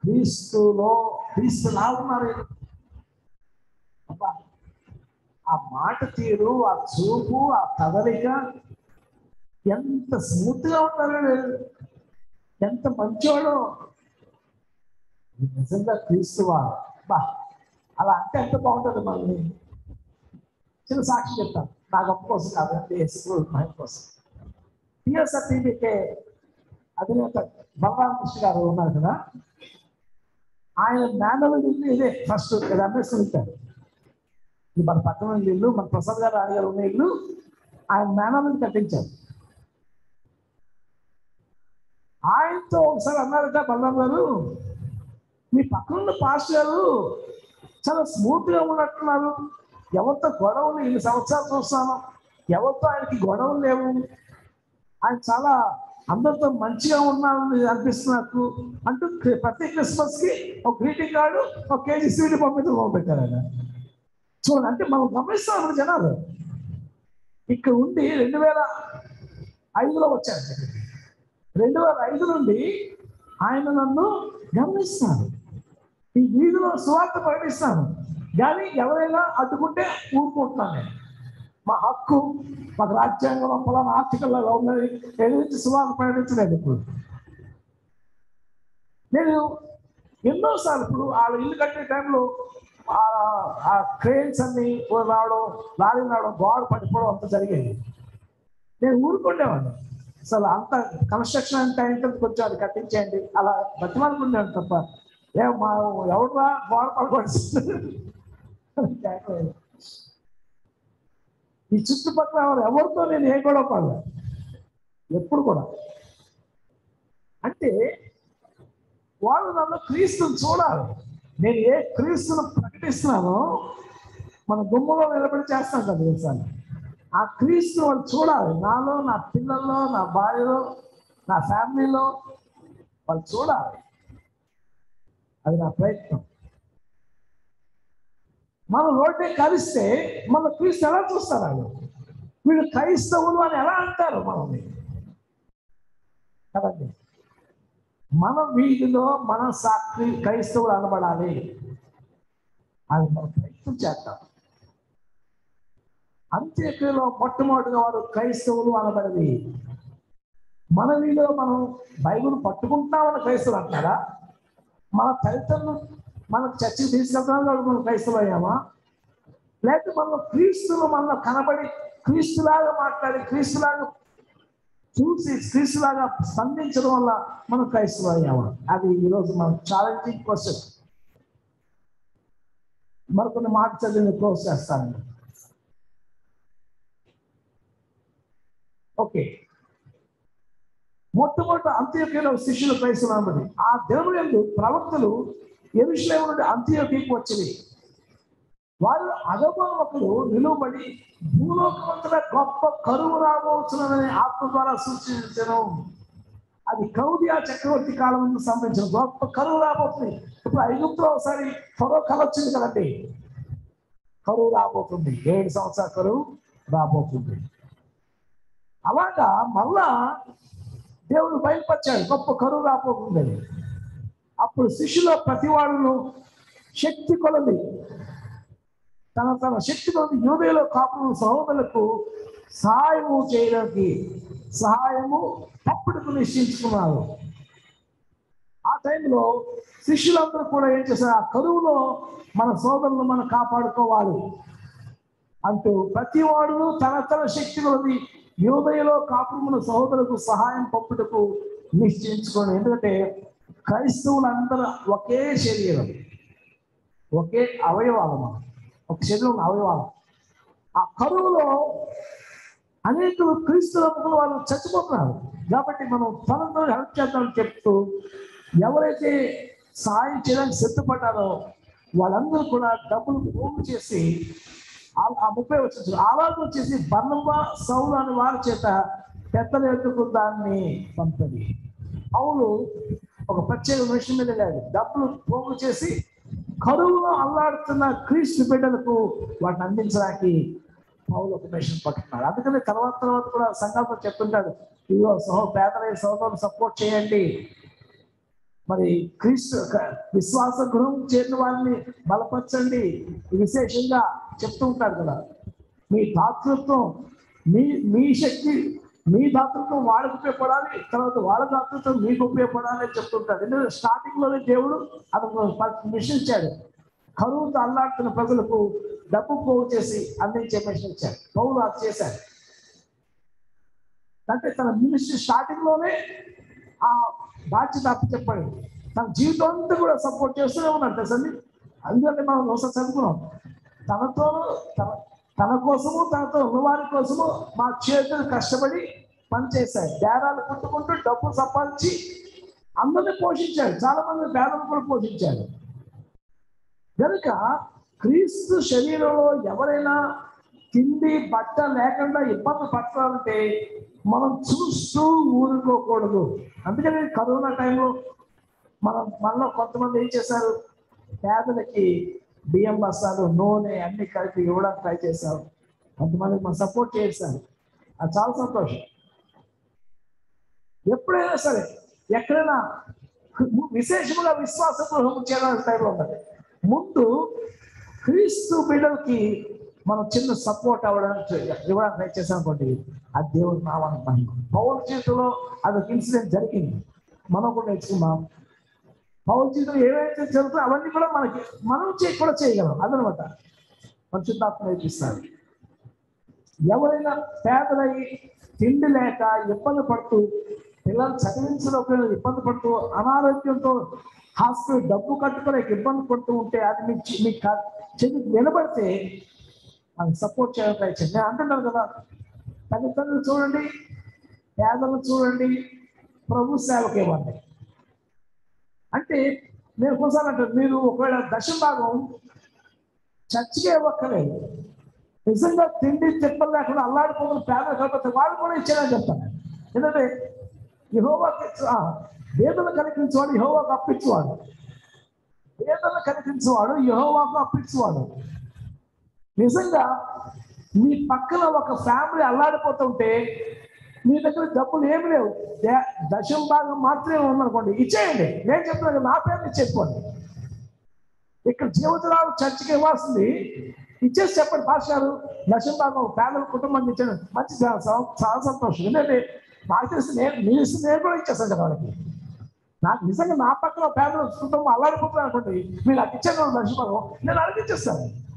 క్రీస్తులో క్రీస్తు ఉన్నారు అబ్బా! ఆ మాట తీరు ఆ చూపు ఆ కదలిక ఎంత స్మూత్గా ఉన్నారు ఎంత మంచోడు. నిజంగా క్రీస్తువాడు. బా అలా అంటే ఎంత బాగుంటుంది మళ్ళీ చిన్న సాక్షి చెప్తాను. నా గొప్ప కోసం కాదు అంటే మహిళ కోసం. టిఎస్ఆర్ టీవీకే అధినేత బలరామకృష్ణ గారు ఉన్నారు కదా. ఆయన మేనల్ ఇల్లు ఇదే ఫస్ట్ రమేష్ ఉంటారు మన పక్కన ఇల్లు మన ప్రసాద్ గారు రాణి ఉన్న ఇల్లు. ఆయన మేనల్ కట్టించారు. ఆయనతో ఒకసారి అన్నారట బలరాం గారు? మీ పక్కన ఉన్న పాస్టర్ గారు చాలా స్మూత్గా ఉన్నట్టున్నారు. ఎవరితో గొడవలు ఇన్ని సంవత్సరాలు చూస్తాను ఎవరితో ఆయనకి గొడవలు లేవు? ఆయన చాలా అందరితో మంచిగా ఉన్నారని అనిపిస్తుంది నాకు. అంటూ ప్రతి క్రిస్మస్కి ఒక గ్రీటింగ్ కార్డు ఒక కేజీ స్వీట్ పంపించడం మొదలు ఆయన. చూడండి అంటే మనం గమనిస్తాం మన జనాలు. ఇక్కడ ఉండి రెండు వేల ఐదులో వచ్చారు. రెండు వేల ఐదు నుండి ఆయన నన్ను గమనిస్తాను ఈ వీధిలో సువార్త ప్రకటిస్తాను కానీ ఎవరైనా అడ్డుకుంటే ఊరుకుంటున్నాను నేను మా హక్కు మాకు రాజ్యాంగం ఫలానా ఆర్టికల్లో ఉన్నది. ఎదురించి సువార్త ప్రకటించలేదు ఇప్పుడు. నేను ఎన్నోసార్లు ఇప్పుడు వాళ్ళ ఇల్లు కట్టే టైంలో ఆ- ఆ అన్ని రావడం లారీ రావడం గోడ పడిపోవడం అంత జరిగేది. నేను ఊరుకుండేవాడిని. అసలు అంత కన్స్ట్రక్షన్ అంత అయితే కొంచెం అది కట్టించేయండి. అలా బతిమాలుకుండేవాడిని తప్ప. ఏ మా ఎవరురా గోడ ఈ చుట్టుపక్కల ఎవరితో నేను ఏ గొడవ పడలే? ఎప్పుడు కూడా. అంటే వాళ్ళు నన్ను క్రీస్తుని చూడాలి. నేను ఏ క్రీస్తును ప్రకటిస్తున్నానో మన గుమ్మలో నిలబడి చేస్తాను కదా తెలుసాను ఆ క్రీస్తు వాళ్ళు చూడాలి. నాలో నా పిల్లల్లో నా భార్యలో నా ఫ్యామిలీలో వాళ్ళు చూడాలి. అది నా ప్రయత్నం. మనం రోడ్డే కలిస్తే మన క్రీస్తు ఎలా చూస్తారు వాళ్ళు? వీళ్ళు క్రైస్తవులు అని ఎలా అంటారు మనల్ని? కదండి? మన వీధిలో మన సాక్షి క్రైస్తవులు అనబడాలి. అది మనం ప్రయత్నం చేద్దాం. అంత్యక్రియలో మొట్టమొదటిగా వారు క్రైస్తవులు అనబడింది మన వీధిలో మనం బైబిల్ పట్టుకుంటామని క్రైస్తవులు అంటారా? మన తల్లిదండ్రులు మన చర్చకి తీసుకెళ్తామని వాళ్ళు మనం క్రైస్తవులు అయ్యామా? లేకపోతే మనం క్రీస్తులు మనలో కనబడి క్రీస్తులాగా మాట్లాడి క్రీస్తులాగా చూసి క్రీస్తులాగా స్పందించడం వల్ల మనం క్రైస్తవులు అయ్యామా? అది ఈరోజు మనం ఛాలెంజింగ్ క్వశ్చన్ మరికొన్ని మాట చదివిన క్లోజ్ చేస్తానండి ఓకే. మొట్టమొదట అంత్యోక్యలో శిష్యులు క్రైస్తవులు ఆ దేవుని యందు ప్రవక్తలు ఎరుషలేము నుండి అంత్యోక్యకు వచ్చింది వారు ఒకరు నిలువబడి భూలోకమంతటా గొప్ప కరువు రాబోతున్నదని ఆత్మ ద్వారా సూచించను. అది కౌదియా చక్రవర్తి కాలం సంబంధించిన గొప్ప కరువు రాబోతుంది. ఇప్పుడు ఐగుప్తులో ఒకసారి ఫరో కల వచ్చింది కదండి. కరువు రాబోతుంది. ఏడు సంవత్సరాల కరువు రాబోతుంది. అలాగా మళ్ళా దేవుడు బయలుపరిచాడు. గొప్ప కరువు రాబోతుందని అప్పుడు శిష్యుల ప్రతివాడును శక్తి కొలది. తన తన శక్తి కొలది యూదయలో కాపులు సహోదరులకు సహాయము చేయడానికి సహాయము తప్పుడుకు నిశ్చయించుకున్నారు. ఆ టైంలో శిష్యులందరూ కూడా ఏం చేశారు? ఆ కరువులో మన సోదరులను మనం కాపాడుకోవాలి అంటూ ప్రతి వాడు తన తన శక్తి కొలది యూదయలో కాపురమున సహోదరులకు సహాయం పంపుటకు నిశ్చయించుకోండి. ఎందుకంటే క్రైస్తవులందరూ ఒకే శరీరం ఒకే అవయవాలం ఒక శరీరం అవయవాలం ఆ కరువులో అనేకులు క్రీస్తుల వాళ్ళు చచ్చిపోతున్నారు. కాబట్టి మనం తనతో హెల్ప్ చేద్దామని చెప్తూ ఎవరైతే సహాయం చేయడానికి సిద్ధపడ్డారో వాళ్ళందరూ కూడా డబ్బులు పోగు చేసి ఆ- ముప్పై వచ్చి ఆలోచన వచ్చేసి బర్ణమ్మ సౌలు అని వారి చేత పెద్దలు ఎందుకు దాన్ని పంపది అవును ఒక ప్రత్యేక విషయం మీద లేదు. డబ్బులు పోగు చేసి కరువులో అల్లాడుతున్న క్రీస్తు బిడ్డలకు వాటిని అందించడానికి పౌలు ఒక మిషన్ పట్టుకున్నాడు. అందుకని తర్వాత తర్వాత కూడా సంకల్పం చెప్తుంటాడు ఇదిగో సహో పేదలైన సహోదరులు సపోర్ట్ చేయండి. మరి క్రీస్తు విశ్వాస గృహం చేరిన వారిని బలపరచండి. విశేషంగా చెప్తూ ఉంటారు కదా. మీ దాతృత్వం మీ మీ శక్తి మీ దాతృత్వం వాళ్ళకు ఉపయోగపడాలి తర్వాత వాళ్ళ దాతృత్వం మీకు ఉపయోగపడాలి అని చెప్తుంటాడు ఎందుకంటే స్టార్టింగ్లోనే దేవుడు అతను మిషన్ ఇచ్చాడు. కరువుతో అల్లాడుతున్న ప్రజలకు డబ్బు పోగు చేసి అందించే మిషన్ ఇచ్చాడు. పౌలు అది చేశాడు. అంటే తన మినిస్ట్రీ స్టార్టింగ్లోనే ఆ బాధ్యత అప్పచెప్పాడు తన జీవితం అంతా కూడా సపోర్ట్ చేస్తూనే ఉన్నాడు తెలుసండి అందుకని మనం ఒకసారి చదువుకున్నాం. తనతో తన తన కోసము తనతో ఉన్నవారి కోసము మా చేతులు కష్టపడి పనిచేశాడు బేరాలు కుట్టుకుంటూ డబ్బు సంపాదించి అందరిని పోషించాడు. చాలా మంది పేదలు కూడా పోషించాడు. కనుక క్రీస్తు శరీరంలో ఎవరైనా తిండి బట్ట లేకుండా ఇబ్బంది పట్టాలంటే మనం చూస్తూ ఊరుకోకూడదు. అందుకని కరోనా టైంలో మనం మనలో కొంతమంది ఏం చేశారు? పేదలకి బియ్యం బస్తాలు నూనె అన్ని కలిపి ఇవ్వడానికి ట్రై చేశారు. కొంతమందికి మనం సపోర్ట్ చేశారు. అది చాలా సంతోషం. ఎప్పుడైనా సరే ఎక్కడైనా విశేషముగా విశ్వాస గృహం చేయాలని టైంలో ఉన్నది. ముందు క్రీస్తు బిడ్డలకి మనం చిన్న సపోర్ట్ అవ్వడానికి ఇవ్వడానికి ట్రై చేసాం అనుకోండి అది దేవుడు నామానికి మహిమ పౌరు జీవితంలో ఒక ఇన్సిడెంట్ జరిగింది. మనం కూడా నేర్చుకున్నాం పౌరు జీవితం ఏవైతే జరుగుతాయో అవన్నీ కూడా మనకి మనం కూడా చేయగలం. అదనమాట. పరిశుద్ధాత్మ నేర్పిస్తారు. ఎవరైనా పేదలయ్యి తిండి లేక ఇబ్బంది పడుతూ పిల్లలు చదివించడం ఇబ్బంది పడుతూ అనారోగ్యంతో హాస్పిటల్ డబ్బు కట్టుకోలేక ఇబ్బంది పడుతూ ఉంటే అది మీ మీ చెవి నిలబడితే వినబడితే సపోర్ట్ చేయడం ట్రై చేయండి. నేను అంటున్నాను కదా తల్లిదండ్రులు చూడండి పేదలు చూడండి ప్రభు సేవకి ఇవ్వండి. అంటే నేను ఒకసారి మీరు ఒకవేళ దశ భాగం చర్చికే ఇవ్వక్కర్లేదు. నిజంగా తిండి తిప్పలు లేకుండా అల్లాడిపోతున్న పేదలు కాకపోతే వాళ్ళు కూడా ఇచ్చారని చెప్తాను. ఎందుకంటే యహోవాకి వేదన కలిగించేవాడు యహోవాకు అప్పించేవాడు. వేదన కలిగించేవాడు యహోవాకు అప్పించేవాడు. నిజంగా మీ పక్కన ఒక ఫ్యామిలీ అల్లాడిపోతుంటే మీ దగ్గర డబ్బులు ఏమి లేవు. దశం భాగం మాత్రమే ఉందనుకోండి. ఇచ్చేయండి. నేను చెప్తున్నాను నా పేరు ఇచ్చేసుకోండి. ఇక్కడ జీవితరావు చర్చికి ఇవ్వాల్సింది ఇచ్చేసి చెప్పండి పాస్ గారు. భాగం పేదల కుటుంబానికి ఇచ్చాను మంచి చాలా చాలా సంతోషం. ఎందుకంటే నాకు తెలిసి నేను మీ నేను కూడా ఇచ్చేస్తాను కదా వాళ్ళకి. నాకు నిజంగా నా పక్కన పేదల కుటుంబం అల్లాడిపోతున్నారు అనుకోండి. మీరు నాకు ఇచ్చాను దశం భాగం. నేను అడిగిచ్చేస్తాను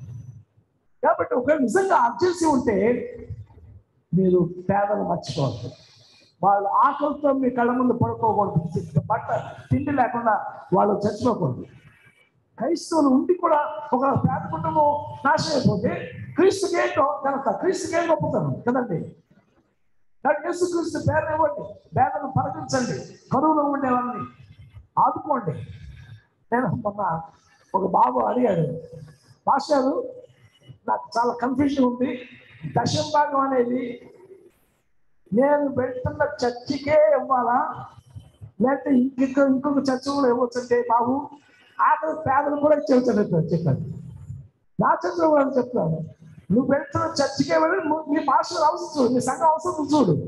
కాబట్టి ఒకవేళ నిజంగా అర్జెన్సీ ఉంటే మీరు పేదలు మర్చిపోవద్దు. వాళ్ళు ఆకలితో మీ కళ్ళ ముందు పడుకోకూడదు. బట్ట తిండి లేకుండా వాళ్ళు చచ్చిపోకూడదు. క్రైస్తవులు ఉండి కూడా ఒక పేద కుటుంబం నాశనం అయిపోతే క్రీస్తుకి ఏంటో కనుక క్రీస్తుకి ఏం గొప్పతనం కదండి? కానీ యేసు క్రీస్తు పేరు ఇవ్వండి. పేదలను పలకించండి కరువులో ఉండే వాళ్ళని ఆదుకోండి. నేను మొన్న ఒక బాబు అడిగాడు మాస్టారు నాకు చాలా కన్ఫ్యూజన్ ఉంది. దశం భాగం అనేది నేను వెళ్తున్న చర్చికే ఇవ్వాలా? లేకపోతే ఇంకొక ఇంకొక చర్చ కూడా ఇవ్వచ్చు అంటే బాబు? ఆఖరి పేదలు కూడా ఇచ్చేవచ్చు చెప్పాను నా చర్చలో కూడా చెప్తాను. నువ్వు వెళ్తున్న చర్చికే వెళ్ళి నువ్వు- నీ భాష అవసరం చూడు నీ సంఘం అవసరం చూడు.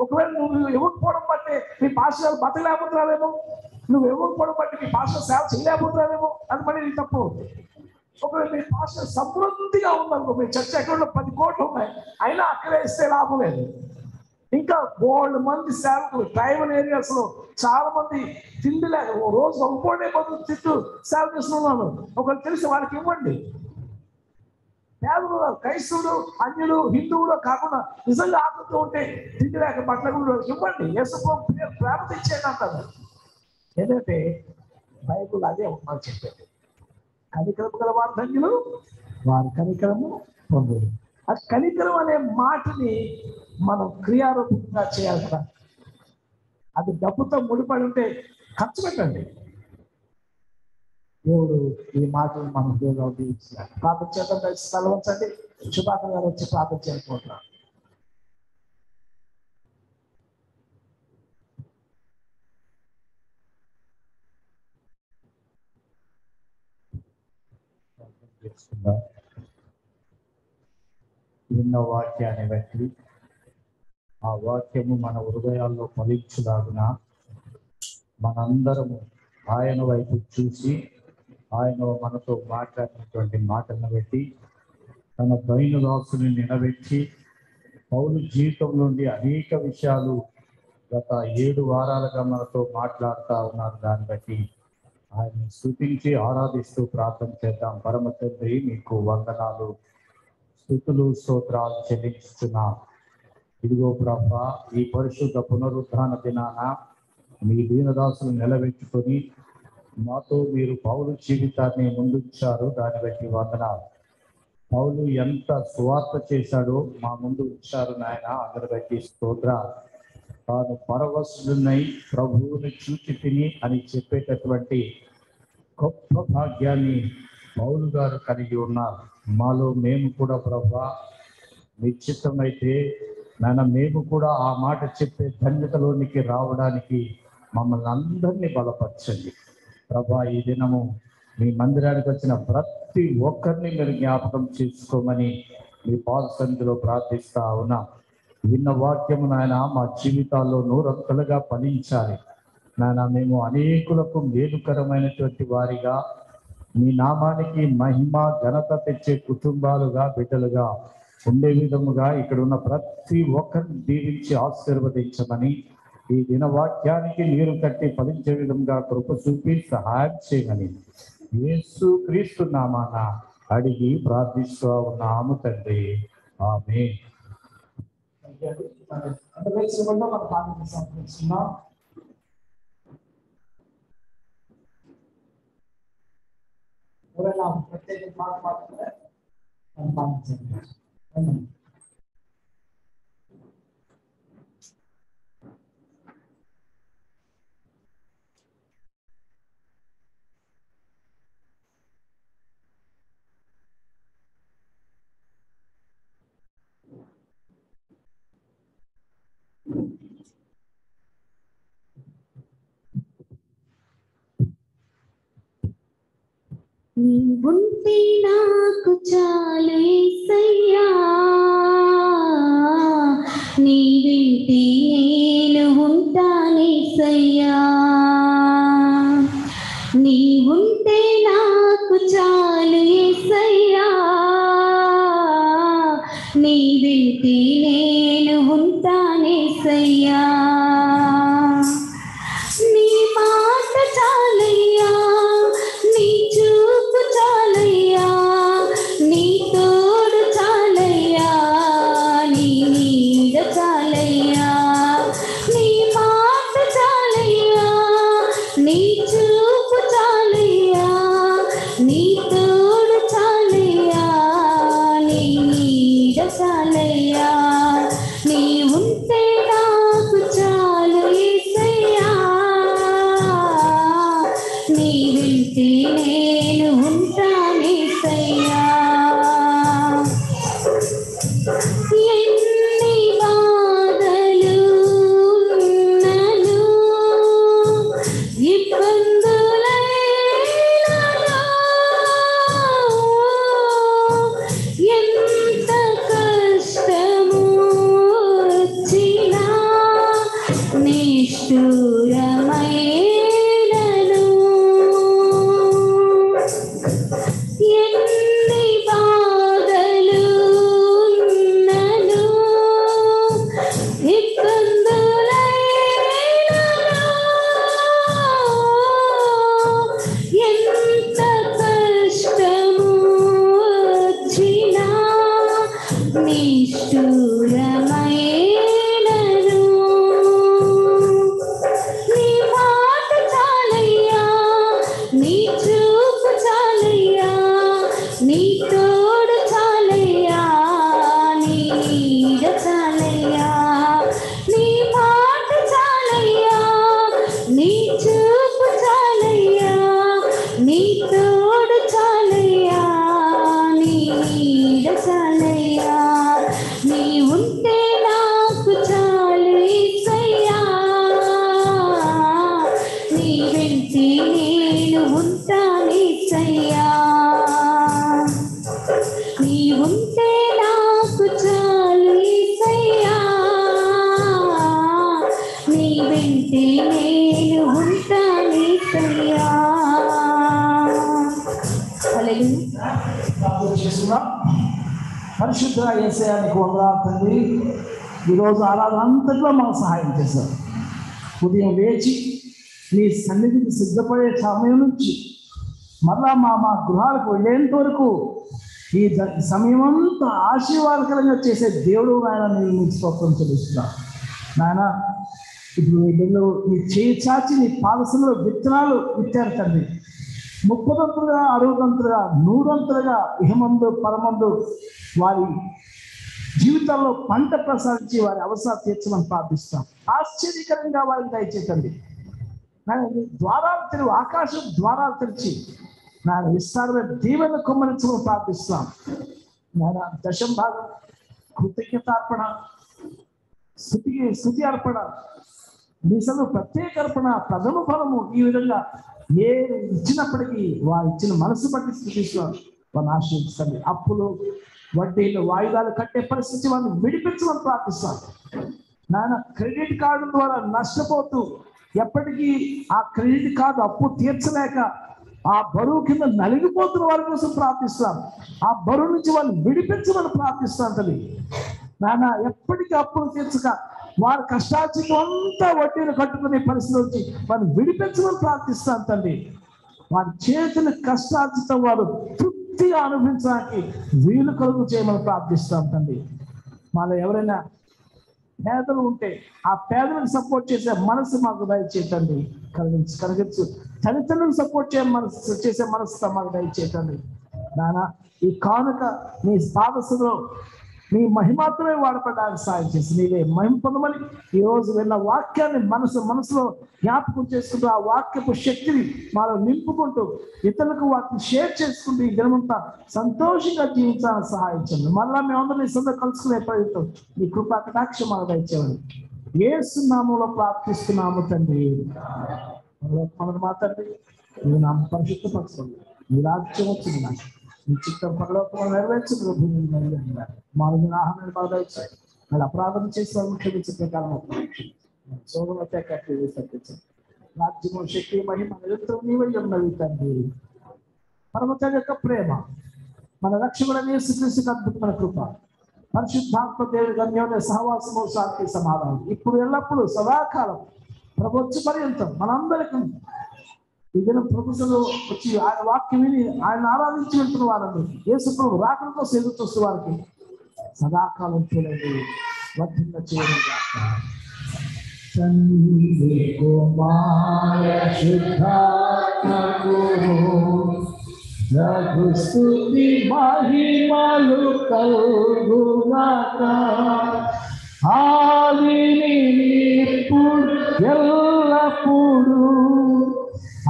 ఒకవేళ నువ్వు ఇవ్వకపోవడం బట్టి నీ భాష బతకలేకపోతున్నావేమో? నువ్వు ఇవ్వకపోవడం బట్టి నీ భాష సేవ చేయలేకపోతున్నావేమో? అది మళ్ళీ నీ తప్పు. ఒకవేళ మీ భాష సమృద్ధిగా ఉందనుకో మీ చర్చ అకౌంట్లో పది కోట్లు ఉన్నాయి. అయినా అక్కడే ఇస్తే లాభం లేదు. ఇంకా బోల్డ్ మంది సేవకులు ట్రైబల్ ఏరియాస్లో చాలా మంది తిండి లేక ఓ రోజు ఒక్కోటే మంది తిట్టు సేవ చేస్తున్నాను. ఒకరు తెలిసి వాళ్ళకి ఇవ్వండి. పేదలు క్రైస్తవుడు అన్యుడు హిందువుడు కాకుండా నిజంగా ఆకలితో ఉంటే తిండి లేక బట్టలు కూడా ఇవ్వండి. యేసు ప్రేమ తెచ్చేయండి అంటారు. ఎందుకంటే బైబుల్ అదే ఉన్నారు చెప్పేది కనికరము గల వారు ధన్యులు వారి కనికరము పొందరు. ఆ కనికరం అనే మాటని మనం క్రియారూపంగా చేయాలి కదా. అది డబ్బుతో ముడిపడి ఉంటే ఖర్చు పెట్టండి. దేవుడు ఈ మాటలు మనం దేవుడు దీవించాలి ప్రార్థన చేద్దాం స్థలం ఉంచండి. శుభాకర్ గారు వచ్చి ప్రార్థన చేయకుంటున్నాను చేసుకుందాం విన్న వాక్యాన్ని బట్టి ఆ వాక్యము మన హృదయాల్లో ఫలించులాగున? మనందరము ఆయన వైపు చూసి ఆయన మనతో మాట్లాడినటువంటి మాటలను బట్టి తన దైనుదాసుని నిలబెట్టి పౌరు జీవితం నుండి అనేక విషయాలు గత ఏడు వారాలుగా మనతో మాట్లాడుతూ ఉన్నారు. దాన్ని బట్టి ఆయన స్థుతించి ఆరాధిస్తూ ప్రార్థన చేద్దాం. పరమ తండ్రి మీకు వందనాలు. స్థుతులు స్తోత్రాలు చెల్లిస్తున్నా ఇదిగో ప్రభ ఈ పరిశుద్ధ పునరుద్ధాన దినాన మీ దీనదాసులు నిలబెట్టుకొని మాతో మీరు పౌలు జీవితాన్ని ముందుంచారు. దాన్ని బట్టి వందనాలు. పౌలు ఎంత స్వార్థ చేశాడో మా ముందు ఉంచారు నాయన. అందరి బట్టి స్తోత్రాలు. తాను పరవశుడునై ప్రభువుని చూచి తిని అని చెప్పేటటువంటి గొప్ప భాగ్యాన్ని పౌలు గారు కలిగి ఉన్నారు. మాలో మేము కూడా ప్రభా నిశ్చితమైతే నాన్న మేము కూడా ఆ మాట చెప్పే ధన్యతలోనికి రావడానికి మమ్మల్ని అందరినీ బలపరచండి. ప్రభా ఈ దినము మీ మందిరానికి వచ్చిన ప్రతి ఒక్కరిని మీరు జ్ఞాపకం చేసుకోమని మీ పాద సన్నిధిలో ప్రార్థిస్తా ఉన్నా. విన్న వాక్యము నాయన మా జీవితాల్లో నూరంతలుగా ఫలించాలి. నాయన మేము అనేకులకు మేలుకరమైనటువంటి వారిగా మీ నామానికి మహిమ ఘనత తెచ్చే కుటుంబాలుగా బిడ్డలుగా ఉండే విధముగా ఇక్కడ ఉన్న ప్రతి ఒక్కరిని దీవించి ఆశీర్వదించమని ఈ దినవాక్యానికి నీరు కట్టి ఫలించే విధంగా కృప చూపి సహాయం చేయమని యేసు క్రీస్తు నామాన అడిగి ప్రార్థిస్తూ ఉన్నాము తండ్రి. ఆమె అంతవరకు మనం ప్రార్థన సమర్పిస్తున్నాం ఎవరైనా ప్రత్యేక మాట మాట్లాడితే మనం ప్రార్థించండి ఆమేన్. నీవుంటే నాకు చాలు యేసయ్యా నీ వింటి నేను ఉంటానేసయ్యా నీవుంటే నాకు చాలు యేసయ్యా నీ వింటి నేను ఉంటానేసయ్యా ఉంటే నాకు చాలు యేసయ్యా నీ వెంటి నేను ఉంటానేసయ్యా హల్లెలూయా. పరిశుద్ధ ఏసయానికి వందనాలు ఈరోజు ఆరాధన అంతట్లో మాకు సహాయం చేశారు ఉదయం లేచి మీ సన్నిధికి సిద్ధపడే సమయం నుంచి మరలా మా మా గృహాలకు వెళ్ళేంత వరకు ఈ సమయమంతా సమయం అంతా ఆశీర్వాదకరంగా చేసే దేవుడు ఆయన నేను మీకు స్తోత్రం చెల్లిస్తున్నా. నాయన ఇప్పుడు వీళ్ళు నీ చేయి చాచి నీ పాదశంలో విత్తనాలు విత్తారు తండ్రి. ముప్పదంతులుగా అరవదంతులుగా నూరంతులుగా ఇహమందు పరమందు వారి జీవితాల్లో పంట ప్రసాదించి వారి అవసరాలు తీర్చమని ప్రార్థిస్తాం ఆశ్చర్యకరంగా వారికి దయచేతండి ద్వారాలు తెరిచి ఆకాశం ద్వారాలు తెరిచి నాయన విస్తారమైన దీవెన కుమ్మరించడం ప్రార్థిస్తున్నాం. నాయన దశం భాగం కృతజ్ఞతార్పణ స్థుతికి స్థుతి అర్పణ మీసలు ప్రత్యేక అర్పణ ప్రథమ ఫలము ఈ విధంగా ఏ ఇచ్చినప్పటికీ వారు ఇచ్చిన మనసు బట్టి స్థితిస్తున్నారు. వారిని ఆశ్రయిస్తుంది అప్పులు వడ్డీలు వాయిదాలు కట్టే పరిస్థితి వాళ్ళని విడిపించమని ప్రార్థిస్తాను నాయన క్రెడిట్ కార్డు ద్వారా నష్టపోతూ ఎప్పటికీ ఆ క్రెడిట్ కార్డు అప్పు తీర్చలేక ఆ బరువు కింద నలిగిపోతున్న వారి కోసం ప్రార్థిస్తాం. ఆ బరువు నుంచి వాళ్ళు విడిపించమని ప్రార్థిస్తాం తల్లి. నాన్న ఎప్పటికీ అప్పులు తీర్చక వారి కష్టార్జితం అంతా వడ్డీలు కట్టుకునే పరిస్థితి వచ్చి వారిని విడిపించమని ప్రార్థిస్తాను తండ్రి వారి చేతుల కష్టార్జితం వారు తృప్తిగా అనుభవించడానికి వీలు కలుగు చేయమని ప్రార్థిస్తాం తండ్రి మాలో ఎవరైనా పేదలు ఉంటే ఆ పేదలకు సపోర్ట్ చేసే మనసు మాకు దయచేతండి కలిగించు కలిగించు తల్లిదండ్రులు సపోర్ట్ చేయ మనసు చేసే మనసు మాకు దయచేయండి నాన్న ఈ కానుక నీ సాధస్సులో నీ మహిమాత్రమే వాడపడడానికి సాయం చేసి నీవే మహిమ పొందమని ఈ రోజు విన్న వాక్యాన్ని మనసు మనసులో జ్ఞాపకం చేసుకుంటూ ఆ వాక్యపు శక్తిని మాలో నింపుకుంటూ ఇతరులకు వాటిని షేర్ చేసుకుంటూ ఈ దినమంతా సంతోషంగా జీవించాలని సహాయించండి మళ్ళా మేమందరం ఈ సందర్భం కలుసుకునే ప్రయత్నం నీ కృపా కటాక్ష మాకు దయచేయండి. ఏసునామంలో ప్రార్థిస్తున్నాము తండ్రి. మనకు మాట్లాడి నీ నామ పరిశుద్ధపరచుకోండి నీ రాజ్యం వచ్చింది. నాకు నీ చిత్తం పరలోకంలో నెరవేర్చుకుని భూమి మీద మాకు ఆహారాన్ని బాగా ఇచ్చాయి వాళ్ళు అపరాధం చేసి వాళ్ళు క్షమించే ప్రకారం కట్టి తప్పించండి రాజ్యము శక్తి మహిమ నిరంతరం నీవై ఉన్నవి తండ్రి. పరమత యొక్క ప్రేమ. మన రక్షకుడ యేసుక్రీస్తుకి అద్భుతమైన కృప. పరిశుద్ధాత్మ దేవుడి గమ్యోదయ సహవాసము శాంతి సమాధానం. ఇప్పుడు ఎల్లప్పుడూ సదాకాలం ప్రభు పర్యంతం మనందరికీ. ఈ దినం వచ్చి ఆయన వాక్యం విని ఆయన ఆరాధించి వెళ్తున్న వారందరూ. యేసు ప్రభు రాకడ కోసం ఎదురు చూస్తున్న వారికి సదాకాలం చూడండి చేయండి కుమార మహిమలు కలుగునాక ఆదిని ఇప్పుడు ఎల్లప్పుడు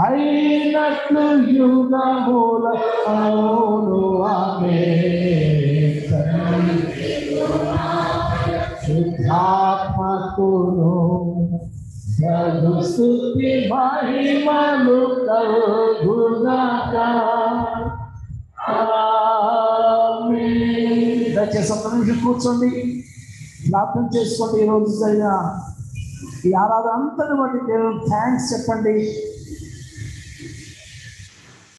అయినట్లు యుగముల అవును ఆమె శుద్ధాత్మకును స్తుతి మహిమలు కలుగుగాక. దయచేసి ఒక్క నిమిషం కూర్చోండి. ప్రార్థన చేసుకోండి ఈ రోజు జరిగిన ఈ ఆరాధన అంతటి బట్టి దేవుడు థ్యాంక్స్ చెప్పండి.